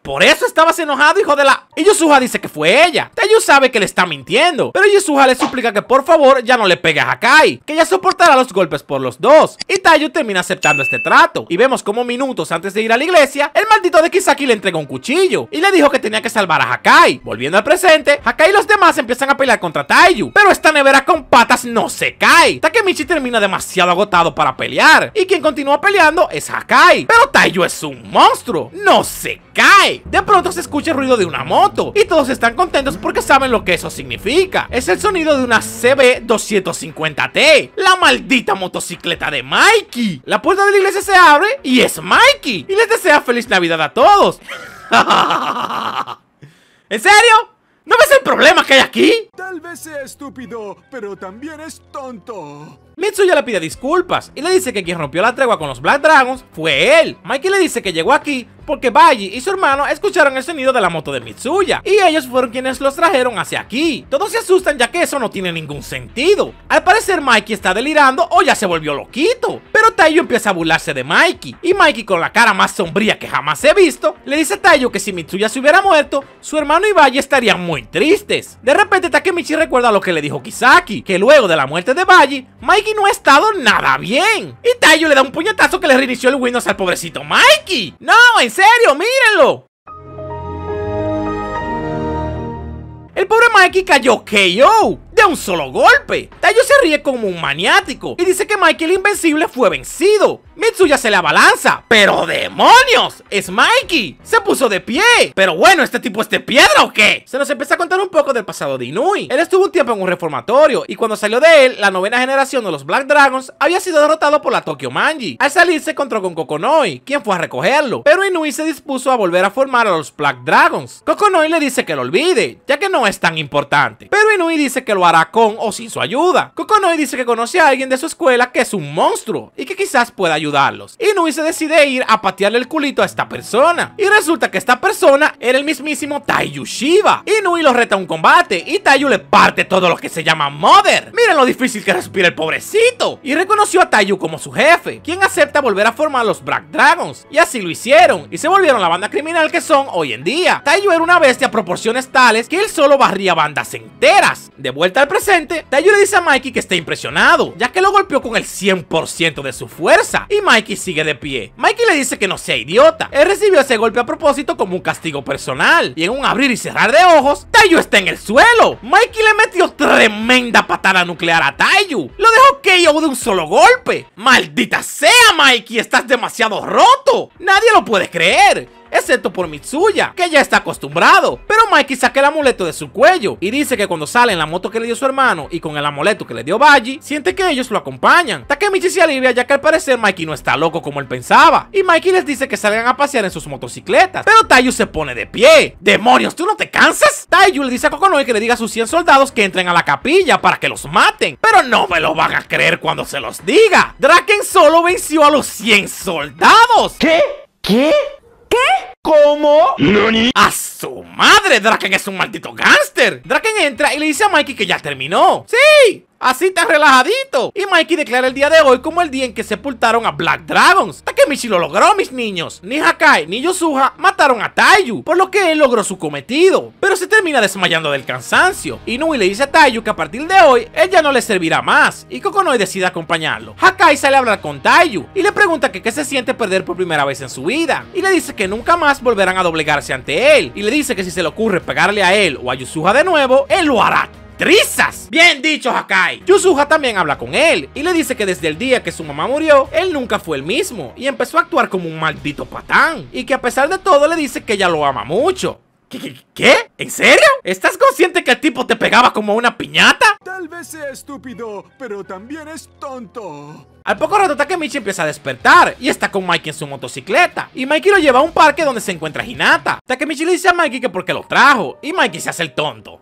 Por eso estabas enojado, hijo de la... Y Yusuha dice que fue ella. Taiyu sabe que le está mintiendo. Pero Yusuha le suplica que por favor ya no le pegue a Hakai. Que ella soportará los golpes por los dos. Y Taiyu termina aceptando este trato. Y vemos como minutos antes de ir a la iglesia, el maldito de Kisaki le entregó un cuchillo. Y le dijo que tenía que salvar a Hakai. Volviendo al presente, Hakai y los demás empiezan a pelear contra Taiyu. Pero esta nevera con patas no se cae. Takemichi termina demasiado agotado para pelear. Y quien continúa peleando es Hakai. Pero Taiyu es un monstruo. No se cae. De pronto se escucha el ruido de una moto y todos están contentos porque saben lo que eso significa. Es el sonido de una CB250T, la maldita motocicleta de Mikey. La puerta de la iglesia se abre y es Mikey y les desea feliz Navidad a todos. ¿En serio? ¿No ves el problema que hay aquí? Tal vez sea estúpido, pero también es tonto. Mitsuya le pide disculpas y le dice que quien rompió la tregua con los Black Dragons fue él. Mikey le dice que llegó aquí porque Baji y su hermano escucharon el sonido de la moto de Mitsuya y ellos fueron quienes los trajeron hacia aquí. Todos se asustan ya que eso no tiene ningún sentido. Al parecer Mikey está delirando o ya se volvió loquito. Pero Taiyo empieza a burlarse de Mikey y Mikey con la cara más sombría que jamás he visto le dice a Taiyo que si Mitsuya se hubiera muerto, su hermano y Baji estarían muy tristes. De repente Takemichi recuerda lo que le dijo Kisaki, que luego de la muerte de Baji, Mikey no ha estado nada bien. Y Taiyo le da un puñetazo que le reinició el Windows al pobrecito Mikey. No, en serio, mírenlo. El pobre Mikey cayó KO un solo golpe. Taiyo se ríe como un maniático y dice que Mikey el Invencible fue vencido. Mitsuya se le abalanza. ¡Pero demonios! ¡Es Mikey! Se puso de pie. Pero bueno, ¿este tipo es de piedra o qué? Se nos empieza a contar un poco del pasado de Inui. Él estuvo un tiempo en un reformatorio y cuando salió de él, la novena generación de los Black Dragons había sido derrotado por la Tokyo Manji. Al salir se encontró con Kokonoi, quien fue a recogerlo. Pero Inui se dispuso a volver a formar a los Black Dragons. Kokonoi le dice que lo olvide, ya que no es tan importante. Pero Inui dice que lo hará con o sin su ayuda. Kokonoi dice que conoce a alguien de su escuela que es un monstruo y que quizás pueda ayudarlos. Inui se decide ir a patearle el culito a esta persona. Y resulta que esta persona era el mismísimo Taiyu Shiba. Inui lo reta a un combate y Taiyu le parte todo lo que se llama Mother. Miren lo difícil que respira el pobrecito. Y reconoció a Taiyu como su jefe, quien acepta volver a formar los Black Dragons. Y así lo hicieron. Y se volvieron la banda criminal que son hoy en día. Taiyu era una bestia a proporciones tales que él solo barría bandas enteras. De vuelta al presente, Taiyu le dice a Mikey que está impresionado, ya que lo golpeó con el 100% de su fuerza. Y Mikey sigue de pie. Mikey le dice que no sea idiota. Él recibió ese golpe a propósito como un castigo personal. Y en un abrir y cerrar de ojos, Taiyu está en el suelo. Mikey le metió tremenda patada nuclear a Taiyu. Lo dejó KO de un solo golpe. Maldita sea, Mikey, estás demasiado roto. Nadie lo puede creer excepto por Mitsuya, que ya está acostumbrado. Pero Mikey saca el amuleto de su cuello y dice que cuando sale en la moto que le dio su hermano y con el amuleto que le dio Baji, siente que ellos lo acompañan. Takemichi se alivia ya que al parecer Mikey no está loco como él pensaba. Y Mikey les dice que salgan a pasear en sus motocicletas. Pero Taiyu se pone de pie. ¡Demonios! ¿Tú no te cansas? Taiyu le dice a Kokonoi que le diga a sus 100 soldados que entren a la capilla para que los maten. Pero no me lo van a creer cuando se los diga. Draken solo venció a los 100 soldados. ¿Qué? ¿Qué? ¿Cómo? ¡A su madre! Draken es un maldito gángster. Draken entra y le dice a Mikey que ya terminó. ¡Sí! Así tan relajadito. Y Mikey declara el día de hoy como el día en que sepultaron a Black Dragons. Takemichi lo logró, mis niños. Ni Hakai ni Yosuha mataron a Taiyu, por lo que él logró su cometido. Pero se termina desmayando del cansancio. Inui le dice a Taiyu que a partir de hoy, él ya no le servirá más. Y Kokonoi decide acompañarlo. Hakai sale a hablar con Taiyu y le pregunta que qué se siente perder por primera vez en su vida. Y le dice que nunca más volverán a doblegarse ante él. Y le dice que si se le ocurre pegarle a él o a Yusuha de nuevo, él lo hará trizas. Bien dicho, Hakai. Yusuha también habla con él y le dice que desde el día que su mamá murió, él nunca fue el mismo y empezó a actuar como un maldito patán. Y que a pesar de todo le dice que ella lo ama mucho. ¿Qué? ¿En serio? ¿Estás consciente que el tipo te pegaba como una piñata? Tal vez sea estúpido, pero también es tonto. Al poco rato Takemichi empieza a despertar y está con Mikey en su motocicleta. Y Mikey lo lleva a un parque donde se encuentra Hinata. Takemichi le dice a Mikey que porque lo trajo y Mikey se hace el tonto.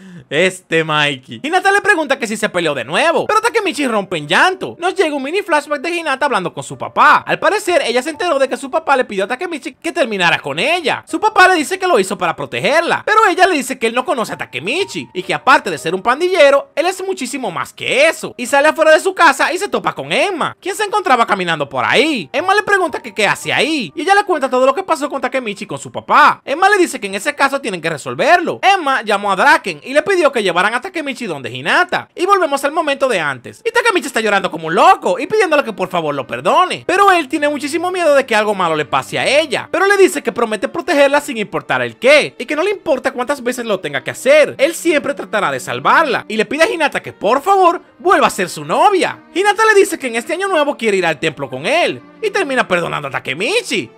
Este Mikey. Hinata le pregunta que si se peleó de nuevo, pero Takemichi rompe en llanto. Nos llega un mini flashback de Hinata hablando con su papá. Al parecer, ella se enteró de que su papá le pidió a Takemichi que terminara con ella. Su papá le dice que lo hizo para protegerla, pero ella le dice que él no conoce a Takemichi y que aparte de ser un pandillero, él es muchísimo más que eso. Y sale afuera de su casa y se topa con Emma, quien se encontraba caminando por ahí. Emma le pregunta que qué hace ahí y ella le cuenta todo lo que pasó con Takemichi y con su papá. Emma le dice que en ese caso tienen que resolverlo. Emma llamó a Draken y le pidió que llevaran a Takemichi donde Hinata. Y volvemos al momento de antes. Y Takemichi está llorando como un loco y pidiéndole que por favor lo perdone. Pero él tiene muchísimo miedo de que algo malo le pase a ella. Pero le dice que promete protegerla sin importar el qué. Y que no le importa cuántas veces lo tenga que hacer. Él siempre tratará de salvarla. Y le pide a Hinata que por favor vuelva a ser su novia. Hinata le dice que en este año nuevo quiere ir al templo con él. Y termina perdonando a Takemichi.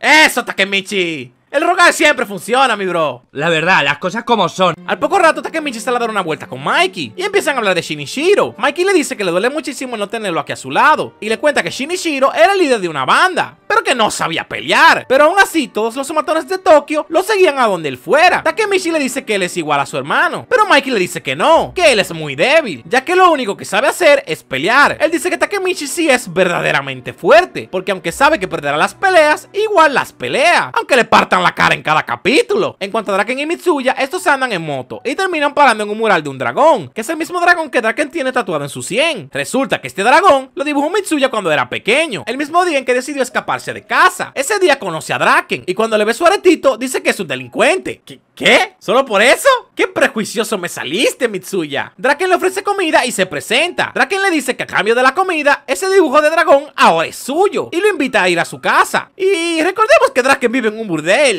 Eso, Takemichi. El rogar siempre funciona, mi bro. La verdad, las cosas como son. Al poco rato, Takemichi sale a dar una vuelta con Mikey y empiezan a hablar de Shinichiro. Mikey le dice que le duele muchísimo no tenerlo aquí a su lado y le cuenta que Shinichiro era el líder de una banda, pero que no sabía pelear. Pero aún así, todos los matones de Tokio lo seguían a donde él fuera. Takemichi le dice que él es igual a su hermano, pero Mikey le dice que no, que él es muy débil, ya que lo único que sabe hacer es pelear. Él dice que Takemichi sí es verdaderamente fuerte, porque aunque sabe que perderá las peleas, igual las pelea, aunque le partan la cara en cada capítulo. En cuanto a Draken y Mitsuya, estos andan en moto y terminan parando en un mural de un dragón, que es el mismo dragón que Draken tiene tatuado en su 100. Resulta que este dragón lo dibujó Mitsuya cuando era pequeño, el mismo día en que decidió escaparse de casa. Ese día conoce a Draken y cuando le ve su aretito dice que es un delincuente. ¿Qué? ¿Qué? ¿Solo por eso? ¡Qué prejuicioso me saliste, Mitsuya! Draken le ofrece comida y se presenta. Draken le dice que a cambio de la comida, ese dibujo de dragón ahora es suyo y lo invita a ir a su casa. Y recordemos que Draken vive en un burdel.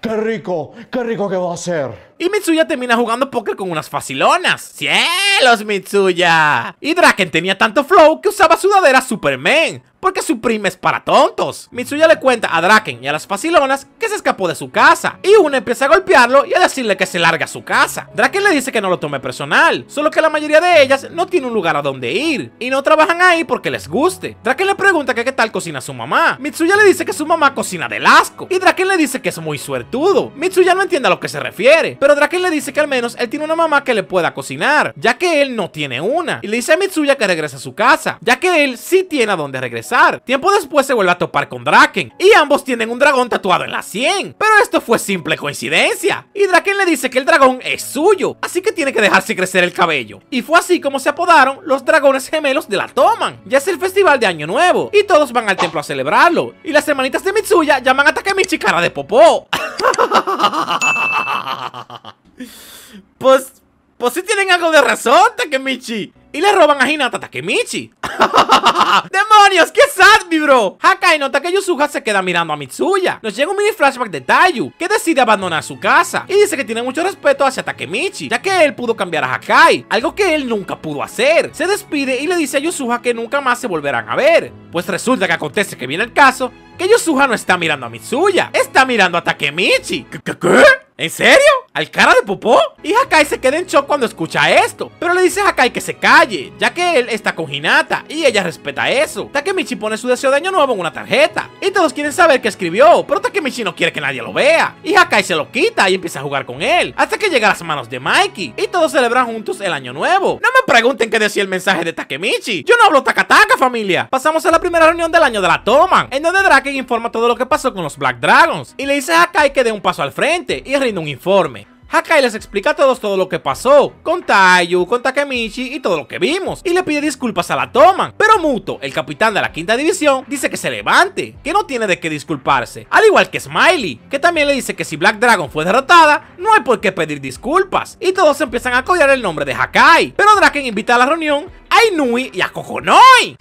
¡Qué rico! ¡Qué rico que va a ser! Y Mitsuya termina jugando póker con unas facilonas. ¡Cielos, Mitsuya! Y Draken tenía tanto flow que usaba sudadera Superman. Porque su prima es para tontos. Mitsuya le cuenta a Draken y a las facilonas que se escapó de su casa. Y una empieza a golpearlo y a decirle que se larga a su casa. Draken le dice que no lo tome personal. Solo que la mayoría de ellas no tiene un lugar a donde ir. Y no trabajan ahí porque les guste. Draken le pregunta que qué tal cocina su mamá. Mitsuya le dice que su mamá cocina del asco. Y Draken le dice que es muy suertudo. Mitsuya no entiende a lo que se refiere. Draken le dice que al menos él tiene una mamá que le pueda cocinar. Ya que él no tiene una. Y le dice a Mitsuya que regrese a su casa. Ya que él sí tiene a dónde regresar. Tiempo después se vuelve a topar con Draken y ambos tienen un dragón tatuado en la 100. Pero esto fue simple coincidencia. Y Draken le dice que el dragón es suyo, así que tiene que dejarse crecer el cabello. Y fue así como se apodaron los dragones gemelos de la Toman. Ya es el festival de Año Nuevo y todos van al templo a celebrarlo. Y las hermanitas de Mitsuya llaman a Takemichi cara de popó. pues... Pues sí tienen algo de razón, Takemichi. Y le roban a Hinata Takemichi. ¡Demonios! ¡Qué sad, mi bro! Hakai nota que Yusuha se queda mirando a Mitsuya. Nos llega un mini flashback de Tayu, que decide abandonar su casa. Y dice que tiene mucho respeto hacia Takemichi, ya que él pudo cambiar a Hakai, algo que él nunca pudo hacer. Se despide y le dice a Yusuha que nunca más se volverán a ver. Pues resulta que acontece que viene el caso que Yusuha no está mirando a Mitsuya, está mirando a Takemichi. ¿Qué? qué, qué? ¿En serio? ¿Al cara de popó? Y Hakai se queda en shock cuando escucha esto, pero le dice a Hakai que se calle, ya que él está con Hinata y ella respeta eso. Takemichi pone su deseo de año nuevo en una tarjeta y todos quieren saber qué escribió, pero Takemichi no quiere que nadie lo vea. Y Hakai se lo quita y empieza a jugar con él, hasta que llega a las manos de Mikey y todos celebran juntos el año nuevo. No me pregunten qué decía el mensaje de Takemichi, yo no hablo takataka familia. Pasamos a la primera reunión del año de la Toman, en donde Draken informa todo lo que pasó con los Black Dragons y le dice a Hakai que dé un paso al frente y rinde un informe. Hakai les explica a todos todo lo que pasó, con Taiyu, con Takemichi y todo lo que vimos, y le pide disculpas a la Toman. Pero Muto, el capitán de la quinta división, dice que se levante, que no tiene de qué disculparse, al igual que Smiley, que también le dice que si Black Dragon fue derrotada, no hay por qué pedir disculpas, y todos empiezan a codear el nombre de Hakai. Pero Draken invita a la reunión a Inui y a Kokonoi.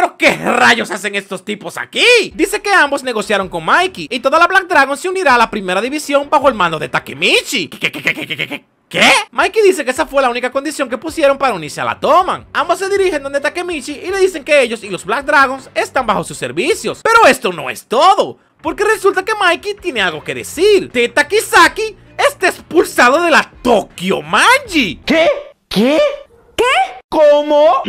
Pero qué rayos hacen estos tipos aquí? Dice que ambos negociaron con Mikey y toda la Black Dragon se unirá a la primera división bajo el mando de Takemichi. ¿Qué, qué, qué, qué. Mikey dice que esa fue la única condición que pusieron para unirse a la Toman. Ambos se dirigen donde Takemichi y le dicen que ellos y los Black Dragons están bajo sus servicios. Pero esto no es todo, porque resulta que Mikey tiene algo que decir. Teta Kisaki está expulsado de la Tokyo Manji. ¿Qué? ¿Qué? ¿Qué? ¿Cómo?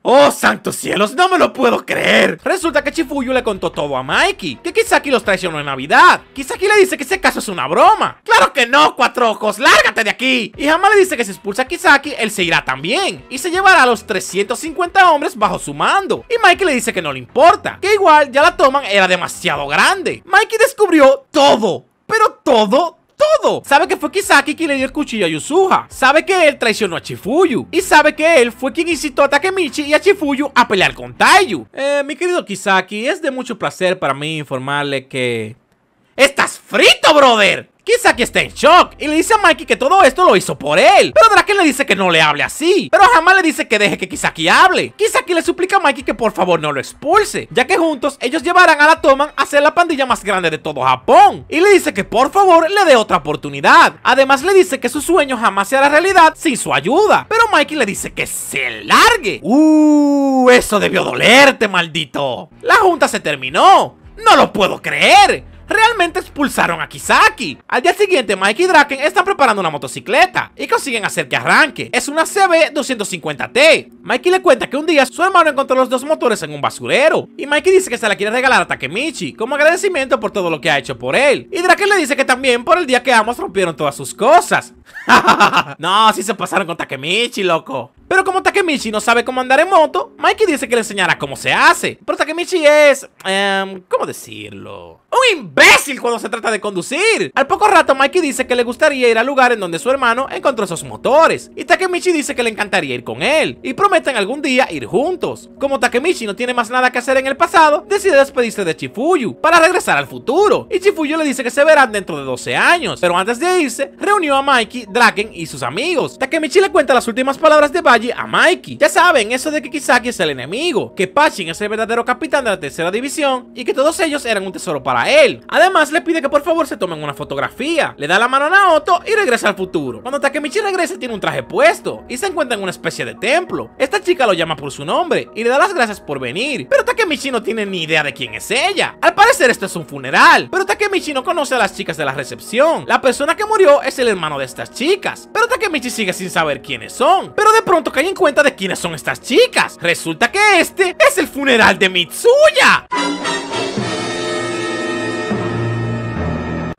¡Oh, santos cielos! ¡No me lo puedo creer! Resulta que Chifuyu le contó todo a Mikey, que Kisaki los traicionó en Navidad. Kisaki le dice que ese caso es una broma. ¡Claro que no, cuatro ojos! ¡Lárgate de aquí! Y Hama le dice que si expulsa a Kisaki, él se irá también. Y se llevará a los 350 hombres bajo su mando. Y Mikey le dice que no le importa, que igual ya la toman era demasiado grande. Mikey descubrió todo, pero todo, todo. Sabe que fue Kisaki quien le dio el cuchillo a Yusuha. Sabe que él traicionó a Chifuyu. Y sabe que él fue quien incitó a Takemichi y a Chifuyu a pelear con Taiyu. Eh, mi querido Kisaki, es de mucho placer para mí informarle que... ¡Estás frito, brother! Kisaki está en shock y le dice a Mikey que todo esto lo hizo por él. Pero Draken le dice que no le hable así. Pero jamás le dice que deje que Kisaki hable. Kisaki le suplica a Mikey que por favor no lo expulse, ya que juntos ellos llevarán a la Toman a ser la pandilla más grande de todo Japón. Y le dice que por favor le dé otra oportunidad. Además le dice que su sueño jamás se hará realidad sin su ayuda. Pero Mikey le dice que se largue. Uh, eso debió dolerte, maldito. La junta se terminó. No lo puedo creer realmente expulsaron a Kisaki. Al día siguiente, Mike y Draken están preparando una motocicleta y consiguen hacer que arranque. Es una CB250T. Mikey le cuenta que un día su hermano encontró los dos motores en un basurero. Y Mikey dice que se la quiere regalar a Takemichi como agradecimiento por todo lo que ha hecho por él. Y Draken le dice que también por el día que ambos rompieron todas sus cosas. no, si se pasaron con Takemichi, loco. Pero como Takemichi no sabe cómo andar en moto, Mikey dice que le enseñará cómo se hace. Pero Takemichi es... Um, ¿Cómo decirlo? ¡Un imbécil cuando se trata de conducir! Al poco rato, Mikey dice que le gustaría ir al lugar en donde su hermano encontró esos motores. Y Takemichi dice que le encantaría ir con él. Y prometen algún día ir juntos. Como Takemichi no tiene más nada que hacer en el pasado, decide despedirse de Chifuyu para regresar al futuro. Y Chifuyu le dice que se verán dentro de 12 años. Pero antes de irse, reunió a Mikey, Draken y sus amigos. Takemichi le cuenta las últimas palabras de Baji a Mikey. Ya saben, eso de que Kisaki es el enemigo, que Pachin es el verdadero capitán de la tercera división y que todos ellos eran un tesoro para él. Además, le pide que por favor se tomen una fotografía. Le da la mano a Naoto y regresa al futuro. Cuando Takemichi regresa, tiene un traje puesto y se encuentra en una especie de templo. Esta chica lo llama por su nombre y le da las gracias por venir. Pero Takemichi no tiene ni idea de quién es ella. Al parecer, esto es un funeral, pero Takemichi no conoce a las chicas de la recepción. La persona que murió es el hermano de estas chicas, pero Takemichi sigue sin saber quiénes son. Pero de pronto cae en cuenta de quiénes son estas chicas. Resulta que este es el funeral de Mitsuya.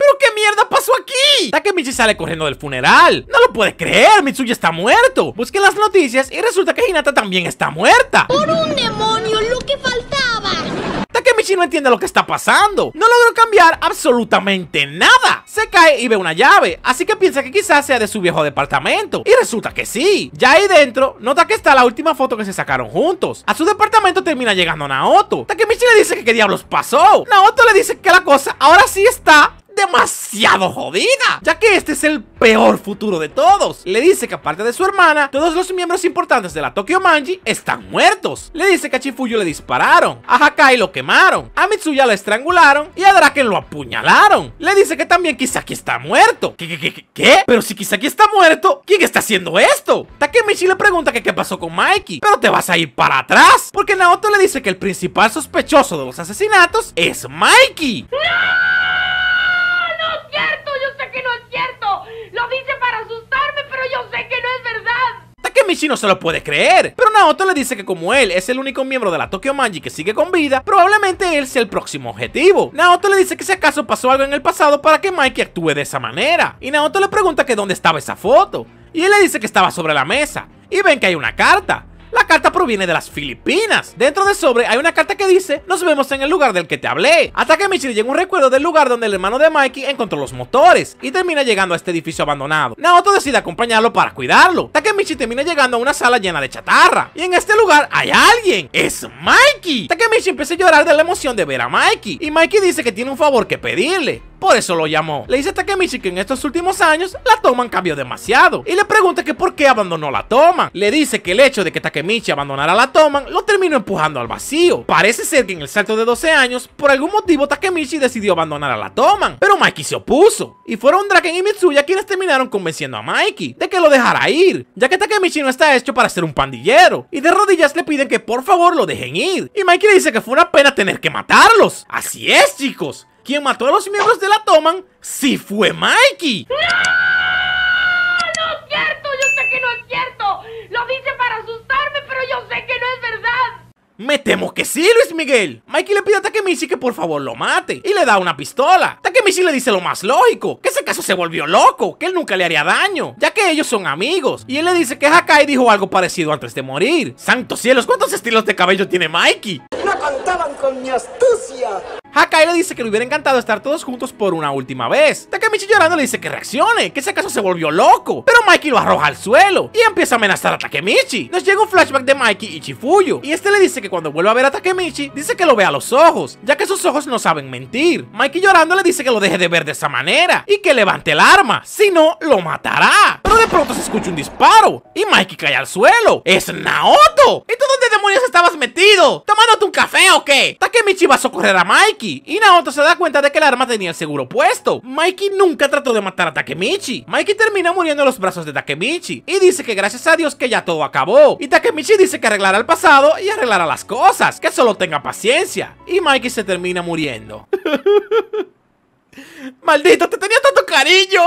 ¿Pero qué mierda pasó aquí? Takemichi sale corriendo del funeral. No lo puede creer, Mitsuya está muerto. Busque las noticias y resulta que Hinata también está muerta. ¡Por un demonio, lo que faltaba! Takemichi no entiende lo que está pasando. No logró cambiar absolutamente nada. Se cae y ve una llave, así que piensa que quizás sea de su viejo departamento. Y resulta que sí. Ya ahí dentro, nota que está la última foto que se sacaron juntos. A su departamento termina llegando Naoto. Takemichi le dice que qué diablos pasó. Naoto le dice que la cosa ahora sí está demasiado jodida, ya que este es el peor futuro de todos. Le dice que aparte de su hermana, todos los miembros importantes de la Tokyo Manji están muertos. Le dice que a Chifuyu le dispararon, a Hakai lo quemaron, a Mitsuya lo estrangularon y a Draken lo apuñalaron. Le dice que también Kisaki está muerto. ¿Qué, qué, qué, qué? Pero si Kisaki está muerto, ¿quién está haciendo esto? Takemichi le pregunta que qué pasó con Mikey, pero te vas a ir para atrás, porque Naoto le dice que el principal sospechoso de los asesinatos es Mikey. ¡No es cierto! Yo sé que no es cierto. Lo dice para asustarme, pero yo sé que no es Takemichi no se lo puede creer, pero Naoto le dice que como él es el único miembro de la Tokyo Manji que sigue con vida, probablemente él sea el próximo objetivo. Naoto le dice que si acaso pasó algo en el pasado para que Mikey actúe de esa manera. Y Naoto le pregunta que dónde estaba esa foto. Y él le dice que estaba sobre la mesa. Y ven que hay una carta. La carta proviene de las Filipinas. Dentro del sobre hay una carta que dice, nos vemos en el lugar del que te hablé. A Takemichi le llega un recuerdo del lugar donde el hermano de Mikey encontró los motores y termina llegando a este edificio abandonado. Naoto decide acompañarlo para cuidarlo. Takemichi termina llegando a una sala llena de chatarra. Y en este lugar hay alguien. Es Mikey. Takemichi empieza a llorar de la emoción de ver a Mikey. Y Mikey dice que tiene un favor que pedirle. Por eso lo llamó. Le dice a Takemichi que en estos últimos años la Toman cambió demasiado y le pregunta que por qué abandonó la Toman. Le dice que el hecho de que Takemichi abandonara la Toman lo terminó empujando al vacío. Parece ser que en el salto de 12 años, por algún motivo Takemichi decidió abandonar a la Toman, pero Mikey se opuso. Y fueron Draken y Mitsuya quienes terminaron convenciendo a Mikey de que lo dejara ir, ya que Takemichi no está hecho para ser un pandillero. Y de rodillas le piden que por favor lo dejen ir. Y Mikey le dice que fue una pena tener que matarlos. Así es, chicos. Quien mató a los miembros de la Toman sí fue Mikey. ¡No! ¡No es cierto! Yo sé que no es cierto. Lo dice para asustarme, pero yo sé que no es verdad. Me temo que sí, Luis Miguel. Mikey le pide a Takemichi que por favor lo mate y le da una pistola. Takemichi le dice lo más lógico, que ese caso se volvió loco, que él nunca le haría daño, ya que ellos son amigos. Y él le dice que Hakai dijo algo parecido antes de morir. Santos cielos, ¿cuántos estilos de cabello tiene Mikey? No contaban con mi astucia. Hakai le dice que le hubiera encantado estar todos juntos por una última vez. Takemichi llorando le dice que reaccione, que ese caso se volvió loco. Pero Mikey lo arroja al suelo y empieza a amenazar a Takemichi. Nos llega un flashback de Mikey y Chifuyu. Y este le dice que cuando vuelva a ver a Takemichi, dice que lo vea a los ojos, ya que sus ojos no saben mentir. Mikey llorando le dice que lo deje de ver de esa manera y que levante el arma, si no, lo matará. Pero de pronto se escucha un disparo y Mikey cae al suelo. ¡Es Naoto! ¿Y dónde demonios estabas metido? ¿Tomándote un café o qué? Takemichi va a socorrer a Mikey y Naoto se da cuenta de que el arma tenía el seguro puesto. Mikey nunca trató de matar a Takemichi. Mikey termina muriendo en los brazos de Takemichi y dice que gracias a Dios que ya todo acabó. Y Takemichi dice que arreglará el pasado y arreglará las cosas, que solo tenga paciencia. Y Mikey se termina muriendo. ¡Maldito, te tenía tanto cariño!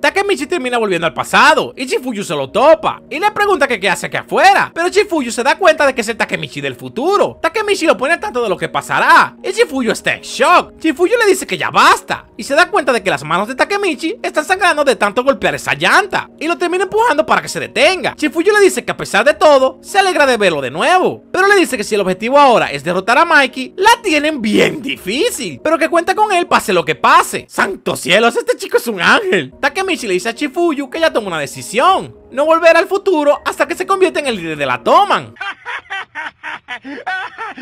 Takemichi termina volviendo al pasado y Chifuyu se lo topa y le pregunta que qué hace aquí afuera. Pero Chifuyu se da cuenta de que es el Takemichi del futuro. Takemichi lo pone tanto de lo que pasará y Chifuyu está en shock. Chifuyu le dice que ya basta y se da cuenta de que las manos de Takemichi están sangrando de tanto golpear esa llanta y lo termina empujando para que se detenga. Chifuyu le dice que a pesar de todo, se alegra de verlo de nuevo, pero le dice que si el objetivo ahora es derrotar a Mikey, la tienen bien difícil, pero que cuenta con él pase lo que pase. ¡Santos cielos! Este chico es un ángel. Takemichi le dice a Chifuyu que ya tomó una decisión. No volver al futuro hasta que se convierta en el líder de la Toman.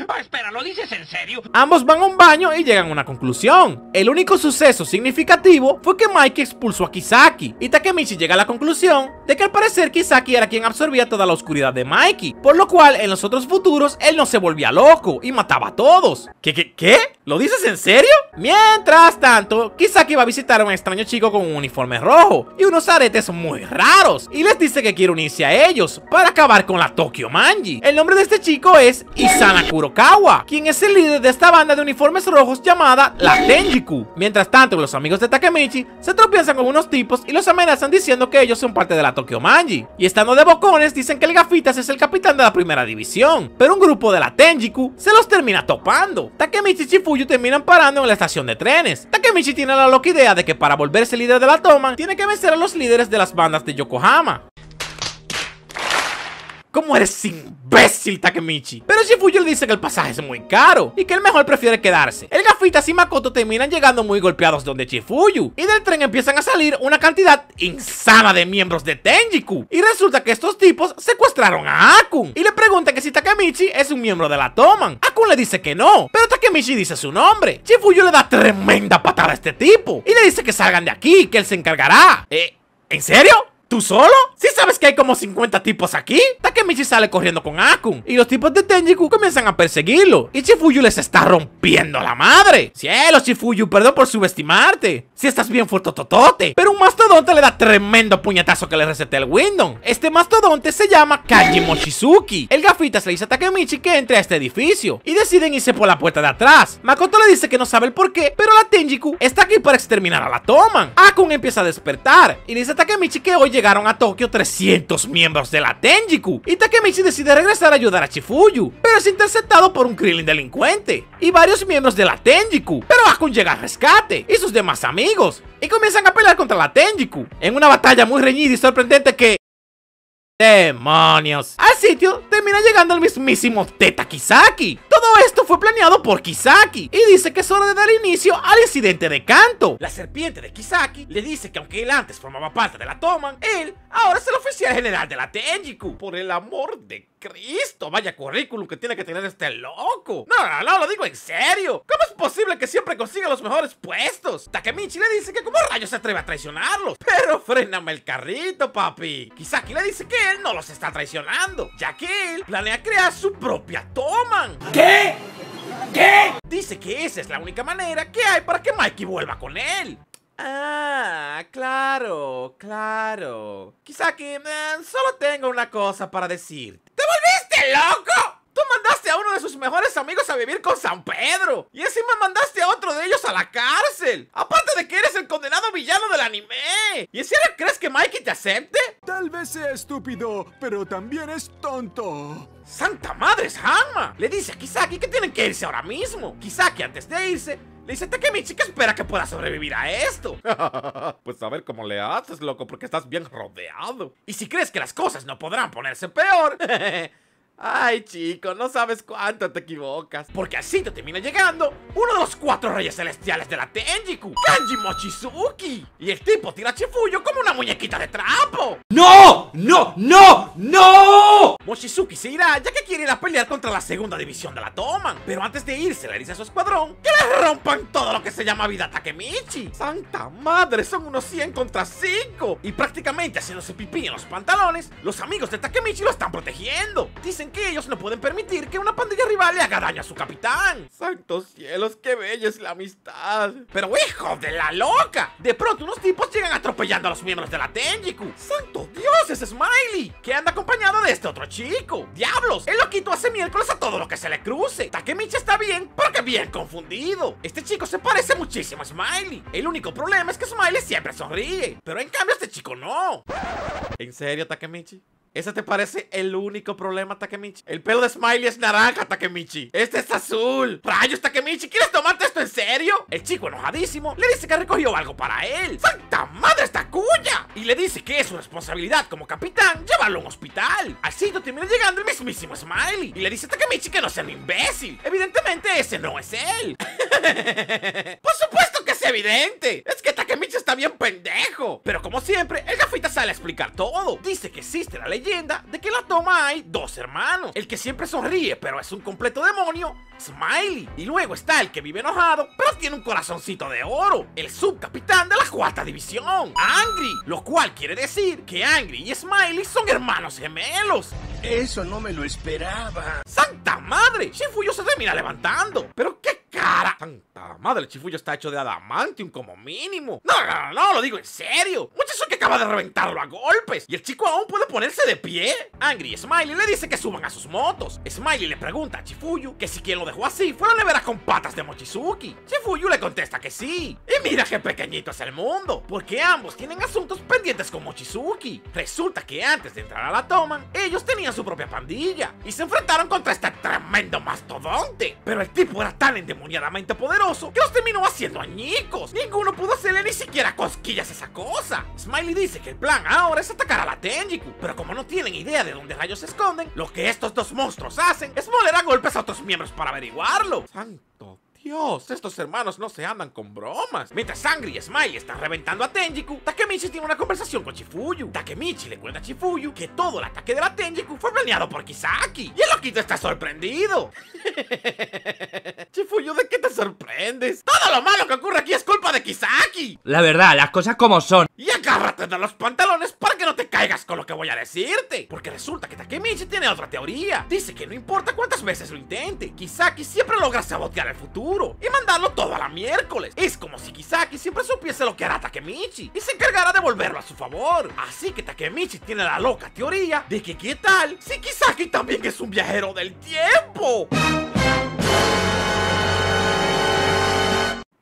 Oh, espera, ¿lo dices en serio? Ambos van a un baño y llegan a una conclusión. El único suceso significativo fue que Mikey expulsó a Kisaki. Y Takemichi llega a la conclusión de que al parecer Kisaki era quien absorbía toda la oscuridad de Mikey. Por lo cual en los otros futuros él no se volvía loco y mataba a todos. ¿Qué, qué, qué? ¿Lo dices en serio? Mientras tanto, Kisaki va a visitar a un extraño chico con un uniforme rojo y unos aretes muy raros. Y les dice que quiere unirse a ellos para acabar con la Tokyo Manji. El nombre de este chico es Isana Kurokawa, quien es el líder de esta banda de uniformes rojos llamada la Tenjiku. Mientras tanto, los amigos de Takemichi se tropiezan con unos tipos y los amenazan diciendo que ellos son parte de la Tokyo Manji. Y estando de bocones, dicen que el Gafitas es el capitán de la primera división, pero un grupo de la Tenjiku se los termina topando. Takemichi y Chifuyu terminan parando en la estación de trenes. Takemichi tiene la loca idea de que para volverse líder de la Toman, tiene que vencer a los líderes de las bandas de Yokohama. ¿Cómo eres imbécil, Takemichi? Pero Shifuyu le dice que el pasaje es muy caro y que el mejor prefiere quedarse. El Gafitas y Makoto terminan llegando muy golpeados donde Chifuyu y del tren empiezan a salir una cantidad insana de miembros de Tenjiku. Y resulta que estos tipos secuestraron a Akun y le preguntan que si Takemichi es un miembro de la Toman. Akun le dice que no, pero Takemichi dice su nombre. Chifuyu le da tremenda patada a este tipo y le dice que salgan de aquí, que él se encargará. Eh, ¿en serio? ¿Tú solo? ¿Sí sabes que hay como 50 tipos aquí? Takemichi sale corriendo con Akun y los tipos de Tenjiku comienzan a perseguirlo y Chifuyu les está rompiendo la madre. Cielos, Chifuyu, perdón por subestimarte. Si estás bien fuertototote. Pero un mastodonte le da tremendo puñetazo que le resete el Window. Este mastodonte se llama Kaji Mochizuki. El gafitas le dice a Takemichi que entre a este edificio y deciden irse por la puerta de atrás. Makoto le dice que no sabe el por qué, pero la Tenjiku está aquí para exterminar a la Toman. Akun empieza a despertar y le dice a Takemichi que hoy llegaron a Tokio 300 miembros de la Tenjiku y Takemichi decide regresar a ayudar a Chifuyu, pero es interceptado por un Krillin delincuente y varios miembros de la Tenjiku, pero Akun llega al rescate y sus demás amigos y comienzan a pelear contra la Tenjiku en una batalla muy reñida y sorprendente que ¡Demonios! Al sitio termina llegando el mismísimo Teta Kisaki. Todo esto fue planeado por Kisaki y dice que es hora de dar inicio al incidente de canto. La serpiente de Kisaki le dice que aunque él antes formaba parte de la Toman, él ahora es el oficial general de la Tenjiku. Por el amor de Cristo! Vaya currículum que tiene que tener este loco. No, no, no, lo digo en serio. ¿Cómo es posible que siempre consiga los mejores puestos? Takemichi le dice que como rayos se atreve a traicionarlos. Pero fréname el carrito, papi. Kisaki le dice que él no los está traicionando, ya que él planea crear su propia Toman. ¿Qué? ¿Qué? Dice que esa es la única manera que hay para que Mikey vuelva con él. Ah, claro, claro. Kisaki, eh, solo tengo una cosa para decirte. ¿Te volviste loco? Tú mandaste a uno de sus mejores amigos a vivir con San Pedro. Y encima mandaste a otro de ellos a la cárcel. Aparte de que eres el condenado villano del anime. ¿Y en serio crees que Mikey te acepte? Tal vez sea estúpido, pero también es tonto. ¡Santa madre, es Hanma! Le dice a Kisaki que tienen que irse ahora mismo. Kisaki, antes de irse, le dice a Takemichi que espera que pueda sobrevivir a esto. pues a ver cómo le haces, loco, porque estás bien rodeado. Y si crees que las cosas no podrán ponerse peor... Ay, chico, no sabes cuánto te equivocas. Porque así te termina llegando uno de los cuatro reyes celestiales de la Tenjiku, Kanji Mochizuki. Y el tipo tira Chifuyo como una muñequita de trapo. ¡No! ¡No! ¡No! ¡No! Mochizuki se irá ya que quiere ir a pelear contra la segunda división de la Toman. Pero antes de irse le dice a su escuadrón que le rompan todo lo que se llama vida a Takemichi. ¡Santa madre! Son unos 100 contra 5. Y prácticamente haciéndose pipí en los pantalones, los amigos de Takemichi lo están protegiendo. Dicen que ellos no pueden permitir que una pandilla rival le haga daño a su capitán. ¡Santos cielos! ¡Qué bella es la amistad! Pero hijo de la loca, de pronto unos tipos llegan atropellando a los miembros de la Tenjiku. ¡Santo Dios! Es Smiley, que anda acompañado de este otro chico. ¡Diablos! El loquito hace miércoles a todo lo que se le cruce. Takemichi está bien, pero que bien confundido. Este chico se parece muchísimo a Smiley. El único problema es que Smiley siempre sonríe, pero en cambio este chico no. ¿En serio, Takemichi? ¿Ese te parece el único problema, Takemichi? El pelo de Smiley es naranja, Takemichi. Este es azul. Rayos, Takemichi, ¿quieres tomarte esto en serio? El chico enojadísimo le dice que recogió algo para él. ¡Santa madre esta cuya! Y le dice que es su responsabilidad como capitán llevarlo a un hospital. Al sitio termina llegando el mismísimo Smiley. Y le dice a Takemichi que no sea un imbécil. Evidentemente ese no es él. Por supuesto que es evidente. Es que Takemichi está bien pendejo. Pero como siempre, el gafita sale a explicar todo. Dice que existe la leyenda de que la toma hay dos hermanos. El que siempre sonríe, pero es un completo demonio, Smiley. Y luego está el que vive enojado, pero tiene un corazoncito de oro. El subcapitán de la cuarta división, Angry. Lo cual quiere decir que Angry y Smiley son hermanos gemelos. Eso no me lo esperaba. ¡Santa madre! Shifuyo se termina levantando. ¿Pero qué cara? ¡Santa madre! El Shifuyo está hecho de adamantium como mínimo. No, no, no, no, lo digo en serio. Muchacho que acaba de reventarlo a golpes. Y el chico aún puede ponerse de pie. Angry Smiley le dice que suban a sus motos. Smiley le pregunta a Chifuyu que si quien lo dejó así fue la nevera con patas de Mochizuki. Chifuyu le contesta que sí. Y mira qué pequeñito es el mundo. Porque ambos tienen asuntos pendientes con Mochizuki. Resulta que antes de entrar a la Toman, ellos tenían su propia pandilla y se enfrentaron contra este tremendo mastodonte. Pero el tipo era tan endemoniadamente poderoso que los terminó haciendo añicos. Ninguno pudo hacerle ni siquiera cosquillas a esa cosa. Smiley dice que el plan ahora es atacar a la Tenjiku, pero como no tienen idea de dónde rayos se esconden, lo que estos dos monstruos hacen es moler a golpes a otros miembros para averiguarlo. ¡Santo Dios! Estos hermanos no se andan con bromas. Mientras Angry y Smiley están reventando a Tenjiku, Takemichi tiene una conversación con Chifuyu. Takemichi le cuenta a Chifuyu que todo el ataque de la Tenjiku fue planeado por Kisaki. Y el loquito está sorprendido. Chifuyu, ¿de qué te sorprendes? Todo lo malo que ocurre aquí es culpa de Kisaki. La verdad, las cosas como son. Y agárrate de los pantalones para que no te caigas con lo que voy a decirte. Porque resulta que Takemichi tiene otra teoría. Dice que no importa cuántas veces lo intente, Kisaki siempre logra sabotear el futuro y mandarlo todo a la miércoles. Es como si Kisaki siempre supiese lo que hará Takemichi y se encargara de volverlo a su favor. Así que Takemichi tiene la loca teoría de que qué tal si Kisaki también es un viajero del tiempo.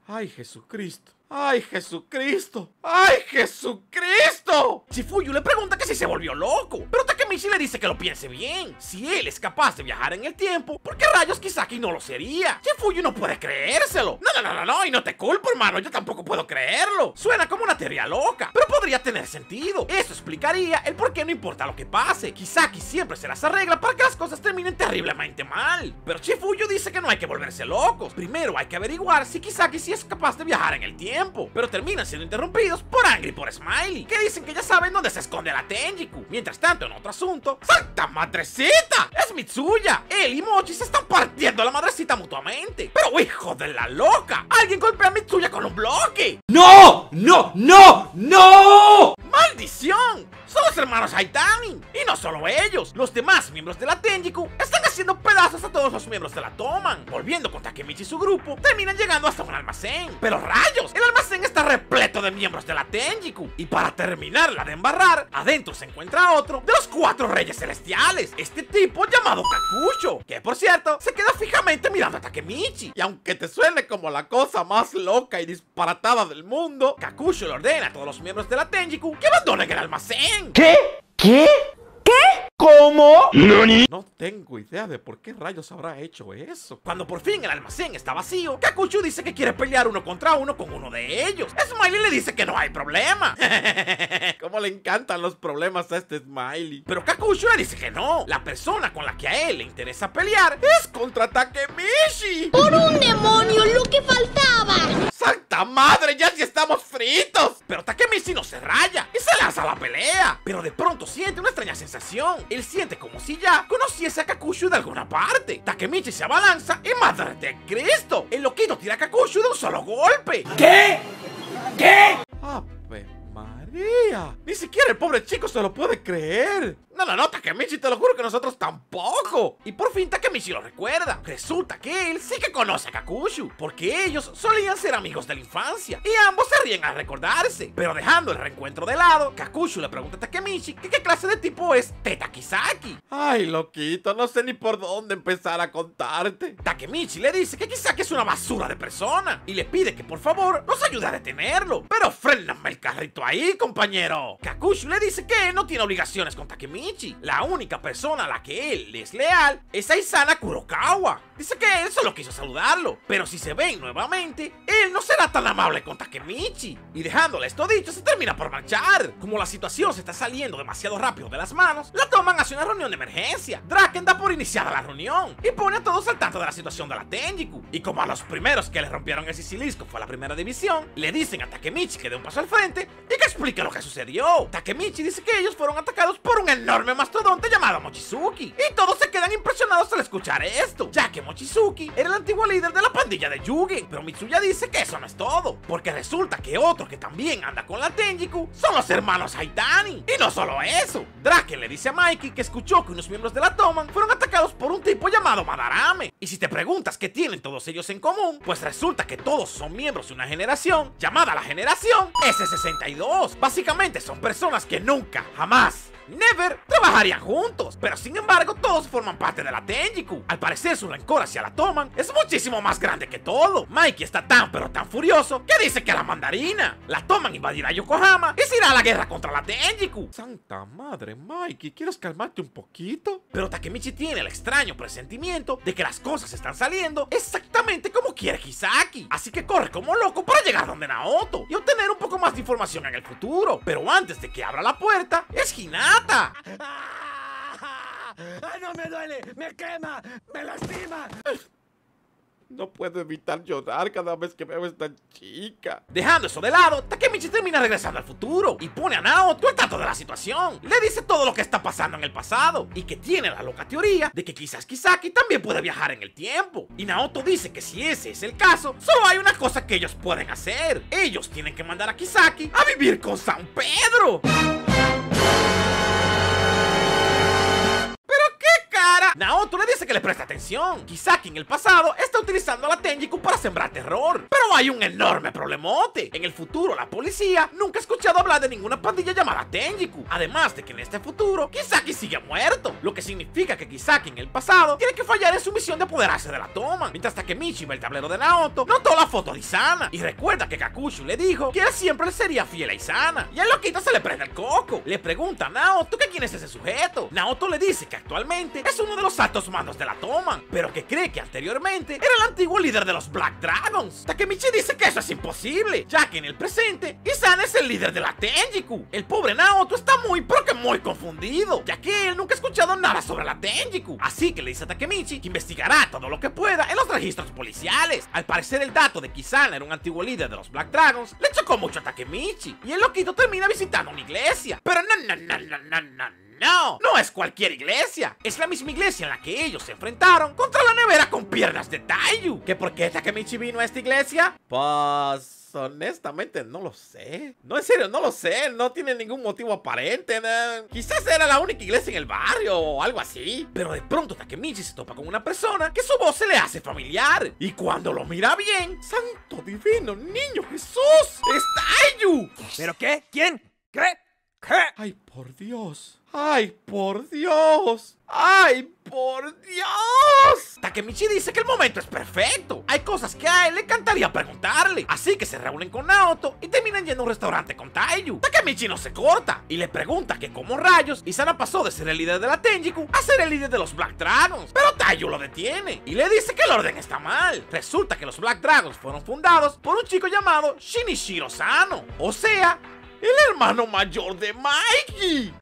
¡Ay, Jesucristo! ¡Ay, Jesucristo! ¡Ay, Jesucristo! Chifuyu le pregunta que si se volvió loco, pero Takemichi le dice que lo piense bien. Si él es capaz de viajar en el tiempo, ¿por qué rayos Kisaki no lo sería? Chifuyu no puede creérselo. No, no, no, no, no, y no te culpo, hermano, yo tampoco puedo creerlo. Suena como una teoría loca, pero podría tener sentido. Eso explicaría el por qué no importa lo que pase. Kisaki siempre se las arregla para que las cosas terminen terriblemente mal. Pero Chifuyu dice que no hay que volverse locos. Primero hay que averiguar si Kisaki sí es capaz de viajar en el tiempo. Tiempo, pero terminan siendo interrumpidos por Angry y por Smiley, que dicen que ya saben dónde se esconde la Tenjiku. Mientras tanto, en otro asunto, ¡Santa madrecita! Es Mitsuya. Él y Mochi se están partiendo la madrecita mutuamente. Pero hijo de la loca, alguien golpea a Mitsuya con un bloque. ¡No! ¡No! ¡No! ¡No! ¡Maldición! Son los hermanos Aitami. Y no solo ellos, los demás miembros de la Tenjiku están haciendo pedazos a todos los miembros de la Toman. Volviendo con Takemichi y su grupo, terminan llegando hasta un almacén. Pero rayos, el almacén está repleto de miembros de la Tenjiku. Y para terminarla de embarrar, adentro se encuentra otro de los cuatro reyes celestiales. Este tipo llamado Kakusho, que por cierto, se queda fijamente mirando a Takemichi. Y aunque te suene como la cosa más loca y disparatada del mundo, Kakusho le ordena a todos los miembros de la Tenjiku que abandonen el almacén. ¿Qué? ¿Qué? ¿Qué? ¿Cómo? No tengo idea de por qué rayos habrá hecho eso. Cuando por fin el almacén está vacío, Kakuchu dice que quiere pelear uno contra uno con uno de ellos. Smiley le dice que no hay problema. Cómo le encantan los problemas a este Smiley. Pero Kakushu le dice que no. La persona con la que a él le interesa pelear es contra Takemichi. ¡Por un demonio, lo que faltaba! ¡Santa madre! ¡Ya si estamos fritos! Pero Takemichi no se raya y se lanza a la pelea. Pero de pronto siente una extraña sensación. Él siente como si ya conociese a Kakushu de alguna parte. Takemichi se abalanza y madre de Cristo. El loquito tira a Kakushu de un solo golpe. ¿Qué? ¿Qué? ¡Ave María! Ni siquiera el pobre chico se lo puede creer. No, no, no, Takemichi, te lo juro que nosotros tampoco. Y por fin Takemichi lo recuerda. Resulta que él sí que conoce a Kakushu, porque ellos solían ser amigos de la infancia, y ambos se ríen al recordarse. Pero dejando el reencuentro de lado, Kakushu le pregunta a Takemichi que qué clase de tipo es Teta Kisaki. Ay, loquito, no sé ni por dónde empezar a contarte. Takemichi le dice que Kisaki es una basura de persona, y le pide que por favor nos ayude a detenerlo. Pero fréname el carrito ahí, compañero. Kakushu le dice que él no tiene obligaciones con Takemichi. La única persona a la que él es leal es Aizana Kurokawa. Dice que él solo quiso saludarlo, pero si se ven nuevamente, él no será tan amable con Takemichi. Y dejándole esto dicho, se termina por marchar. Como la situación se está saliendo demasiado rápido de las manos, la toman hacia una reunión de emergencia. Draken da por iniciada la reunión y pone a todos al tanto de la situación de la Tenjiku. Y como a los primeros que le rompieron el sicilisco fue la primera división, le dicen a Takemichi que dé un paso al frente y que explique lo que sucedió. Takemichi dice que ellos fueron atacados por un enorme mastodonte llamado Mochizuki. Y todos se quedan impresionados al escuchar esto, ya que Mochizuki era el antiguo líder de la pandilla de Yugi. Pero Mitsuya dice que eso no es todo, porque resulta que otro que también anda con la Tenjiku son los hermanos Haitani. Y no solo eso, Draken le dice a Mikey que escuchó que unos miembros de la Toman fueron atacados por un tipo llamado Madarame. Y si te preguntas qué tienen todos ellos en común, pues resulta que todos son miembros de una generación llamada la generación S62. Básicamente son personas que nunca, jamás Never trabajarían juntos, pero sin embargo todos forman parte de la Tenjiku. Al parecer su rencor hacia la Toman es muchísimo más grande que todo. Mikey está tan pero tan furioso que dice que la mandarina. La Toman invadirá Yokohama y se irá a la guerra contra la Tenjiku. Santa madre, Mikey, ¿quieres calmarte un poquito? Pero Takemichi tiene el extraño presentimiento de que las cosas están saliendo exactamente como quiere Hisaki. Así que corre como loco para llegar donde Naoto y obtener un poco más de información en el futuro. Pero antes de que abra la puerta, es Hinata. ¡Ah! ¡Ay, no me duele! ¡Me quema! ¡Me lastima! No puedo evitar llorar cada vez que veo a esta chica. Dejando eso de lado, Takemichi termina regresando al futuro y pone a Naoto al tanto de la situación. Le dice todo lo que está pasando en el pasado y que tiene la loca teoría de que quizás Kisaki también puede viajar en el tiempo. Y Naoto dice que si ese es el caso, solo hay una cosa que ellos pueden hacer. Ellos tienen que mandar a Kisaki a vivir con San Pedro. Naoto le dice que le preste atención. Kisaki en el pasado está utilizando a la Tenjiku para sembrar terror. Pero hay un enorme problemote. En el futuro, la policía nunca ha escuchado hablar de ninguna pandilla llamada Tenjiku. Además de que en este futuro, Kisaki sigue muerto. Lo que significa que Kisaki en el pasado tiene que fallar en su misión de apoderarse de la toma. Mientras Takemichi ve el tablero de Naoto, notó la foto de Isana. Y recuerda que Kakushu le dijo que él siempre le sería fiel a Isana. Y el loquito se le prende el coco. Le pregunta a Naoto que quién es ese sujeto. Naoto le dice que actualmente es uno de los los altos mandos de la Toman, pero que cree que anteriormente era el antiguo líder de los Black Dragons. Takemichi dice que eso es imposible, ya que en el presente Isana es el líder de la Tenjiku. El pobre Naoto está muy, pero que muy confundido, ya que él nunca ha escuchado nada sobre la Tenjiku. Así que le dice a Takemichi que investigará todo lo que pueda en los registros policiales. Al parecer el dato de que Isana era un antiguo líder de los Black Dragons le chocó mucho a Takemichi, y el loquito termina visitando una iglesia. Pero no, no, no, no, no, no. No, no es cualquier iglesia. Es la misma iglesia en la que ellos se enfrentaron contra la nevera con piernas de Taiyu. ¿Que por qué Takemichi vino a esta iglesia? Pues honestamente no lo sé. No, en serio, no lo sé. No tiene ningún motivo aparente. ¿no? Quizás era la única iglesia en el barrio o algo así. Pero de pronto Takemichi se topa con una persona que su voz se le hace familiar. Y cuando lo mira bien, ¡Santo Divino Niño Jesús! ¡Es Taiyu! ¿Pero qué? ¿Quién? ¿Qué? ¿Qué? ¡Ay, por Dios! ¡Ay, por Dios! ¡Ay, por Dios! Takemichi dice que el momento es perfecto. Hay cosas que a él le encantaría preguntarle. Así que se reúnen con Naoto y terminan yendo a un restaurante con Taiyu. Takemichi no se corta y le pregunta que cómo rayos Isana pasó de ser el líder de la Tenjiku a ser el líder de los Black Dragons. Pero Taiyu lo detiene y le dice que el orden está mal. Resulta que los Black Dragons fueron fundados por un chico llamado Shinichiro Sano. O sea, el hermano mayor de Mikey.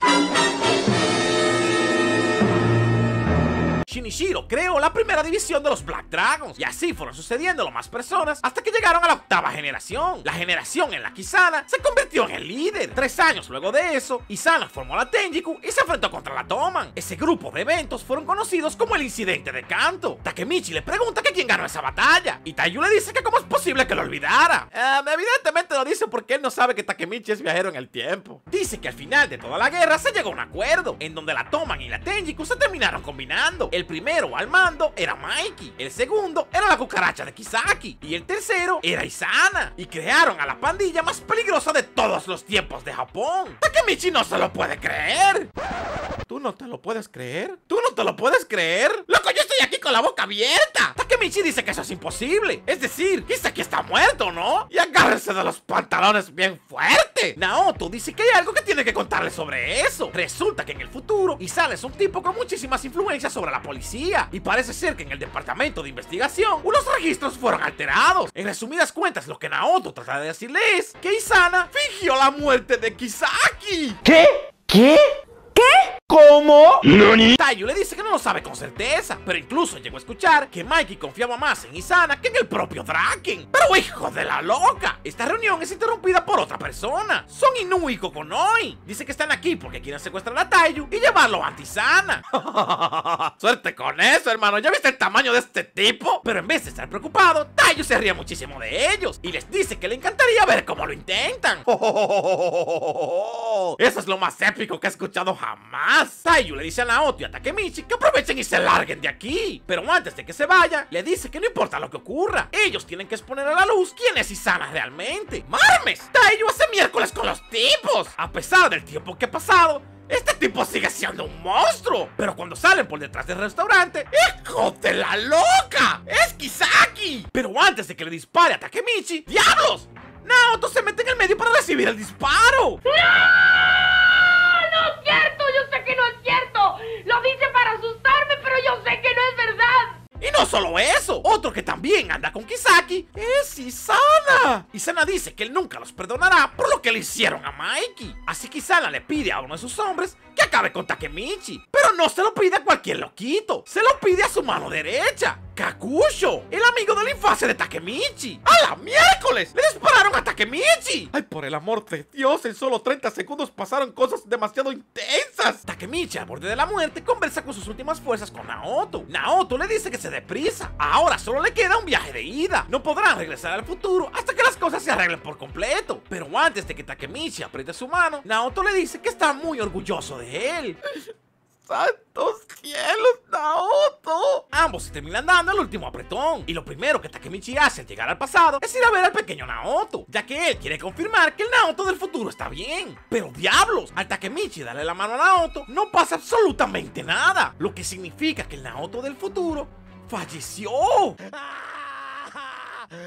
Shinichiro creó la primera división de los Black Dragons y así fueron sucediendo más personas hasta que llegaron a la octava generación, la generación en la que Isana se convirtió en el líder. Tres años luego de eso, Isana formó la Tenjiku y se enfrentó contra la Toman. Ese grupo de eventos fueron conocidos como el incidente de Kanto. Takemichi le pregunta que quién ganó esa batalla y Taiyu le dice que cómo es posible que lo olvidara. Eh, evidentemente lo dice porque él no sabe que Takemichi es viajero en el tiempo. Dice que al final de toda la guerra se llegó a un acuerdo en donde la Toman y la Tenjiku se terminaron combinando. El primero al mando era Mikey, el segundo era la cucaracha de Kisaki y el tercero era Isana. Y crearon a la pandilla más peligrosa de todos los tiempos de Japón. Takemichi no se lo puede creer. ¿Tú no te lo puedes creer? ¿Tú no te lo puedes creer? ¡Loco, yo estoy aquí con la boca abierta! Takemichi dice que eso es imposible. Es decir, Kisaki está muerto, ¿no? Y agárrense de los pantalones bien fuerte. Naoto dice que hay algo que tiene que contarle sobre eso. Resulta que en el futuro, Isana es un tipo con muchísimas influencias sobre la policía. Y parece ser que en el departamento de investigación, unos registros fueron alterados. En resumidas cuentas, lo que Naoto trata de decirle es que Isana fingió la muerte de Kisaki. ¿Qué? ¿Qué? ¿Qué? ¿Cómo? Taiyu le dice que no lo sabe con certeza, pero incluso llegó a escuchar que Mikey confiaba más en Isana que en el propio Draken. Pero hijo de la loca, esta reunión es interrumpida por otra persona. Son Inu y Kokonoi. Dice que están aquí porque quieren secuestrar a Taiyu y llevarlo a Antisana. Suerte con eso, hermano. ¿Ya viste el tamaño de este tipo? Pero en vez de estar preocupado, Taiyu se ríe muchísimo de ellos y les dice que le encantaría ver cómo lo intentan. Eso es lo más épico que he escuchado jamás. Taiyu le dice a Naoto y a Takemichi que aprovechen y se larguen de aquí. Pero antes de que se vaya, le dice que no importa lo que ocurra. Ellos tienen que exponer a la luz quién es Isana realmente. ¡Marmes! Taiyu hace miércoles con los tipos. A pesar del tiempo que ha pasado, este tipo sigue siendo un monstruo. Pero cuando salen por detrás del restaurante, ¡hijo de la loca! ¡Es Kisaki! Pero antes de que le dispare a Takemichi, ¡diablos! Naoto se mete en el medio para recibir el disparo. ¡No! ¡No! Yo sé que no es cierto. Lo dice para asustarme, pero yo sé que no es verdad. Y no solo eso, otro que también anda con Kisaki es Isana. Isana dice que él nunca los perdonará por lo que le hicieron a Mikey. Así que Isana le pide a uno de sus hombres que acabe con Takemichi. Pero no se lo pide a cualquier loquito, se lo pide a su mano derecha. Kakusho, el amigo de la infancia de Takemichi. ¡A la miércoles! ¡Le dispararon a Takemichi! ¡Ay, por el amor de Dios! En solo 30 segundos pasaron cosas demasiado intensas. Takemichi, al borde de la muerte, conversa con sus últimas fuerzas con Naoto. Naoto le dice que se deprisa. Ahora solo le queda un viaje de ida. No podrán regresar al futuro hasta que las cosas se arreglen por completo. Pero antes de que Takemichi apriete su mano, Naoto le dice que está muy orgulloso de él. ¡Santos cielos, Naoto! Ambos se terminan dando el último apretón. Y lo primero que Takemichi hace al llegar al pasado es ir a ver al pequeño Naoto, ya que él quiere confirmar que el Naoto del futuro está bien. Pero diablos, al Takemichi darle la mano a Naoto, no pasa absolutamente nada. Lo que significa que el Naoto del futuro falleció.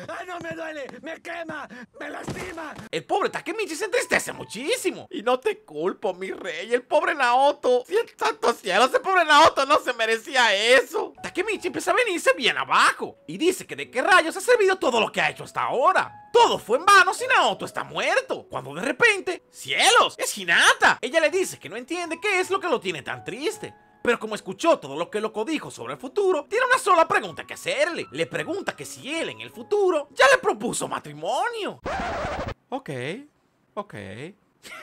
¡Ay, no me duele! ¡Me quema! ¡Me lastima! El pobre Takemichi se entristece muchísimo. Y no te culpo, mi rey. El pobre Naoto. Si el santo cielo, ese pobre Naoto no se merecía eso. Takemichi empieza a venirse bien abajo. Y dice que de qué rayos ha servido todo lo que ha hecho hasta ahora. Todo fue en vano si Naoto está muerto. Cuando de repente, ¡cielos! ¡Es Hinata! Ella le dice que no entiende qué es lo que lo tiene tan triste. Pero como escuchó todo lo que Loco dijo sobre el futuro, tiene una sola pregunta que hacerle. Le pregunta que si él en el futuro ya le propuso matrimonio. Ok, ok.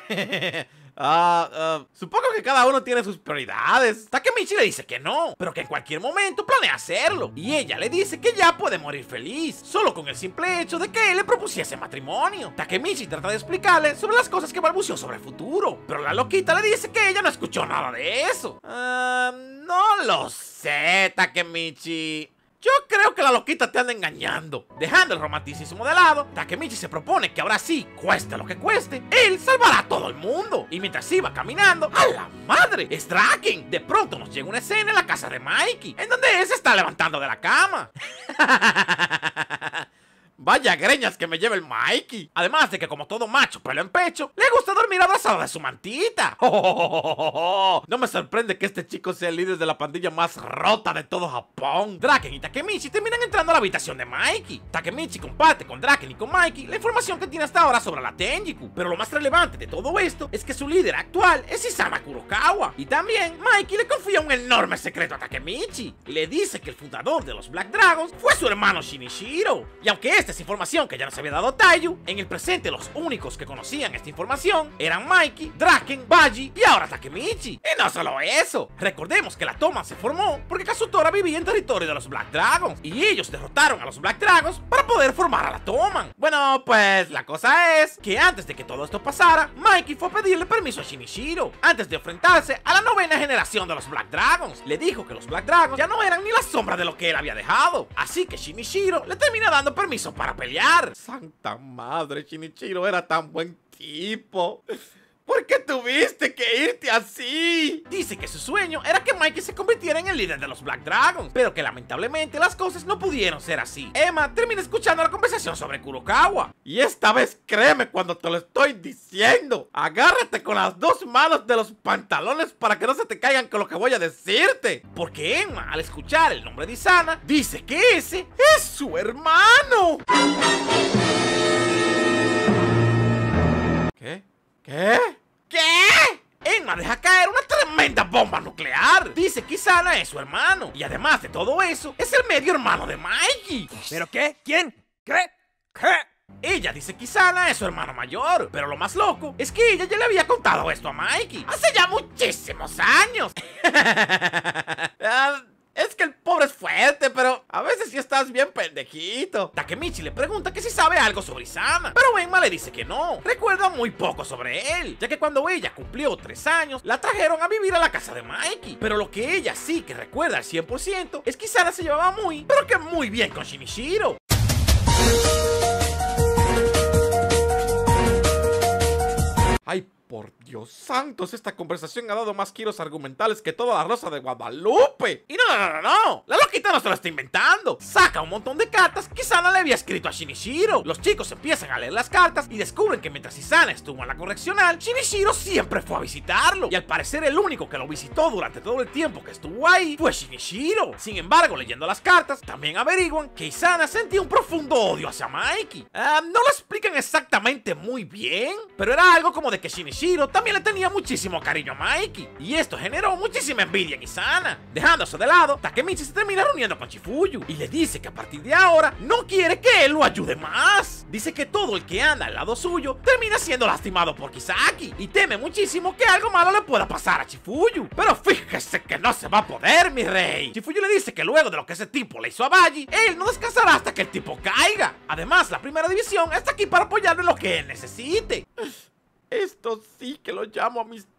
Ah, supongo que cada uno tiene sus prioridades. Takemichi le dice que no, pero que en cualquier momento planea hacerlo. Y ella le dice que ya puede morir feliz, solo con el simple hecho de que él le propusiese matrimonio. Takemichi trata de explicarle sobre las cosas que balbuceó sobre el futuro, pero la loquita le dice que ella no escuchó nada de eso. Ah, no lo sé, Takemichi. Yo creo que la loquita te anda engañando. Dejando el romanticismo de lado, Takemichi se propone que ahora sí, cueste lo que cueste, él salvará a todo el mundo. Y mientras iba caminando, ¡a la madre! ¡Es! De pronto nos llega una escena en la casa de Mikey, en donde él se está levantando de la cama. Vaya greñas que me lleva el Mikey. Además de que como todo macho pelo en pecho, le gusta dormir abrazado de su mantita. No me sorprende que este chico sea el líder de la pandilla más rota de todo Japón. Draken y Takemichi terminan entrando a la habitación de Mikey. Takemichi comparte con Draken y con Mikey la información que tiene hasta ahora sobre la Tenjiku. Pero lo más relevante de todo esto es que su líder actual es Isama Kurokawa. Y también Mikey le confía un enorme secreto a Takemichi. Le dice que el fundador de los Black Dragons fue su hermano Shinichiro. Y aunque esta es información que ya nos había dado Taiyu, en el presente los únicos que conocían esta información eran Mikey, Draken, Baji y ahora Takemichi. Y no solo eso, recordemos que la toma se formó porque Kazutora vivía en territorio de los Black Dragons y ellos derrotaron a los Black Dragons para poder formar a la Toman. Bueno, pues la cosa es que antes de que todo esto pasara, Mikey fue a pedirle permiso a Shinichiro antes de enfrentarse a la novena generación de los Black Dragons. Le dijo que los Black Dragons ya no eran ni la sombra de lo que él había dejado, así que Shinichiro le termina dando permiso para pelear. Santa madre, Shinichiro era tan buen tipo. ¿Por qué tuviste que irte así? Dice que su sueño era que Mikey se convirtiera en el líder de los Black Dragons, pero que lamentablemente las cosas no pudieron ser así. Emma termina escuchando la conversación sobre Kurokawa. Y esta vez créeme cuando te lo estoy diciendo. Agárrate con las dos manos de los pantalones para que no se te caigan con lo que voy a decirte. Porque Emma, al escuchar el nombre de Isana, dice que ese es su hermano. ¿Qué? ¿Qué? ¿Qué? Emma deja caer una tremenda bomba nuclear. Dice que Isana es su hermano. Y además de todo eso, es el medio hermano de Mikey. ¿Pero qué? ¿Quién? ¿Qué? ¿Qué? Ella dice que Isana es su hermano mayor, pero lo más loco es que ella ya le había contado esto a Mikey hace ya muchísimos años. Es que el pobre es fuerte, pero a veces sí estás bien pendejito. Takemichi le pregunta que si sabe algo sobre Isama, pero Emma le dice que no. Recuerda muy poco sobre él, ya que cuando ella cumplió 3 años, la trajeron a vivir a la casa de Mikey. Pero lo que ella sí que recuerda al 100% es que Isana se llevaba muy, pero que muy bien con Shinichiro. Ay, por Dios santos, esta conversación ha dado más giros argumentales que toda la rosa de Guadalupe. Y no, no, no, no. La loquita no se lo está inventando. Saca un montón de cartas que Isana le había escrito a Shinichiro. Los chicos empiezan a leer las cartas y descubren que mientras Isana estuvo en la correccional, Shinichiro siempre fue a visitarlo. Y al parecer el único que lo visitó durante todo el tiempo que estuvo ahí fue Shinichiro. Sin embargo, leyendo las cartas, también averiguan que Isana sentía un profundo odio hacia Mikey. Ah, no lo explican exactamente muy bien, pero era algo como de que Shinichiro también le tenía muchísimo cariño a Mikey, y esto generó muchísima envidia en Isana. Dejándose de lado, Takemichi se termina reuniendo con Chifuyu y le dice que a partir de ahora no quiere que él lo ayude más. Dice que todo el que anda al lado suyo termina siendo lastimado por Kisaki y teme muchísimo que algo malo le pueda pasar a Chifuyu. Pero fíjese que no se va a poder, mi rey. Chifuyu le dice que luego de lo que ese tipo le hizo a Baji, él no descansará hasta que el tipo caiga. Además, la primera división está aquí para apoyarle lo que él necesite. Esto sí que lo llamo amistad.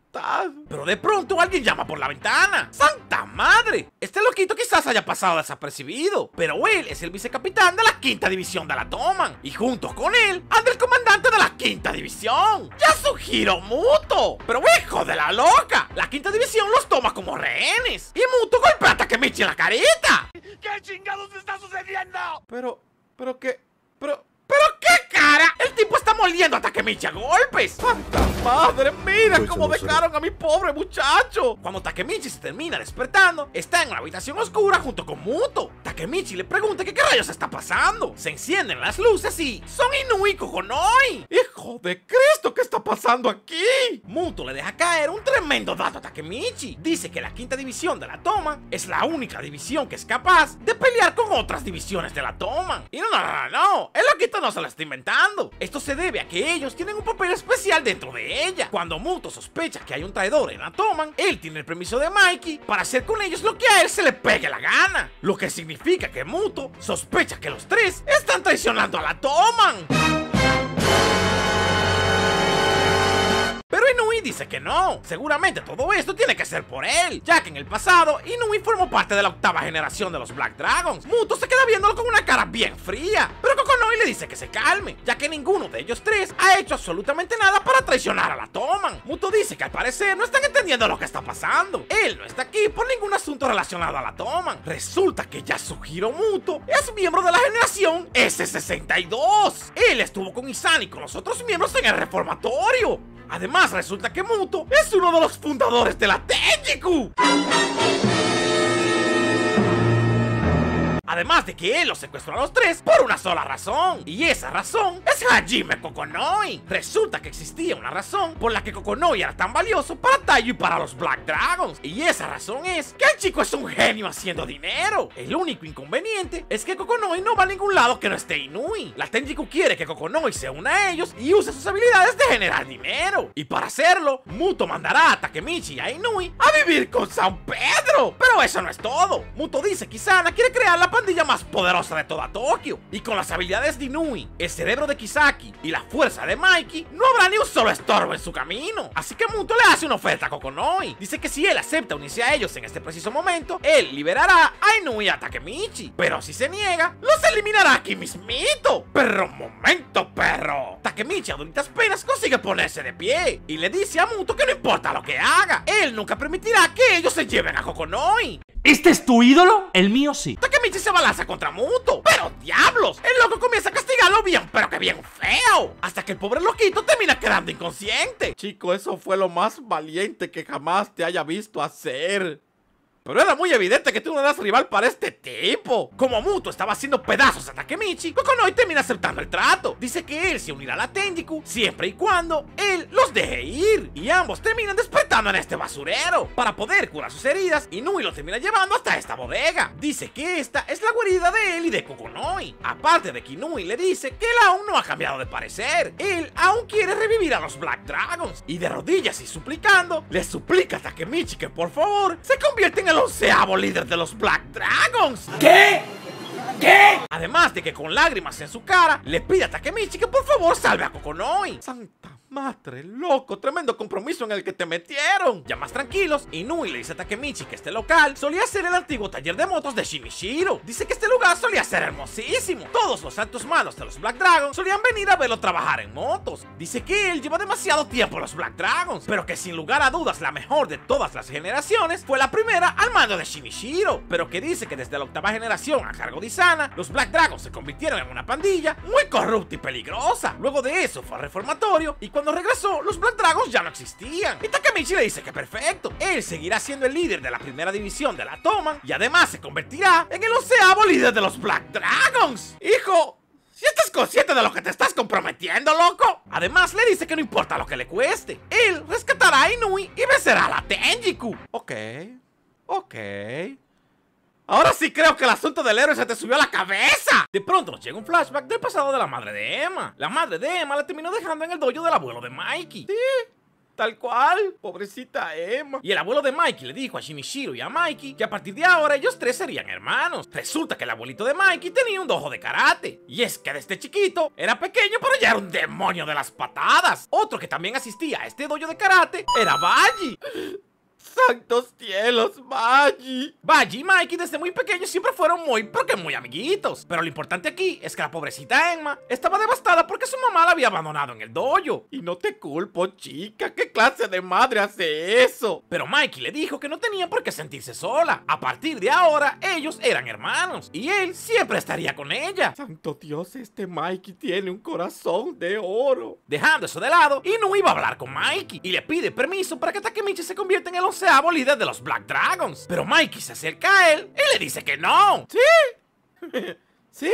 Pero de pronto alguien llama por la ventana. ¡Santa madre! Este loquito quizás haya pasado desapercibido, pero él es el vicecapitán de la quinta división de la Toman. Y junto con él anda el comandante de la quinta división, Yasuhiro Muto. Pero hijo de la loca, la quinta división los toma como rehenes. Y Muto golpea a Takemichi en la carita. ¿Qué chingados está sucediendo? Pero, pero qué, Pero, ¿pero qué cara? El tipo está moliendo a Takemichi a golpes. ¡Santa madre! ¡Mira Pues cómo dejaron a mi pobre muchacho! Cuando Takemichi se termina despertando, está en una habitación oscura junto con Muto. Takemichi le pregunta que qué rayos está pasando. Se encienden las luces y... ¡Son Inui Kokonoi! ¡Hijo de Cristo! ¿Qué está pasando aquí? Muto le deja caer un tremendo dato a Takemichi. Dice que la quinta división de la Toma es la única división que es capaz de pelear con otras divisiones de la Toma. Y no, no, no, no, no. El loquito no se lo está inventando. Esto se debe a que ellos tienen un papel especial dentro de ella. Cuando Muto sospecha que hay un traidor en la Toman, él tiene el permiso de Mikey para hacer con ellos lo que a él se le pegue la gana. Lo que significa que Muto sospecha que los tres están traicionando a la Toman. Pero Inui dice que no. Seguramente todo esto tiene que ser por él, ya que en el pasado Inui formó parte de la octava generación de los Black Dragons. Muto se queda viéndolo con una cara bien fría, pero Kokonoi le dice que se calme, ya que ninguno de ellos tres ha hecho absolutamente nada para traicionar a la Toman. Muto dice que al parecer no están entendiendo lo que está pasando. Él no está aquí por ningún asunto relacionado a la Toman. Resulta que Yasuhiro Muto es miembro de la generación S62. Él estuvo con Izan y con los otros miembros en el reformatorio. Además, resulta que Muto es uno de los fundadores de la Tenjiku. Además de que él los secuestró a los tres por una sola razón. Y esa razón es Hajime Kokonoi. Resulta que existía una razón por la que Kokonoi era tan valioso para Taiyo y para los Black Dragons. Y esa razón es que el chico es un genio haciendo dinero. El único inconveniente es que Kokonoi no va a ningún lado que no esté Inui. La Tenjiku quiere que Kokonoi se una a ellos y use sus habilidades de generar dinero. Y para hacerlo, Muto mandará a Takemichi y a Inui a vivir con San Pedro. Pero eso no es todo. Muto dice que Kisana quiere crear la pandilla más poderosa de toda Tokio. Y con las habilidades de Inui, el cerebro de Kisaki y la fuerza de Mikey, no habrá ni un solo estorbo en su camino. Así que Muto le hace una oferta a Kokonoi. Dice que si él acepta unirse a ellos en este preciso momento, él liberará a Inui y a Takemichi. Pero si se niega, los eliminará aquí mismito. Pero momento, perro. Takemichi a duritas penas consigue ponerse de pie y le dice a Muto que no importa lo que haga, él nunca permitirá que ellos se lleven a Kokonoi. ¿Este es tu ídolo? El mío sí. Takemichi se balanza contra Muto. ¡Pero diablos! El loco comienza a castigarlo bien, pero que bien feo. Hasta que el pobre loquito termina quedando inconsciente. Chico, eso fue lo más valiente que jamás te haya visto hacer. Pero era muy evidente que tú no eras rival para este tipo. Como Muto estaba haciendo pedazos a Takemichi, Kokonoi termina aceptando el trato. Dice que él se unirá a la Tenjiku siempre y cuando él los deje ir. Y ambos terminan despertando en este basurero. Para poder curar sus heridas, Inui lo termina llevando hasta esta bodega. Dice que esta es la guarida de él y de Kokonoi. Aparte de que Inui le dice que él aún no ha cambiado de parecer. Él aún quiere revivir a los Black Dragons. Y de rodillas y suplicando, le suplica a Takemichi que por favor se convierta en el onceavo líder de los Black Dragons. ¿Qué? ¿Qué? Además de que con lágrimas en su cara, le pide a Takemichi que por favor salve a Kokonoi. Santa madre, loco, tremendo compromiso en el que te metieron. Ya más tranquilos, Inui le dice a Takemichi que este local solía ser el antiguo taller de motos de Shinichiro. Dice que este lugar solía ser hermosísimo. Todos los altos malos de los Black Dragons solían venir a verlo trabajar en motos. Dice que él lleva demasiado tiempo los Black Dragons, pero que sin lugar a dudas la mejor de todas las generaciones fue la primera al mando de Shinichiro. Pero que dice que desde la octava generación a cargo de Isana, los Black Dragons se convirtieron en una pandilla muy corrupta y peligrosa. Luego de eso fue al reformatorio y cuando regresó, los Black Dragons ya no existían. Y Takemichi le dice que perfecto, él seguirá siendo el líder de la primera división de la Toman y además se convertirá en el onceavo líder de los Black Dragons. Hijo, si estás consciente de lo que te estás comprometiendo, loco. Además, le dice que no importa lo que le cueste. Él rescatará a Inui y vencerá a la Tenjiku. Ok, ok. Ahora sí creo que el asunto del héroe se te subió a la cabeza. De pronto nos llega un flashback del pasado de la madre de Emma. La madre de Emma la terminó dejando en el dojo del abuelo de Mikey. Sí, tal cual. Pobrecita Emma. Y el abuelo de Mikey le dijo a Shinichiro y a Mikey que a partir de ahora ellos tres serían hermanos. Resulta que el abuelito de Mikey tenía un dojo de karate. Y es que desde chiquito era pequeño, pero ya era un demonio de las patadas. Otro que también asistía a este dojo de karate era Baji. ¡Santos cielos, Baji! Baji y Mikey desde muy pequeños siempre fueron muy, porque muy amiguitos. Pero lo importante aquí es que la pobrecita Emma estaba devastada porque su mamá la había abandonado en el dojo. Y no te culpo, chica. ¿Qué clase de madre hace eso? Pero Mikey le dijo que no tenía por qué sentirse sola. A partir de ahora, ellos eran hermanos. Y él siempre estaría con ella. Santo Dios, este Mikey tiene un corazón de oro. Dejando eso de lado, Inu iba a hablar con Mikey y le pide permiso para que Takemichi se convierta en el onceavo líder de los Black Dragons. Pero Mikey se acerca a él y le dice que no. ¿Sí? ¿Sí?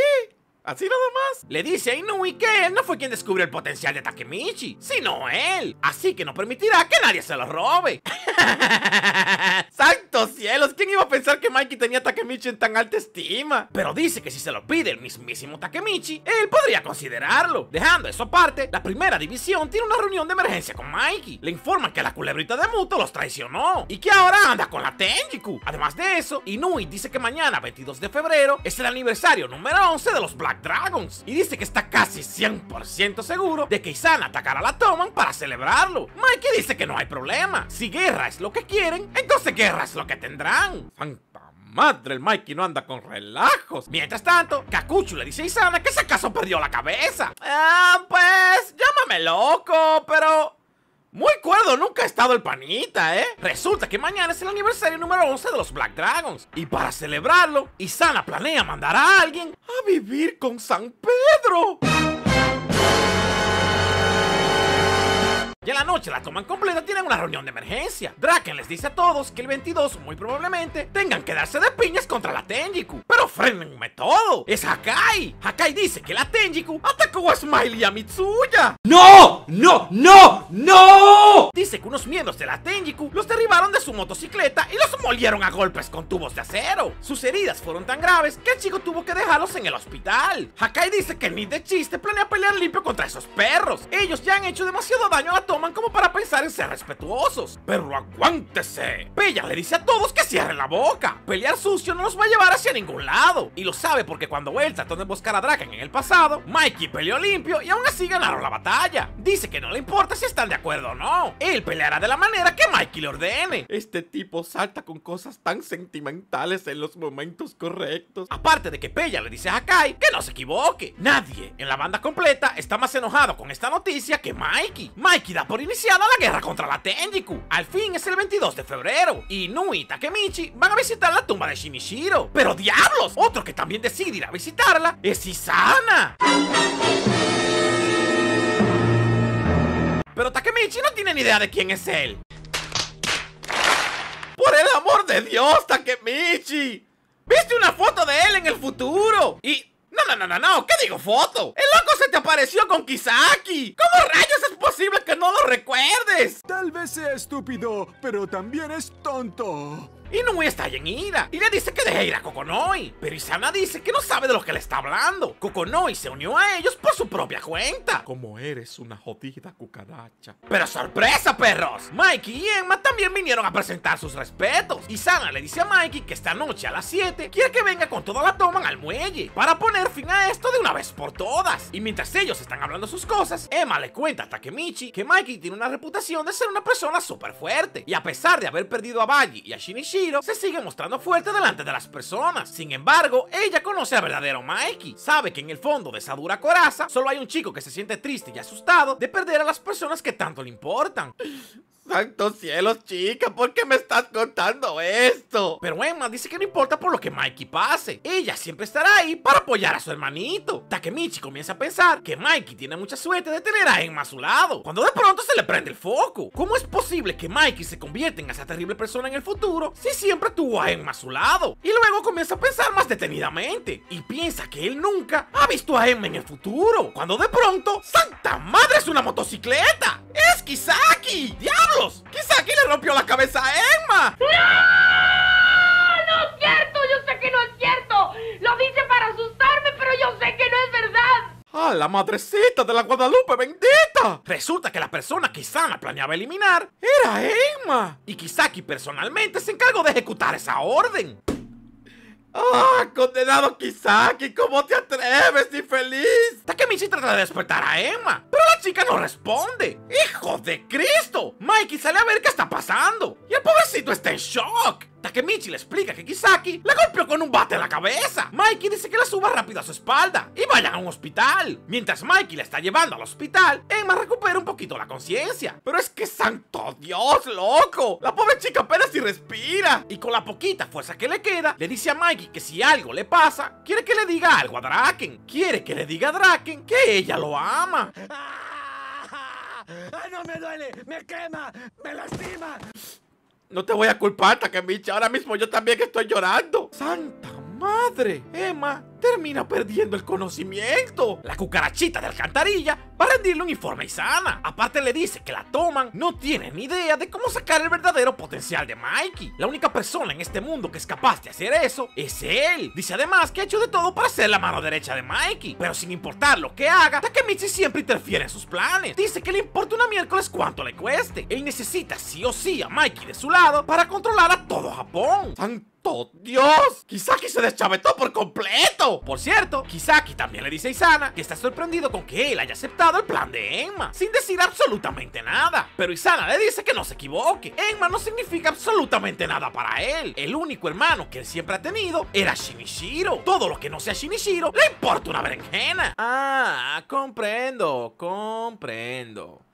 Así nada más. Le dice a Inui que él no fue quien descubrió el potencial de Takemichi, sino él. Así que no permitirá que nadie se lo robe. ¡Santos cielos! ¿Quién iba a pensar que Mikey tenía Takemichi en tan alta estima? Pero dice que si se lo pide el mismísimo Takemichi, él podría considerarlo. Dejando eso aparte, la primera división tiene una reunión de emergencia con Mikey. Le informan que la culebrita de Muto los traicionó y que ahora anda con la Tenjiku. Además de eso, Inui dice que mañana, 22 de febrero, es el aniversario número 11 de los Black Dragons y dice que está casi 100% seguro de que Isana atacará a la Toman para celebrarlo. Mikey dice que no hay problema. Si guerra es lo que quieren, entonces guerra es lo que tendrán. Santa madre, el Mikey no anda con relajos. Mientras tanto, Kakuchu le dice a Isana que si acaso perdió la cabeza. Ah, pues, llámame loco, pero... Muy cuerdo nunca ha estado el panita, ¿eh? Resulta que mañana es el aniversario número 11 de los Black Dragons. Y para celebrarlo, Isana planea mandar a alguien a vivir con San Pedro. Y en la noche la toman completa tienen una reunión de emergencia. Draken les dice a todos que el 22 muy probablemente tengan que darse de piñas contra la Tenjiku. Pero frenenme todo. Es Hakai. Hakai dice que la Tenjiku atacó a Smiley y a Mitsuya. ¡No! ¡No! ¡No! ¡No! Dice que unos miembros de la Tenjiku los derribaron de su motocicleta y los molieron a golpes con tubos de acero. Sus heridas fueron tan graves que el chico tuvo que dejarlos en el hospital. Hakai dice que ni de chiste planea pelear limpio contra esos perros. Ellos ya han hecho demasiado daño a la toman como para pensar en ser respetuosos. Pero aguántese. Pella le dice a todos que cierren la boca. Pelear sucio no los va a llevar hacia ningún lado. Y lo sabe porque cuando él trató de buscar a Draken en el pasado, Mikey peleó limpio y aún así ganaron la batalla. Dice que no le importa si están de acuerdo o no. Él peleará de la manera que Mikey le ordene. Este tipo salta con cosas tan sentimentales en los momentos correctos. Aparte de que Pella le dice a Hakai que no se equivoque. Nadie en la banda completa está más enojado con esta noticia que Mikey. Mikey da por iniciada la guerra contra la Tenjiku. Al fin es el 22 de febrero y Nui y Takemichi van a visitar la tumba de Shinichiro. ¡Pero diablos! Otro que también decide ir a visitarla es Isana. Pero Takemichi no tiene ni idea de quién es él. ¡Por el amor de Dios, Takemichi! ¿Viste una foto de él en el futuro? Y... No, no, no, no, no, ¿qué digo foto? El loco se te apareció con Kisaki. ¿Cómo rayos es posible que no lo recuerdes? Tal vez sea estúpido, pero también es tonto. Inui está en ira y le dice que deje ir a Kokonoi. Pero Isana dice que no sabe de lo que le está hablando. Kokonoi se unió a ellos por su propia cuenta. Como eres una jodida cucaracha. Pero sorpresa, perros. Mikey y Emma también vinieron a presentar sus respetos. Isana le dice a Mikey que esta noche a las 7 quiere que venga con toda la toma al muelle para poner fin a esto de una vez por todas. Y mientras ellos están hablando sus cosas, Emma le cuenta a Takemichi que Mikey tiene una reputación de ser una persona súper fuerte. Y a pesar de haber perdido a Baji y a Shinichi se sigue mostrando fuerte delante de las personas. Sin embargo, ella conoce al verdadero Mikey. Sabe que en el fondo de esa dura coraza solo hay un chico que se siente triste y asustado de perder a las personas que tanto le importan. Santos cielos, chica, ¿por qué me estás contando esto? Pero Emma dice que no importa por lo que Mikey pase. Ella siempre estará ahí para apoyar a su hermanito. Takemichi comienza a pensar que Mikey tiene mucha suerte de tener a Emma a su lado. Cuando de pronto se le prende el foco. ¿Cómo es posible que Mikey se convierta en esa terrible persona en el futuro si siempre tuvo a Emma a su lado? Y luego comienza a pensar más detenidamente. Y piensa que él nunca ha visto a Emma en el futuro. Cuando de pronto, ¡Santa Madre es una motocicleta! ¡Es Kisaki! ¡Diablos! ¡Kisaki le rompió la cabeza a Emma! ¡No! ¡No es cierto! Yo sé que no es cierto. Lo dice para asustarme, pero yo sé que no es verdad. ¡Ah, la madrecita de la Guadalupe bendita! Resulta que la persona que Isana planeaba eliminar era Emma. Y Kisaki personalmente se encargó de ejecutar esa orden. ¡Ah, condenado Kisaki! ¿Cómo te atreves, infeliz? Takemichi trata de despertar a Emma, pero la chica no responde. ¡Hijo de Cristo! Mikey sale a ver qué está pasando. Y el pobrecito está en shock. Takemichi le explica que Kisaki la golpeó con un bate en la cabeza. Mikey dice que la suba rápido a su espalda y vayan a un hospital. Mientras Mikey la está llevando al hospital, Emma recupera un poquito la conciencia. Pero es que santo Dios, loco. La pobre chica apenas si respira. Y con la poquita fuerza que le queda, le dice a Mikey que si algo le pasa, quiere que le diga algo a Draken. Quiere que le diga a Draken que ella lo ama. ¡Ay, no me duele! ¡Me quema! ¡Me lastima! No te voy a culpar, Takemichi. Ahora mismo yo también estoy llorando. ¡Santa madre! Emma termina perdiendo el conocimiento. La cucarachita de alcantarilla va a rendirle un informe a Isana. Aparte le dice que la toman no tiene ni idea de cómo sacar el verdadero potencial de Mikey. La única persona en este mundo que es capaz de hacer eso es él. Dice además que ha hecho de todo para ser la mano derecha de Mikey. Pero sin importar lo que haga, Takemichi siempre interfiere en sus planes. Dice que le importa una miércoles cuánto le cueste. Él necesita sí o sí a Mikey de su lado para controlar a todo Japón. ¡Santo Dios! Kisaki se deschavetó por completo. Por cierto, Kisaki también le dice a Isana que está sorprendido con que él haya aceptado el plan de Enma, sin decir absolutamente nada. Pero Isana le dice que no se equivoque. Enma no significa absolutamente nada para él. El único hermano que él siempre ha tenido era Shinichiro. Todo lo que no sea Shinichiro le importa una berenjena. Ah, comprendo, comprendo.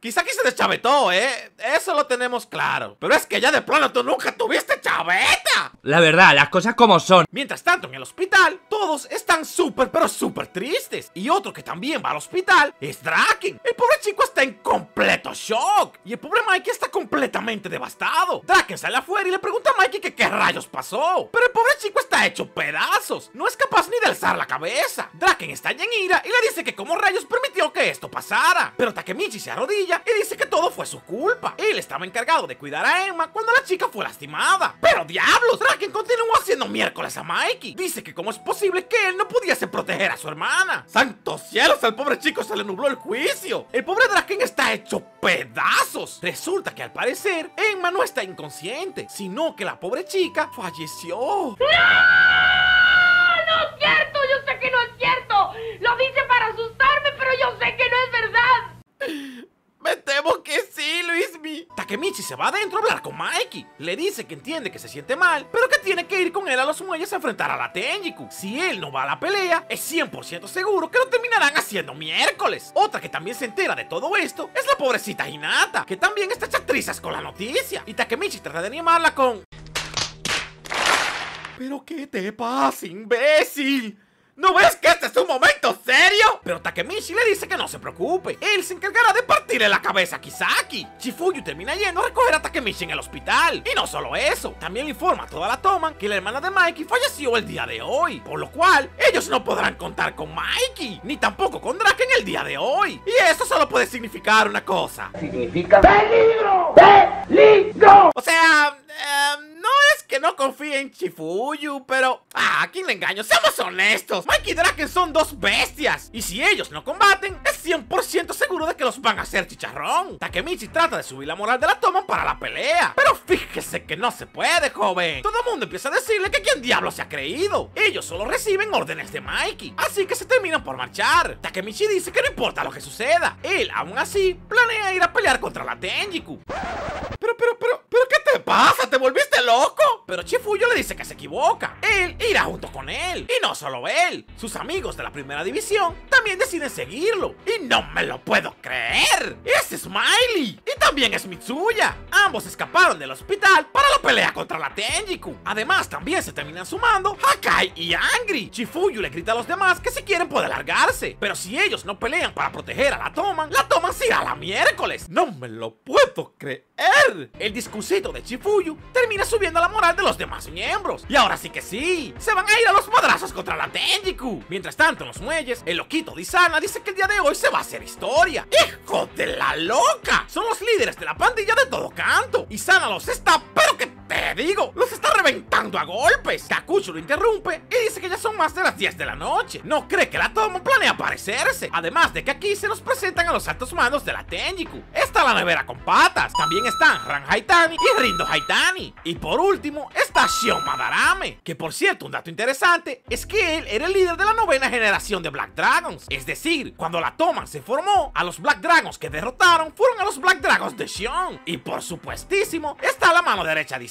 Kisaki se deschavetó, ¿eh? Eso lo tenemos claro. Pero es que ya de plano tú nunca tuviste chaveta. La verdad, las cosas como son. Mientras tanto, en el hospital, todos están súper, pero súper tristes. Y otro que también va al hospital es Draken. El pobre chico está en completo shock. Y el pobre Mikey está completamente devastado. Draken sale afuera y le pregunta a Mikey que qué rayos pasó. Pero el pobre chico está hecho pedazos. No es capaz ni de alzar la cabeza. Draken está en ira y le dice que cómo rayos permitió que esto pasara. Pero Takemichi se arrodilla y dice que todo fue su culpa. Él estaba encargado de cuidar a Emma cuando la chica fue lastimada. Pero diablos, Draken continuó haciendo miércoles a Mikey. Dice que cómo es posible que él no pudiese proteger a su hermana. ¡Santos cielos! Al pobre chico se le nubló el juicio. El pobre Draken está hecho pedazos. Resulta que al parecer Emma no está inconsciente, sino que la pobre chica falleció. ¡No! ¡No es cierto! Yo sé que no es cierto. Lo dice para asustarme, pero yo sé que no es verdad. Me temo que sí, Luismi. Takemichi se va adentro a hablar con Mikey. Le dice que entiende que se siente mal, pero que tiene que ir con él a los muelles a enfrentar a la Tenjiku. Si él no va a la pelea, es 100% seguro que lo terminarán haciendo miércoles. Otra que también se entera de todo esto es la pobrecita Hinata, que también está hecha trizas con la noticia. Y Takemichi trata de animarla con... ¿Pero qué te pasa, imbécil? ¿No ves que este es un momento serio? Pero Takemichi le dice que no se preocupe. Él se encargará de partirle la cabeza a Kisaki. Chifuyu termina yendo a recoger a Takemichi en el hospital. Y no solo eso, también le informa a toda la toma que la hermana de Mikey falleció el día de hoy. Por lo cual, ellos no podrán contar con Mikey, ni tampoco con Draken el día de hoy. Y eso solo puede significar una cosa. Significa peligro. Peligro. O sea, eh, no es que no confíe en Chifuyu, pero... Ah, ¿a quién le engaño? Seamos honestos. Mikey y Draken son dos bestias. Y si ellos no combaten, es 100% seguro de que los van a hacer chicharrón. Takemichi trata de subir la moral de la toma para la pelea. Pero fíjese que no se puede, joven. Todo el mundo empieza a decirle que quién diablo se ha creído. Ellos solo reciben órdenes de Mikey. Así que se terminan por marchar. Takemichi dice que no importa lo que suceda. Él, aún así, planea ir a pelear contra la Tenjiku. Pero, pero, pero, pero, ¿qué te pasa? ¿Te volviste loco? Pero Chifuyo le dice que se equivoca. Él irá junto con él. Y no solo él. Sus amigos de la primera división también deciden seguirlo. Y no me lo puedo creer. Es Smiley. Y también es Mitsuya. Ambos escaparon del hospital para la pelea contra la Tenjiku. Además, también se terminan sumando Hakai y Angry. Chifuyu le grita a los demás que si quieren puede largarse. Pero si ellos no pelean para proteger a la Toman, la Toman se irá la miércoles. No me lo puedo creer. El discursito de Chifuyu termina subiendo la moral de los demás miembros. Y ahora sí que sí, se van a ir a los madrazos contra la Tenjiku. Mientras tanto, en los muelles, el loquito de Isana dice que el día de hoy se va a hacer historia. ¡Hijo de la loca! Son los líderes de la pandilla de todo canto. Isana los está, pero que te digo, los está reventando a golpes. Kakucho lo interrumpe y dice que ya son más de las 10 de la noche. No cree que la Tomo planea aparecerse. Además de que aquí se nos presentan a los altos mandos de la Tenjiku. Está la nevera con patas. También están Ran Haitani y Rindo Haitani. Y por último está Shion Madarame. Que por cierto, un dato interesante es que él era el líder de la novena generación de Black Dragons. Es decir, cuando la Toman se formó, a los Black Dragons que derrotaron fueron a los Black Dragons de Shion. Y por supuestísimo, está la mano derecha de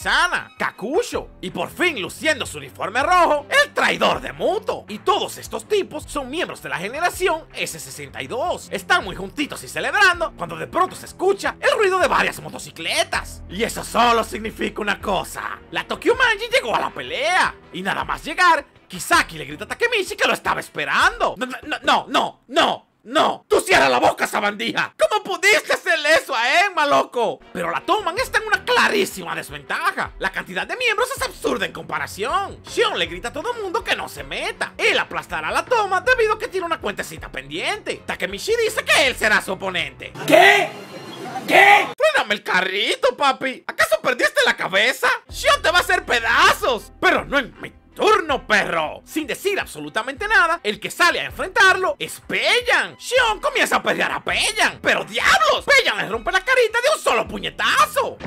Kakusho. Y por fin, luciendo su uniforme rojo, el traidor de Muto. Y todos estos tipos son miembros de la generación S62. Están muy juntitos y celebrando cuando de pronto se escucha el ruido de varias motocicletas. Y eso solo significa una cosa. La Tokyo Manji llegó a la pelea. Y nada más llegar, Kisaki le grita a Takemichi que lo estaba esperando. No, no, no, no. No, tú cierra la boca, sabandija. ¿Cómo pudiste hacerle eso a Emma, loco? Pero la Toman está en una clarísima desventaja. La cantidad de miembros es absurda en comparación. Shion le grita a todo mundo que no se meta. Él aplastará a la Toma debido a que tiene una cuentecita pendiente. Takemichi dice que él será su oponente. ¿Qué? ¿Qué? ¡Fréname el carrito, papi! ¿Acaso perdiste la cabeza? ¡Shion te va a hacer pedazos! Pero no en mi turno, perro. Sin decir absolutamente nada, el que sale a enfrentarlo es Pellan. Shion comienza a pelear a Pellan. ¡Pero diablos! Pellan le rompe la carita de un solo puñetazo.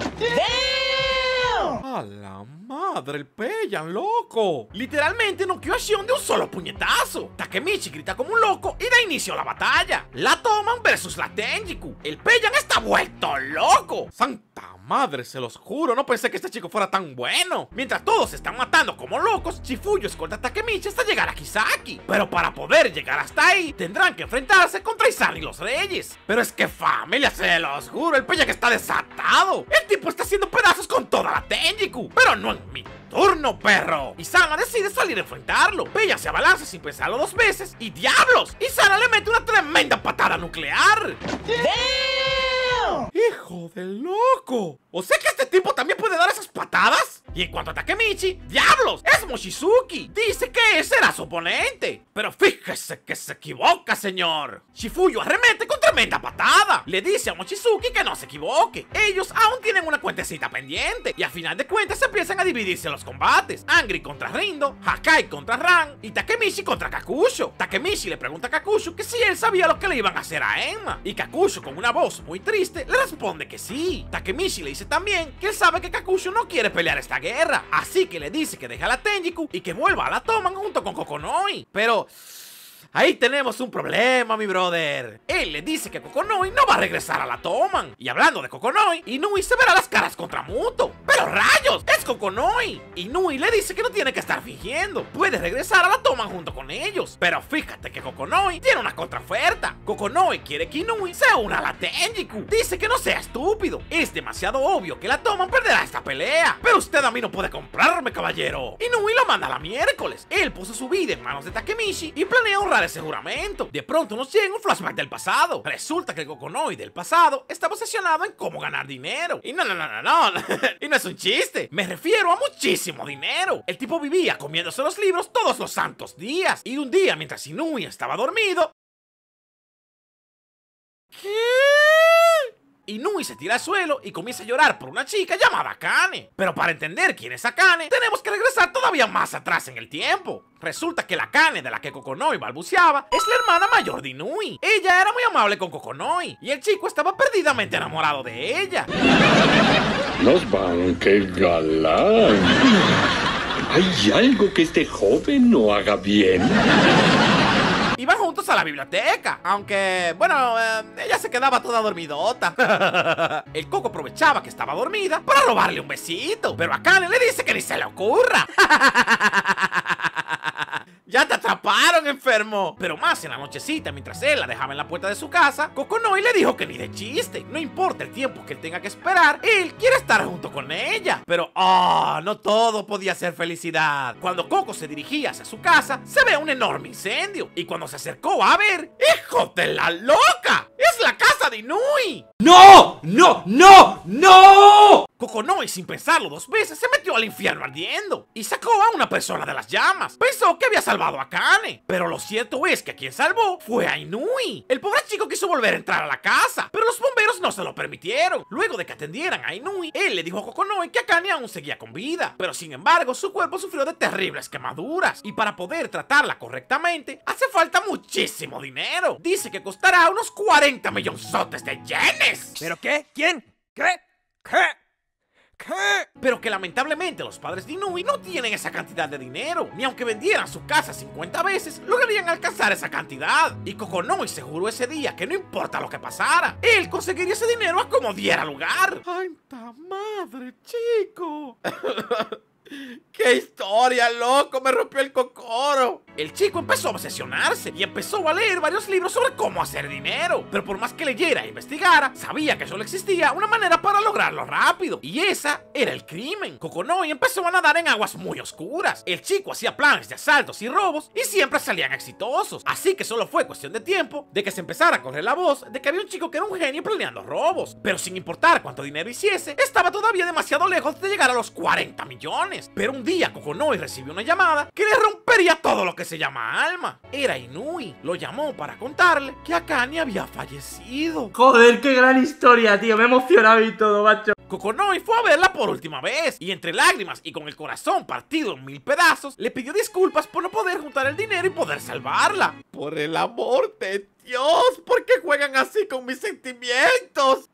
¡A la madre, el Pellan, loco! Literalmente noqueó a Shion de un solo puñetazo. Takemichi grita como un loco y da inicio a la batalla. La toman versus la Tenjiku. El Pellan está vuelto loco. ¡Santa madre, se los juro! No pensé que este chico fuera tan bueno. Mientras todos se están matando como locos, Chifuyo escolta a Takemichi hasta llegar a Kisaki. Pero para poder llegar hasta ahí, tendrán que enfrentarse contra Izan y los Reyes. Pero es que familia, se los juro, el Pellan está desatado. El tipo está haciendo pedazos con toda la Tenjiku. Pero no en mi turno, perro. Isana decide salir a enfrentarlo. Bella se abalanza sin pensarlo dos veces. ¡Y diablos! Isana le mete una tremenda patada nuclear. ¡Hijo de loco! ¿O sea que este tipo también puede dar esas patadas? Y en cuanto a Takemichi, ¡diablos! ¡Es Mochizuki! Dice que ese era su oponente. Pero fíjese que se equivoca, señor. Shifuyo arremete con tremenda patada. Le dice a Mochizuki que no se equivoque. Ellos aún tienen una cuentecita pendiente. Y a final de cuentas se empiezan a dividirse los combates. Angry contra Rindo, Hakai contra Ran y Takemichi contra Kakusho. Takemichi le pregunta a Kakusho que si él sabía lo que le iban a hacer a Emma. Y Kakusho con una voz muy triste le responde que sí. Takemichi le dice también que él sabe que Kakusho no quiere pelear esta guerra. Así que le dice que deja a la Tenjiku y que vuelva a la Toman junto con Kokonoi. Pero... Ahí tenemos un problema, mi brother. Él le dice que Kokonoi no va a regresar a la Toman. Y hablando de Kokonoi, Inui se verá las caras contra Muto. ¡Pero rayos! ¡Es Kokonoi! Inui le dice que no tiene que estar fingiendo. Puede regresar a la Toman junto con ellos. Pero fíjate que Kokonoi tiene una contraoferta. Kokonoi quiere que Inui se una a la Tenjiku. Dice que no sea estúpido. Es demasiado obvio que la Toman perderá esta pelea. Pero usted a mí no puede comprarme, caballero. Inui lo manda la miércoles. Él puso su vida en manos de Takemichi y planea honrar ese juramento. De pronto nos llega un flashback del pasado. Resulta que el Kokonoi del pasado estaba obsesionado en cómo ganar dinero. Y no, no, no, no, no. y no es un chiste. Me refiero a muchísimo dinero. El tipo vivía comiéndose los libros todos los santos días. Y un día, mientras Inui estaba dormido... ¿Qué? Inui se tira al suelo y comienza a llorar por una chica llamada Akane. Pero para entender quién es Akane, tenemos que regresar todavía más atrás en el tiempo. Resulta que la Akane de la que Kokonoi balbuceaba es la hermana mayor de Inui. Ella era muy amable con Kokonoi y el chico estaba perdidamente enamorado de ella. Los van, qué galán. Hay algo que este joven no haga bien. Juntos a la biblioteca, aunque, bueno, eh, ella se quedaba toda dormidota. El coco aprovechaba que estaba dormida para robarle un besito, pero a Kane le dice que ni se le ocurra. ¡Ya te atraparon, enfermo! Pero más en la nochecita, mientras él la dejaba en la puerta de su casa, Kokonoi le dijo que ni de chiste. No importa el tiempo que él tenga que esperar, él quiere estar junto con ella. Pero, ¡ah! no todo podía ser felicidad. Cuando Coco se dirigía hacia su casa, se ve un enorme incendio. Y cuando se acercó a ver, ¡hijo de la loca! ¡Es la casa de Inui! ¡No! ¡No! ¡No! ¡No! Kokonoi, sin pensarlo dos veces, se metió al infierno ardiendo y sacó a una persona de las llamas. Pensó que había salvado a Kane, pero lo cierto es que quien salvó fue a Inui. El pobre chico quiso volver a entrar a la casa, pero los bomberos no se lo permitieron. Luego de que atendieran a Inui, él le dijo a Kokonoi que Akane aún seguía con vida, pero sin embargo su cuerpo sufrió de terribles quemaduras y para poder tratarla correctamente hace falta muchísimo dinero. Dice que costará unos 40 millonzotes de yenes. ¿Pero qué? ¿Quién? ¿Qué? ¿Qué? ¿Qué? Pero que lamentablemente los padres de Inui no tienen esa cantidad de dinero. Ni aunque vendieran su casa 50 veces, lograrían alcanzar esa cantidad. Y Kokonoi se juró ese día que no importa lo que pasara, él conseguiría ese dinero a como diera lugar. ¡Ay, ta madre, chico! ¡Qué historia, loco! Me rompió el cocoro. El chico empezó a obsesionarse y empezó a leer varios libros sobre cómo hacer dinero. Pero por más que leyera e investigara, sabía que solo existía una manera para lograrlo rápido. Y esa era el crimen. Kokonoi empezó a nadar en aguas muy oscuras. El chico hacía planes de asaltos y robos y siempre salían exitosos. Así que solo fue cuestión de tiempo de que se empezara a correr la voz de que había un chico que era un genio planeando robos. Pero sin importar cuánto dinero hiciese, estaba todavía demasiado lejos de llegar a los 40 millones. Pero un día Kokonoi recibió una llamada que le rompería todo lo que se llama alma. Era Inui. Lo llamó para contarle que Akane había fallecido. Joder, qué gran historia, tío. Me he emocionado y todo, macho. Kokonoi fue a verla por última vez y entre lágrimas y con el corazón partido en mil pedazos, le pidió disculpas por no poder juntar el dinero y poder salvarla. Por el amor de Dios, ¿por qué juegan así con mis sentimientos?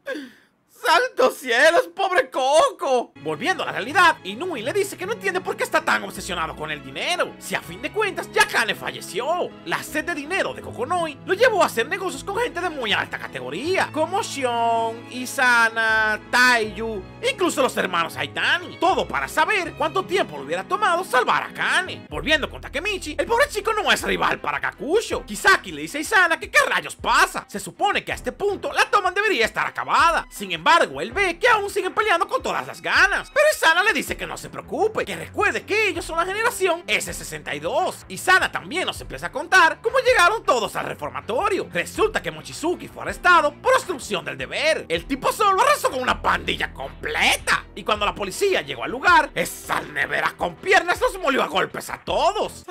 ¡Santos cielos, pobre Coco! Volviendo a la realidad, Inui le dice que no entiende por qué está tan obsesionado con el dinero. Si a fin de cuentas ya Kane falleció. La sed de dinero de Kokonoi lo llevó a hacer negocios con gente de muy alta categoría, como Shion, Isana, Taiyu, incluso los hermanos Aitani. Todo para saber cuánto tiempo le hubiera tomado salvar a Kane. Volviendo con Takemichi, el pobre chico no es rival para Kakusho. Kisaki le dice a Isana que qué rayos pasa. Se supone que a este punto la toma debería estar acabada. Sin embargo, él ve que aún siguen peleando con todas las ganas. Pero Isana le dice que no se preocupe, que recuerde que ellos son la generación S62. Isana también nos empieza a contar cómo llegaron todos al reformatorio. Resulta que Mochizuki fue arrestado por obstrucción del deber. El tipo solo arrasó con una pandilla completa. Y cuando la policía llegó al lugar, esa nevera con piernas los molió a golpes a todos.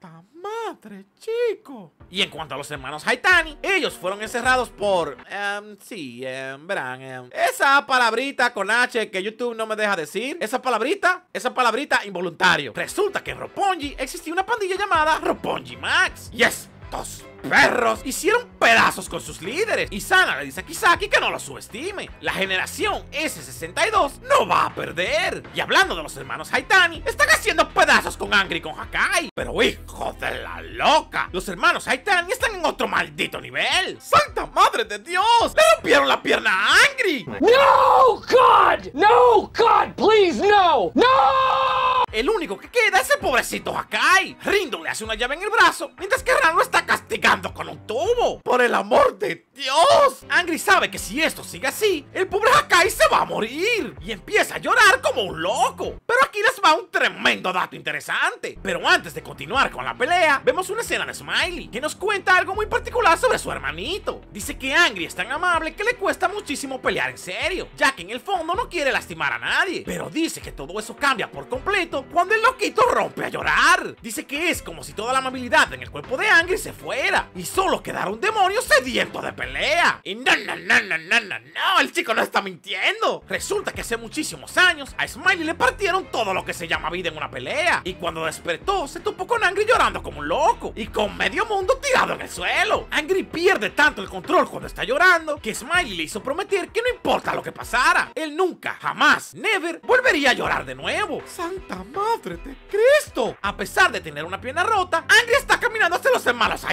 ¡Santa madre, chico! Y en cuanto a los hermanos Haitani, ellos fueron encerrados por... em, sí, em, verán, em, esa palabrita con H que YouTube no me deja decir. Esa palabrita, esa palabrita involuntario. Resulta que en Roppongi existía una pandilla llamada Roppongi Max. Y estos perros hicieron pedazos con sus líderes. Y Sana le dice a Kisaki que no lo subestime. La generación S62 no va a perder. Y hablando de los hermanos Haitani, están haciendo pedazos con Angry y con Hakai. Pero hijo de la loca, los hermanos Haitani están en otro maldito nivel. ¡Santa madre de Dios! ¡Le rompieron la pierna a Angry! No, God! No, God, please, no! ¡No! El único que queda es el pobrecito Hakai. Rindo le hace una llave en el brazo, mientras que Ran lo está castigando con un tubo. ¡Por el amor de Dios! Angry sabe que si esto sigue así, el pobre Hakai se va a morir. Y empieza a llorar como un loco. Pero aquí les va un tremendo dato interesante. Pero antes de continuar con la pelea, vemos una escena de Smiley, que nos cuenta algo muy particular sobre su hermanito. Dice que Angry es tan amable que le cuesta muchísimo pelear en serio, ya que en el fondo no quiere lastimar a nadie. Pero dice que todo eso cambia por completo cuando el loquito rompe a llorar. Dice que es como si toda la amabilidad en el cuerpo de Angry se fuera y solo quedara un demonio sediento de pelea. Y no, no, no, no, no, no, no, el chico no está mintiendo. Resulta que hace muchísimos años a Smiley le partieron todo lo que se llama vida en una pelea. Y cuando despertó, se topó con Angry llorando como un loco y con medio mundo tirado en el suelo. Angry pierde tanto el control cuando está llorando que Smiley le hizo prometer que no importa lo que pasara, él nunca, jamás, never volvería a llorar de nuevo. ¡Santa madre de Cristo! A pesar de tener una pierna rota, Angry está caminando hacia los hermanos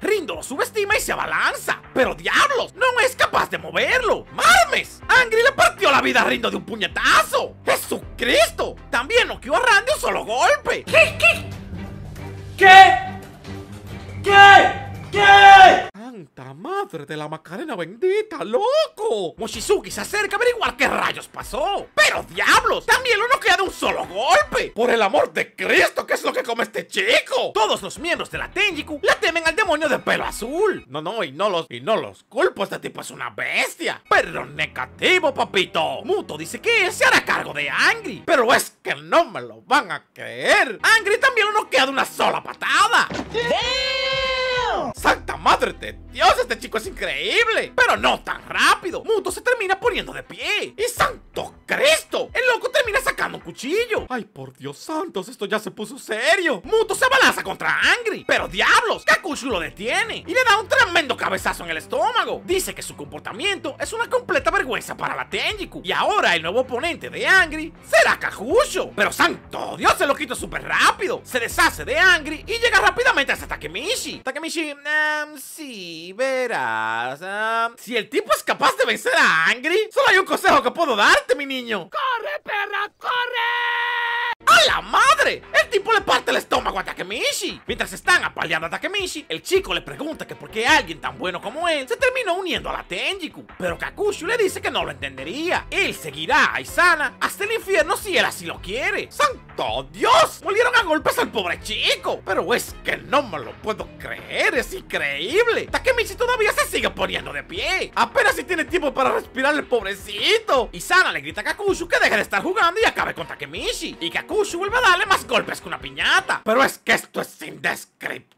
Rindo lo subestima y se abalanza. Pero diablos, no es capaz de moverlo. ¡Marmes! Angry le partió la vida a Rindo de un puñetazo. ¡Jesucristo! También noqueó a Randy un solo golpe. ¿Qué? ¿Qué? ¿Qué? ¿Qué? ¡Santa madre de la Macarena bendita, loco! Mochizuki se acerca a averiguar qué rayos pasó. ¡Pero diablos! ¡También lo noquea de un solo golpe! ¡Por el amor de Cristo! ¿Qué es lo que come este chico? Todos los miembros de la Tenjiku le temen al demonio de pelo azul. No, no, y no los, y no los culpo. Este tipo es una bestia. Pero negativo, papito. Muto dice que él se hará cargo de Angry. Pero es que no me lo van a creer. Angry también lo noquea de una sola patada. ¡Santa madre de Dios! Este chico es increíble! Pero no tan rápido. Muto se termina poniendo de pie. ¡Y santo Cristo! El loco termina sacando un cuchillo. ¡Ay, por Dios santos! Esto ya se puso serio. Muto se abalanza contra Angry. Pero diablos, Kakushu lo detiene y le da un tremendo cabezazo en el estómago. Dice que su comportamiento es una completa vergüenza para la Tenjiku. Y ahora el nuevo oponente de Angry será Kakushu. Pero santo Dios, se lo quito súper rápido. Se deshace de Angry y llega rápidamente hasta Takemichi. Takemichi, em, sí, verás. em, si el tipo es capaz de vencer a Angry, solo hay un consejo que puedo darte, mi niño. ¡Corre, perra, corre! ¡A la madre! El tipo le parte el estómago a Takemichi. Mientras están apaleando a Takemichi, el chico le pregunta que por qué alguien tan bueno como él se terminó uniendo a la Tenjiku. Pero Kakushu le dice que no lo entendería. Él seguirá a Isana hasta el infierno si él así lo quiere. ¡Santo Dios! Molieron a golpes al pobre chico. Pero es que no me lo puedo creer, es increíble. Takemichi todavía se sigue poniendo de pie. Apenas si tiene tiempo para respirar el pobrecito. Isana le grita a Kakushu que deje de estar jugando y acabe con Takemichi. Y Kakushu vuelve a darle más golpes que una piñata. Pero es que esto es indescriptible.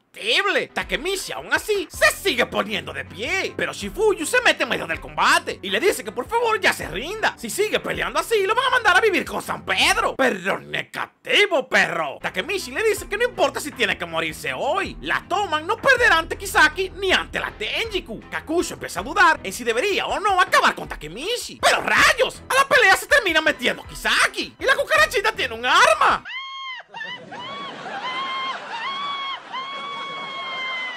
Takemichi aún así se sigue poniendo de pie. Pero Shifuyu se mete en medio del combate y le dice que por favor ya se rinda. Si sigue peleando así, lo van a mandar a vivir con San Pedro. Pero negativo, perro. Takemichi le dice que no importa si tiene que morirse hoy. La toman, no perderá ante Kisaki ni ante la Tenjiku. Kakushu empieza a dudar en si debería o no acabar con Takemichi. Pero rayos, a la pelea se termina metiendo Kisaki. Y la cucarachita tiene un arma.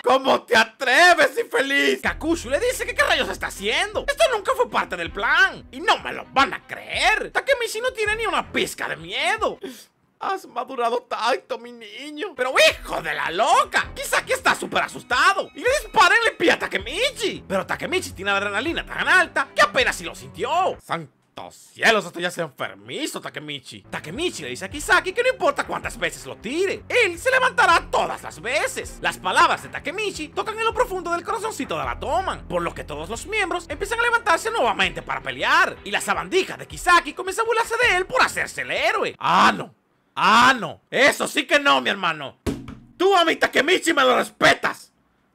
¿Cómo te atreves, infeliz? Kakushu le dice que qué rayos está haciendo. Esto nunca fue parte del plan. Y no me lo van a creer. Takemichi no tiene ni una pizca de miedo. Has madurado tanto, mi niño. Pero hijo de la loca. Kisaki está súper asustado. Y le dispara en el pie a Takemichi. Pero Takemichi tiene adrenalina tan alta que apenas si lo sintió. Santos cielos, esto ya se enfermizo, Takemichi. Takemichi le dice a Kisaki que no importa cuántas veces lo tire, él se levantará todas las veces. Las palabras de Takemichi tocan en lo profundo del corazoncito de la toman, por lo que todos los miembros empiezan a levantarse nuevamente para pelear. Y la sabandija de Kisaki comienza a burlarse de él por hacerse el héroe. Ah, no. Ah, no. Eso sí que no, mi hermano. Tú a mi Takemichi me lo respetas.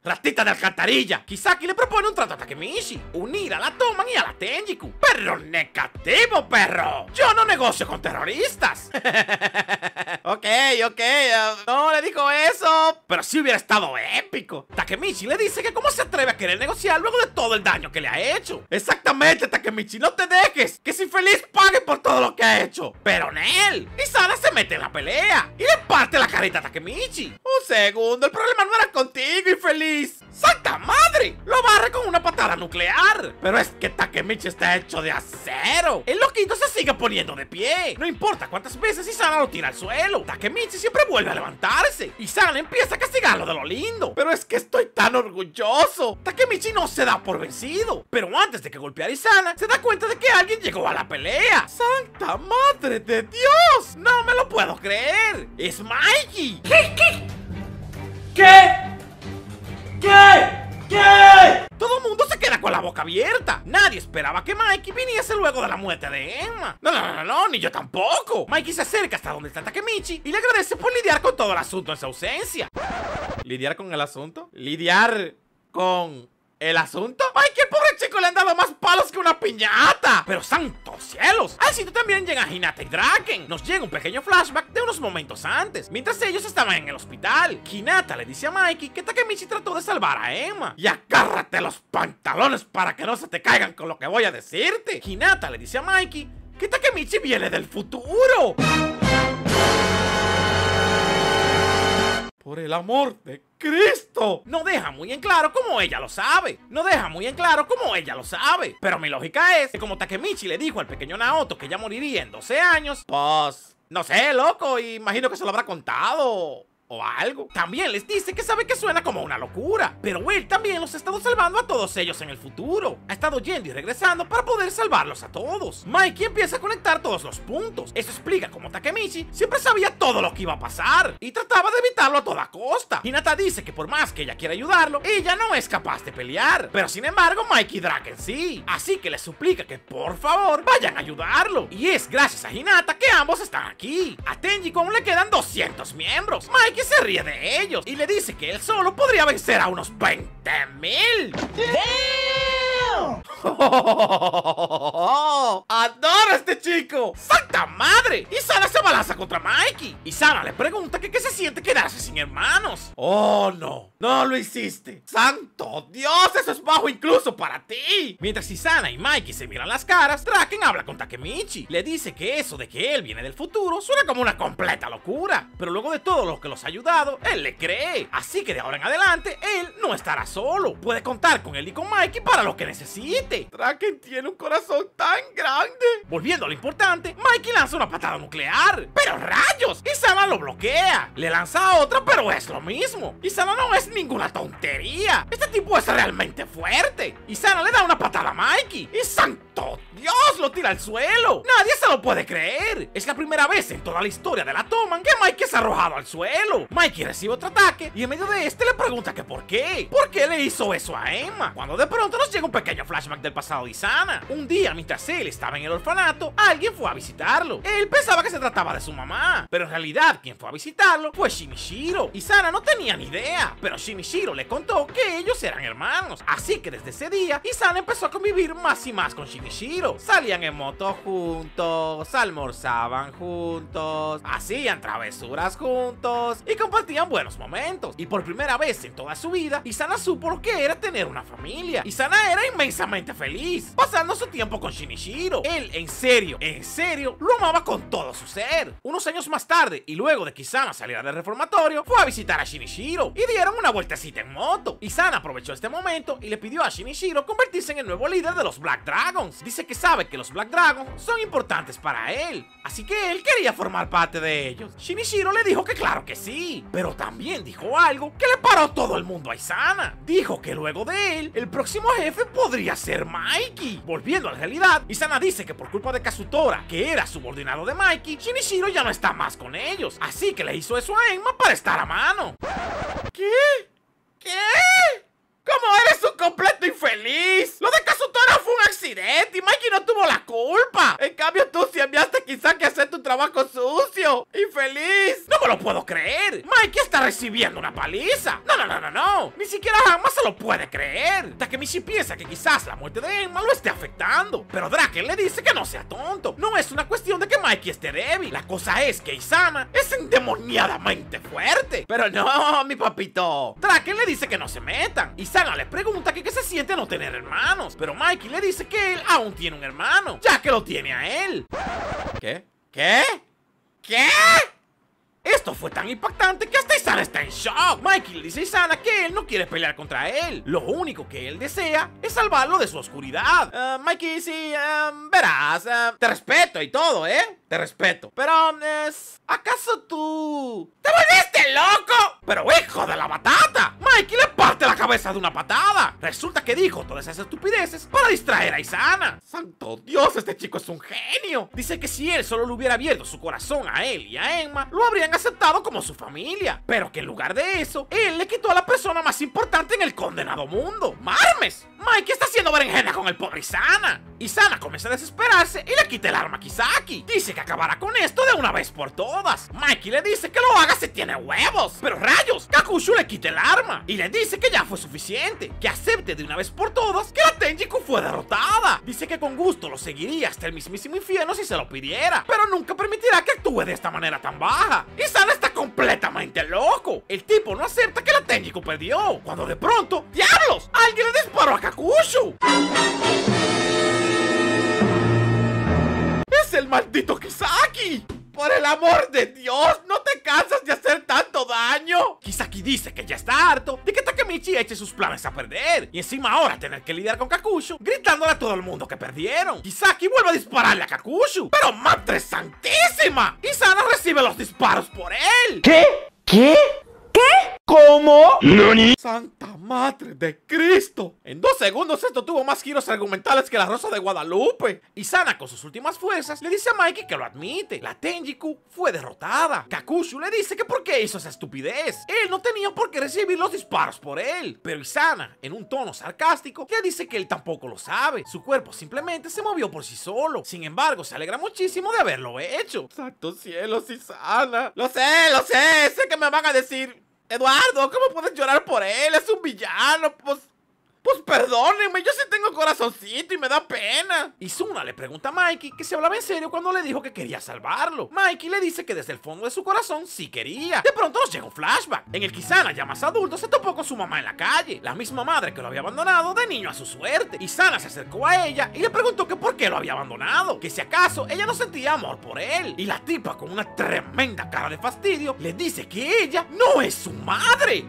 Ratita de alcantarilla. Kisaki le propone un trato a Takemichi. Unir a la Toman y a la Tenjiku. Pero negativo, perro. Yo no negocio con terroristas. ok, ok. uh, no le dijo eso. Pero sí hubiera estado épico. Takemichi le dice que cómo se atreve a querer negociar luego de todo el daño que le ha hecho. Exactamente, Takemichi. No te dejes. Que si feliz pague por todo lo que ha hecho. Pero Nel. Isana se mete en la pelea. Y le parte la carita a Takemichi. Un segundo. El problema no era contigo, infeliz. ¡Santa madre! Lo barre con una patada nuclear. Pero es que Takemichi está hecho de acero. El loquito se sigue poniendo de pie. No importa cuántas veces Isana lo tira al suelo. Takemichi siempre vuelve a levantarse. Isana empieza a castigarlo de lo lindo. Pero es que estoy tan orgulloso. Takemichi no se da por vencido. Pero antes de que golpeara a Isana, se da cuenta de que alguien llegó a la pelea. ¡Santa madre de Dios! No me lo puedo creer. Es Mikey. ¿Qué? ¿Qué? ¿Qué? Todo el mundo se queda con la boca abierta. Nadie esperaba que Mikey viniese luego de la muerte de Emma. No, no, no, no, no, ni yo tampoco. Mikey se acerca hasta donde está Takemichi y le agradece por lidiar con todo el asunto en su ausencia. ¿Lidiar con el asunto? ¿Lidiar con el asunto? Mikey, el pobre chico le han dado más palos que una piñata. Pero santos cielos. Al sitio también llegan Hinata y Draken. Nos llega un pequeño flashback de unos momentos antes, mientras ellos estaban en el hospital. Hinata le dice a Mikey que Takemichi trató de salvar a Emma. Y agárrate los pantalones para que no se te caigan con lo que voy a decirte. Hinata le dice a Mikey que Takemichi viene del futuro. Por el amor de Cristo. No deja muy en claro cómo ella lo sabe. No deja muy en claro cómo ella lo sabe. Pero mi lógica es que como Takemichi le dijo al pequeño Naoto que ella moriría en 12 años, pues... No sé, loco, imagino que se lo habrá contado o algo. También les dice que sabe que suena como una locura, pero él también los ha estado salvando a todos ellos en el futuro. Ha estado yendo y regresando para poder salvarlos a todos. Mikey empieza a conectar todos los puntos. Eso explica cómo Takemichi siempre sabía todo lo que iba a pasar y trataba de evitarlo a toda costa. Hinata dice que por más que ella quiera ayudarlo, ella no es capaz de pelear. Pero sin embargo, Mikey Draken sí. Así que le suplica que por favor vayan a ayudarlo. Y es gracias a Hinata que ambos están aquí. A Tenji aún le quedan 200 miembros. Mikey Mikey se ríe de ellos y le dice que él solo podría vencer a unos 20 mil. ¡Adoro a este chico! ¡Santa madre! Y Sana se balanza contra Mikey. Y Sana le pregunta que qué se siente quedarse sin hermanos. ¡Oh, no! ¡No lo hiciste! ¡Santo Dios! ¡Eso es bajo incluso para ti! Mientras Isana y Mikey se miran las caras, Draken habla con Takemichi. Le dice que eso de que él viene del futuro suena como una completa locura. Pero luego de todo lo que los ha ayudado, él le cree. Así que de ahora en adelante, él no estará solo. Puede contar con él y con Mikey para lo que necesite. Draken tiene un corazón tan grande. Volviendo a lo importante, Mikey lanza una patada nuclear. ¡Pero rayos! Isana lo bloquea. Le lanza otra, pero es lo mismo. Isana no es ninguna tontería. Este tipo es realmente fuerte. Isana le da una patada a Mikey. ¡Y santo Dios! Lo tira al suelo. Nadie se lo puede creer. Es la primera vez en toda la historia de la Toman que Mikey es arrojado al suelo. Mikey recibe otro ataque y en medio de este le pregunta que por qué. ¿Por qué le hizo eso a Emma? Cuando de pronto nos llega un pequeño flashback del pasado de Isana. Un día, mientras él estaba en el orfanato, alguien fue a visitarlo. Él pensaba que se trataba de su mamá, pero en realidad quien fue a visitarlo fue Shinichiro. Isana no tenía ni idea, pero Shinichiro le contó que ellos eran hermanos. Así que desde ese día, Isana empezó a convivir más y más con Shinichiro. Salían en moto juntos, almorzaban juntos, hacían travesuras juntos y compartían buenos momentos. Y por primera vez en toda su vida, Isana supo lo que era tener una familia. Isana era inmensamente feliz, pasando su tiempo con Shinichiro. Él, en serio, en serio, lo amaba con todo su ser. Unos años más tarde, y luego de que Isana saliera del reformatorio, fue a visitar a Shinichiro y dieron una vueltecita en moto. Isana aprovechó este momento y le pidió a Shinichiro convertirse en el nuevo líder de los Black Dragons. Dice que sabe que los Black Dragons son importantes para él, así que él quería formar parte de ellos. Shinichiro le dijo que claro que sí, pero también dijo algo que le paró todo el mundo a Isana. Dijo que luego de él, el próximo jefe podría ser Mikey. Volviendo a la realidad, Isana dice que por culpa de Kazutora, que era subordinado de Mikey, Shinichiro ya no está más con ellos, así que le hizo eso a Enma para estar a mano. ¿Qué? ¿Qué? ¿Cómo eres un completo infeliz? Lo de Kazutora fue un accidente y Mikey no tuvo la culpa. En cambio, tú sí enviaste quizá que hacer tu trabajo sucio. ¡Infeliz! No me lo puedo creer. Mikey está recibiendo una paliza. No, no, no, no, no. Ni siquiera Hanma se lo puede creer. Takemichi piensa que quizás la muerte de Emma lo esté afectando. Pero Draken le dice que no sea tonto. No es una cuestión de que Mikey esté débil. La cosa es que Isana es endemoniadamente fuerte. Pero no, mi papito. Draken le dice que no se metan. Le pregunta que qué se siente no tener hermanos, pero Mikey le dice que él aún tiene un hermano, ya que lo tiene a él. ¿Qué? ¿Qué? ¿Qué? Esto fue tan impactante que hasta Isana está en shock. Mikey le dice a Isana que él no quiere pelear contra él. Lo único que él desea es salvarlo de su oscuridad. Uh, Mikey, sí, um, verás, uh, te respeto y todo, ¿eh? Te respeto. Pero, ¿acaso tú... ¿Te volviste loco? Pero hijo de la batata. Mikey le parte la cabeza de una patada. Resulta que dijo todas esas estupideces para distraer a Isana. Santo Dios, este chico es un genio. Dice que si él solo le hubiera abierto su corazón a él y a Emma, lo habrían aceptado como su familia. Pero que en lugar de eso, él le quitó a la persona más importante en el condenado mundo, Marmes. Mikey está haciendo berenjena con el pobre Isana. Isana comienza a desesperarse y le quita el arma a Kisaki. Dice que acabará con esto de una vez por todas. Mikey le dice que lo haga si tiene huevos. Pero rayos, Kakushu le quita el arma y le dice que ya fue suficiente. Que acepte de una vez por todas que la Tenjiku fue derrotada. Dice que con gusto lo seguiría hasta el mismísimo infierno si se lo pidiera. Pero nunca permitirá que actúe de esta manera tan baja. Isana está completamente loco. El tipo no acepta que la Tenjiku perdió. Cuando de pronto, ¡diablos! Alguien le disparó a Kakushu. ¡Es el maldito Kisaki! ¡Por el amor de Dios! ¿No te cansas de hacer tanto daño? Kisaki dice que ya está harto de que Takemichi eche sus planes a perder. Y encima ahora tener que lidiar con Kakushu, gritándole a todo el mundo que perdieron. Kisaki vuelve a dispararle a Kakushu. ¡Pero madre santísima! Isana recibe los disparos por él. ¿Qué? ¿Qué? ¿Qué? ¿Cómo? ¡Santa Madre de Cristo! En dos segundos esto tuvo más giros argumentales que la Rosa de Guadalupe. Y Sana, con sus últimas fuerzas, le dice a Mikey que lo admite. La Tenjiku fue derrotada. Kakushu le dice que por qué hizo esa estupidez. Él no tenía por qué recibir los disparos por él. Pero Isana, en un tono sarcástico, le dice que él tampoco lo sabe. Su cuerpo simplemente se movió por sí solo. Sin embargo, se alegra muchísimo de haberlo hecho. ¡Santo cielo, Isana! Lo sé, lo sé. Sé que me van a decir... Eduardo, ¿cómo puedes llorar por él? Es un villano. Pues, pues perdónenme, yo sí tengo corazoncito y me da pena. Y Suna le pregunta a Mikey que se hablaba en serio cuando le dijo que quería salvarlo. Mikey le dice que desde el fondo de su corazón sí quería. De pronto nos llega un flashback, en el Kisana ya más adulto se topó con su mamá en la calle, la misma madre que lo había abandonado de niño a su suerte. Y Sana se acercó a ella y le preguntó que por qué lo había abandonado, que si acaso ella no sentía amor por él. Y la tipa con una tremenda cara de fastidio le dice que ella no es su madre.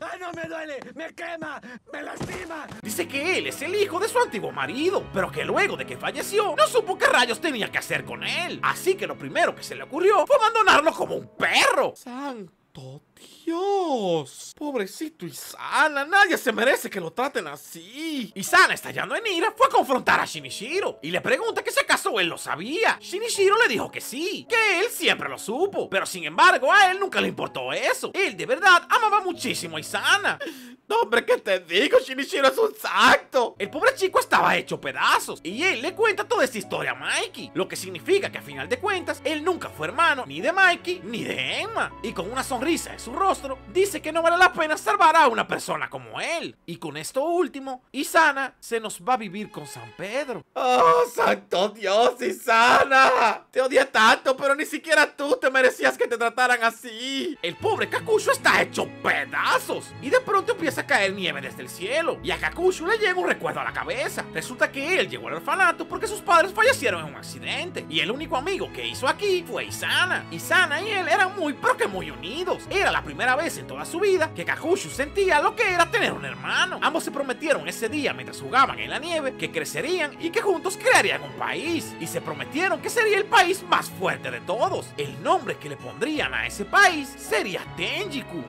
¡Ay, no me duele! ¡Me quema! ¡Me lastima! Dice que él es el hijo de su antiguo marido, pero que luego de que falleció, no supo qué rayos tenía que hacer con él. Así que lo primero que se le ocurrió fue abandonarlo como un perro. ¡Santo Dios! Pobrecito Isana, nadie se merece que lo traten así. Isana, estallando en ira, fue a confrontar a Shinichiro y le pregunta que si acaso él lo sabía. Shinichiro le dijo que sí, que él siempre lo supo, pero sin embargo a él nunca le importó eso. Él de verdad amaba muchísimo a Isana. No, hombre, ¿qué te digo? Shinichiro es un santo. El pobre chico estaba hecho pedazos y él le cuenta toda esta historia a Mikey, lo que significa que a final de cuentas él nunca fue hermano ni de Mikey ni de Emma. Y con una sonrisa en su rostro, dice que no vale la pena salvar a una persona como él. Y con esto último, Isana se nos va a vivir con San Pedro. ¡Oh, santo Dios, Isana! Te odié tanto, pero ni siquiera tú te merecías que te trataran así. El pobre Kakushu está hecho pedazos. Y de pronto empieza a caer nieve desde el cielo. Y a Kakushu le llega un recuerdo a la cabeza. Resulta que él llegó al orfanato porque sus padres fallecieron en un accidente. Y el único amigo que hizo aquí fue Isana. Isana y él eran muy, pero que muy unidos. Era la primera vez en toda su vida que Kakushu sentía lo que era tener un hermano. Ambos se prometieron ese día mientras jugaban en la nieve que crecerían y que juntos crearían un país. Y se prometieron que sería el país más fuerte de todos. El nombre que le pondrían a ese país sería Tenjiku.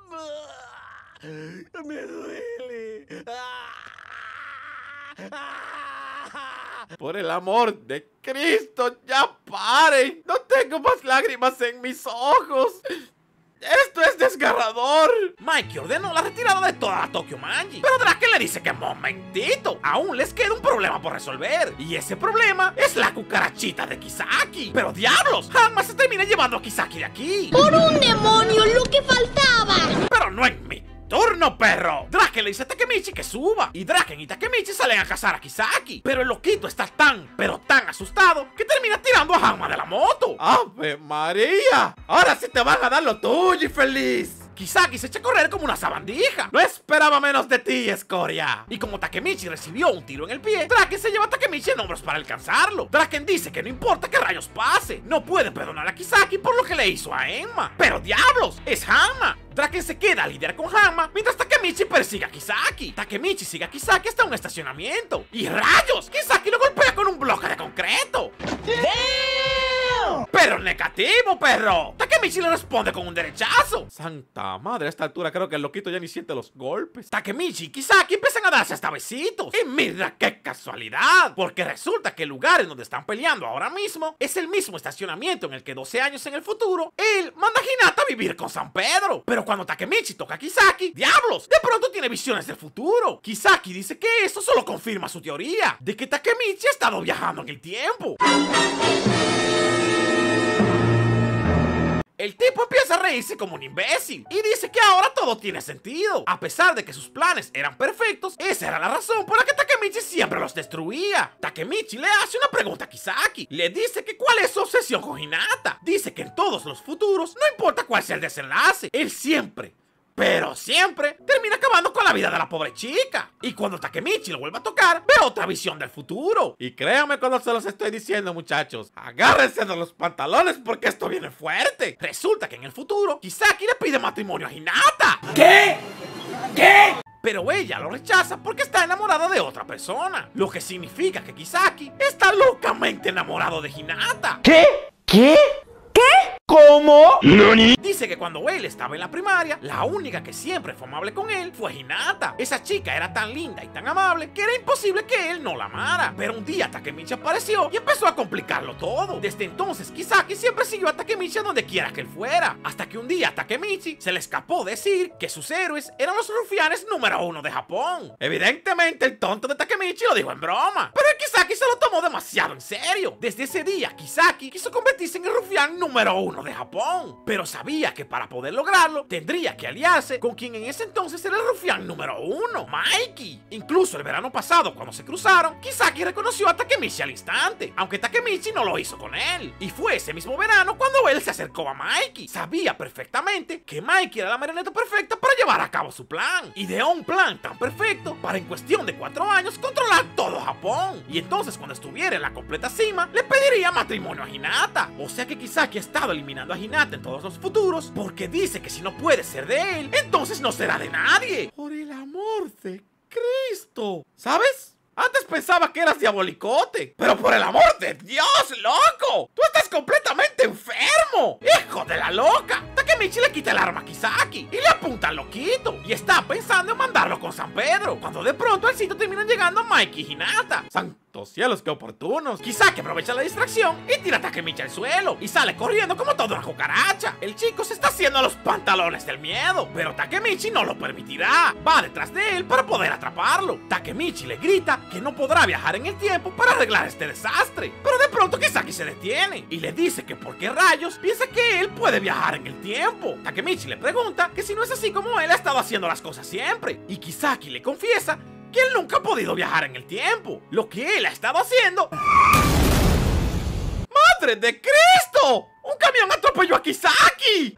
¡Me duele! Por el amor de Cristo, ya paren. No tengo más lágrimas en mis ojos. ¡Esto es desgarrador! Mikey ordenó la retirada de toda Tokyo Manji. Pero Draken le dice que momentito, aún les queda un problema por resolver. Y ese problema es la cucarachita de Kisaki. Pero diablos, Hanma se termina llevando a Kisaki de aquí. ¡Por un demonio, lo que faltaba! Pero no en mi turno, perro. Draken le dice a Takemichi que suba. Y Draken y Takemichi salen a cazar a Kisaki. Pero el loquito está tan, pero tan asustado que termina tirando a Hanma de la moto. ¡Ave María! Ahora sí te van a dar lo tuyo, infeliz. Kisaki se echa a correr como una sabandija. No esperaba menos de ti, escoria. Y como Takemichi recibió un tiro en el pie, Draken se lleva a Takemichi en hombros para alcanzarlo. Draken dice que no importa qué rayos pase, no puede perdonar a Kisaki por lo que le hizo a Emma. Pero diablos, es Hanma. Draken se queda a lidiar con Hanma mientras Takemichi persigue a Kisaki. Takemichi sigue a Kisaki hasta un estacionamiento. ¡Y rayos! Kisaki lo golpea con un bloque de concreto. ¡Pero negativo, perro! Takemichi le responde con un derechazo. Santa madre, a esta altura creo que el loquito ya ni siente los golpes. Takemichi y Kisaki empiezan a darse hasta besitos. Y mira qué casualidad. Porque resulta que el lugar en donde están peleando ahora mismo es el mismo estacionamiento en el que 12 años en el futuro él manda a Hinata a vivir con San Pedro. Pero cuando Takemichi toca a Kisaki, ¡diablos! De pronto tiene visiones del futuro. Kisaki dice que esto solo confirma su teoría de que Takemichi ha estado viajando en el tiempo. El tipo empieza a reírse como un imbécil y dice que ahora todo tiene sentido. A pesar de que sus planes eran perfectos, esa era la razón por la que Takemichi siempre los destruía. Takemichi le hace una pregunta a Kisaki. Le dice que cuál es su obsesión con Hinata. Dice que en todos los futuros, no importa cuál sea el desenlace, él siempre, pero siempre termina acabando con la vida de la pobre chica. Y cuando Takemichi lo vuelve a tocar, ve otra visión del futuro. Y créanme cuando se los estoy diciendo, muchachos. Agárrense de los pantalones porque esto viene fuerte. Resulta que en el futuro, Kisaki le pide matrimonio a Hinata. ¿Qué? ¿Qué? Pero ella lo rechaza porque está enamorada de otra persona. Lo que significa que Kisaki está locamente enamorado de Hinata. ¿Qué? ¿Qué? ¿Cómo? Dice que cuando él estaba en la primaria, la única que siempre fue amable con él fue Hinata. Esa chica era tan linda y tan amable que era imposible que él no la amara. Pero un día Takemichi apareció y empezó a complicarlo todo. Desde entonces, Kisaki siempre siguió a Takemichi a donde quiera que él fuera. Hasta que un día a Takemichi se le escapó decir que sus héroes eran los rufianes número uno de Japón. Evidentemente, el tonto de Takemichi lo dijo en broma. Pero el Kisaki se lo tomó demasiado en serio. Desde ese día, Kisaki quiso convertirse en el rufián número uno de Japón. Pero sabía que para poder lograrlo, tendría que aliarse con quien en ese entonces era el rufián número uno, Mikey. Incluso el verano pasado, cuando se cruzaron, Kisaki reconoció a Takemichi al instante, aunque Takemichi no lo hizo con él. Y fue ese mismo verano cuando él se acercó a Mikey. Sabía perfectamente que Mikey era la marioneta perfecta para llevar a cabo su plan. Ideó un plan tan perfecto para en cuestión de cuatro años controlar todo Japón. Y entonces cuando estuviera en la completa cima, le pediría matrimonio a Hinata. O sea que Kisaki ha estado eliminando a Hinata en todos los futuros porque dice que si no puede ser de él, entonces no será de nadie. Por el amor de Cristo. ¿Sabes? Antes pensaba que eras diabolicote, pero por el amor de Dios, loco, tú estás completamente enfermo, hijo de la loca. Takemichi le quita el arma a Kisaki y le apunta al loquito y está pensando en mandarlo con San Pedro, cuando de pronto al sitio terminan llegando Mikey y Hinata. Santos cielos, qué oportunos. Kisaki aprovecha la distracción y tira a Takemichi al suelo y sale corriendo como toda una cucaracha. El chico se está haciendo los pantalones del miedo, pero Takemichi no lo permitirá. Va detrás de él para poder atraparlo. Takemichi le grita que no podrá viajar en el tiempo para arreglar este desastre. Pero de pronto Kisaki se detiene y le dice que por qué rayos piensa que él puede viajar en el tiempo. Takemichi le pregunta que si no es así como él ha estado haciendo las cosas siempre. Y Kisaki le confiesa que él nunca ha podido viajar en el tiempo. Lo que él ha estado haciendo... ¡Madre de Cristo! ¡Un camión atropelló a Kisaki!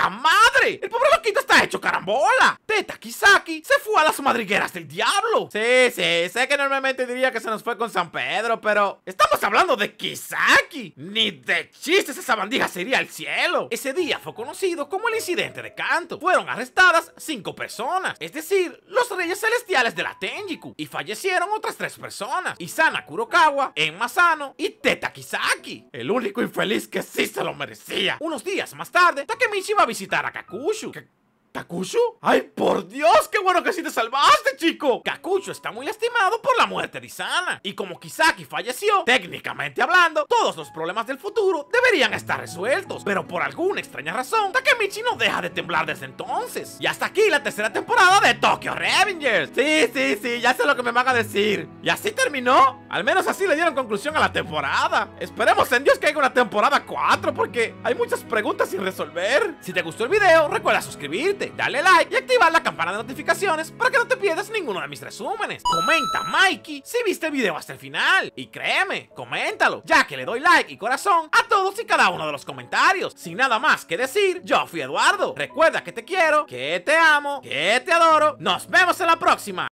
¡Santa madre! ¡El pobre loquito está hecho carambola! Teta Kisaki se fue a las madrigueras del diablo. Sí, sí, sé que normalmente diría que se nos fue con San Pedro, pero estamos hablando de Kisaki. Ni de chistes esa bandija se iría al cielo. Ese día fue conocido como el incidente de Kanto. Fueron arrestadas cinco personas, es decir, los reyes celestiales de la Tenjiku, y fallecieron otras tres personas: Isana Kurokawa, Enma Sano y Teta Kisaki. El único infeliz que sí se lo merecía. Unos días más tarde, Takemichi va visitar a Kakushu. ¿Kakushu? ¡Ay, por Dios! ¡Qué bueno que sí te salvaste, chico! Kakushu está muy lastimado por la muerte de Isana. Y como Kisaki falleció, técnicamente hablando, todos los problemas del futuro deberían estar resueltos. Pero por alguna extraña razón, Takemichi no deja de temblar desde entonces. Y hasta aquí la tercera temporada de Tokyo Revengers. Sí, sí, sí, ya sé lo que me van a decir. Y así terminó. Al menos así le dieron conclusión a la temporada. Esperemos en Dios que haya una temporada 4 porque hay muchas preguntas sin resolver. Si te gustó el video, recuerda suscribirte, darle like y activar la campana de notificaciones para que no te pierdas ninguno de mis resúmenes. Comenta, Mikey, si viste el video hasta el final. Y créeme, coméntalo, ya que le doy like y corazón a todos y cada uno de los comentarios. Sin nada más que decir, yo fui Eduardo. Recuerda que te quiero, que te amo, que te adoro. Nos vemos en la próxima.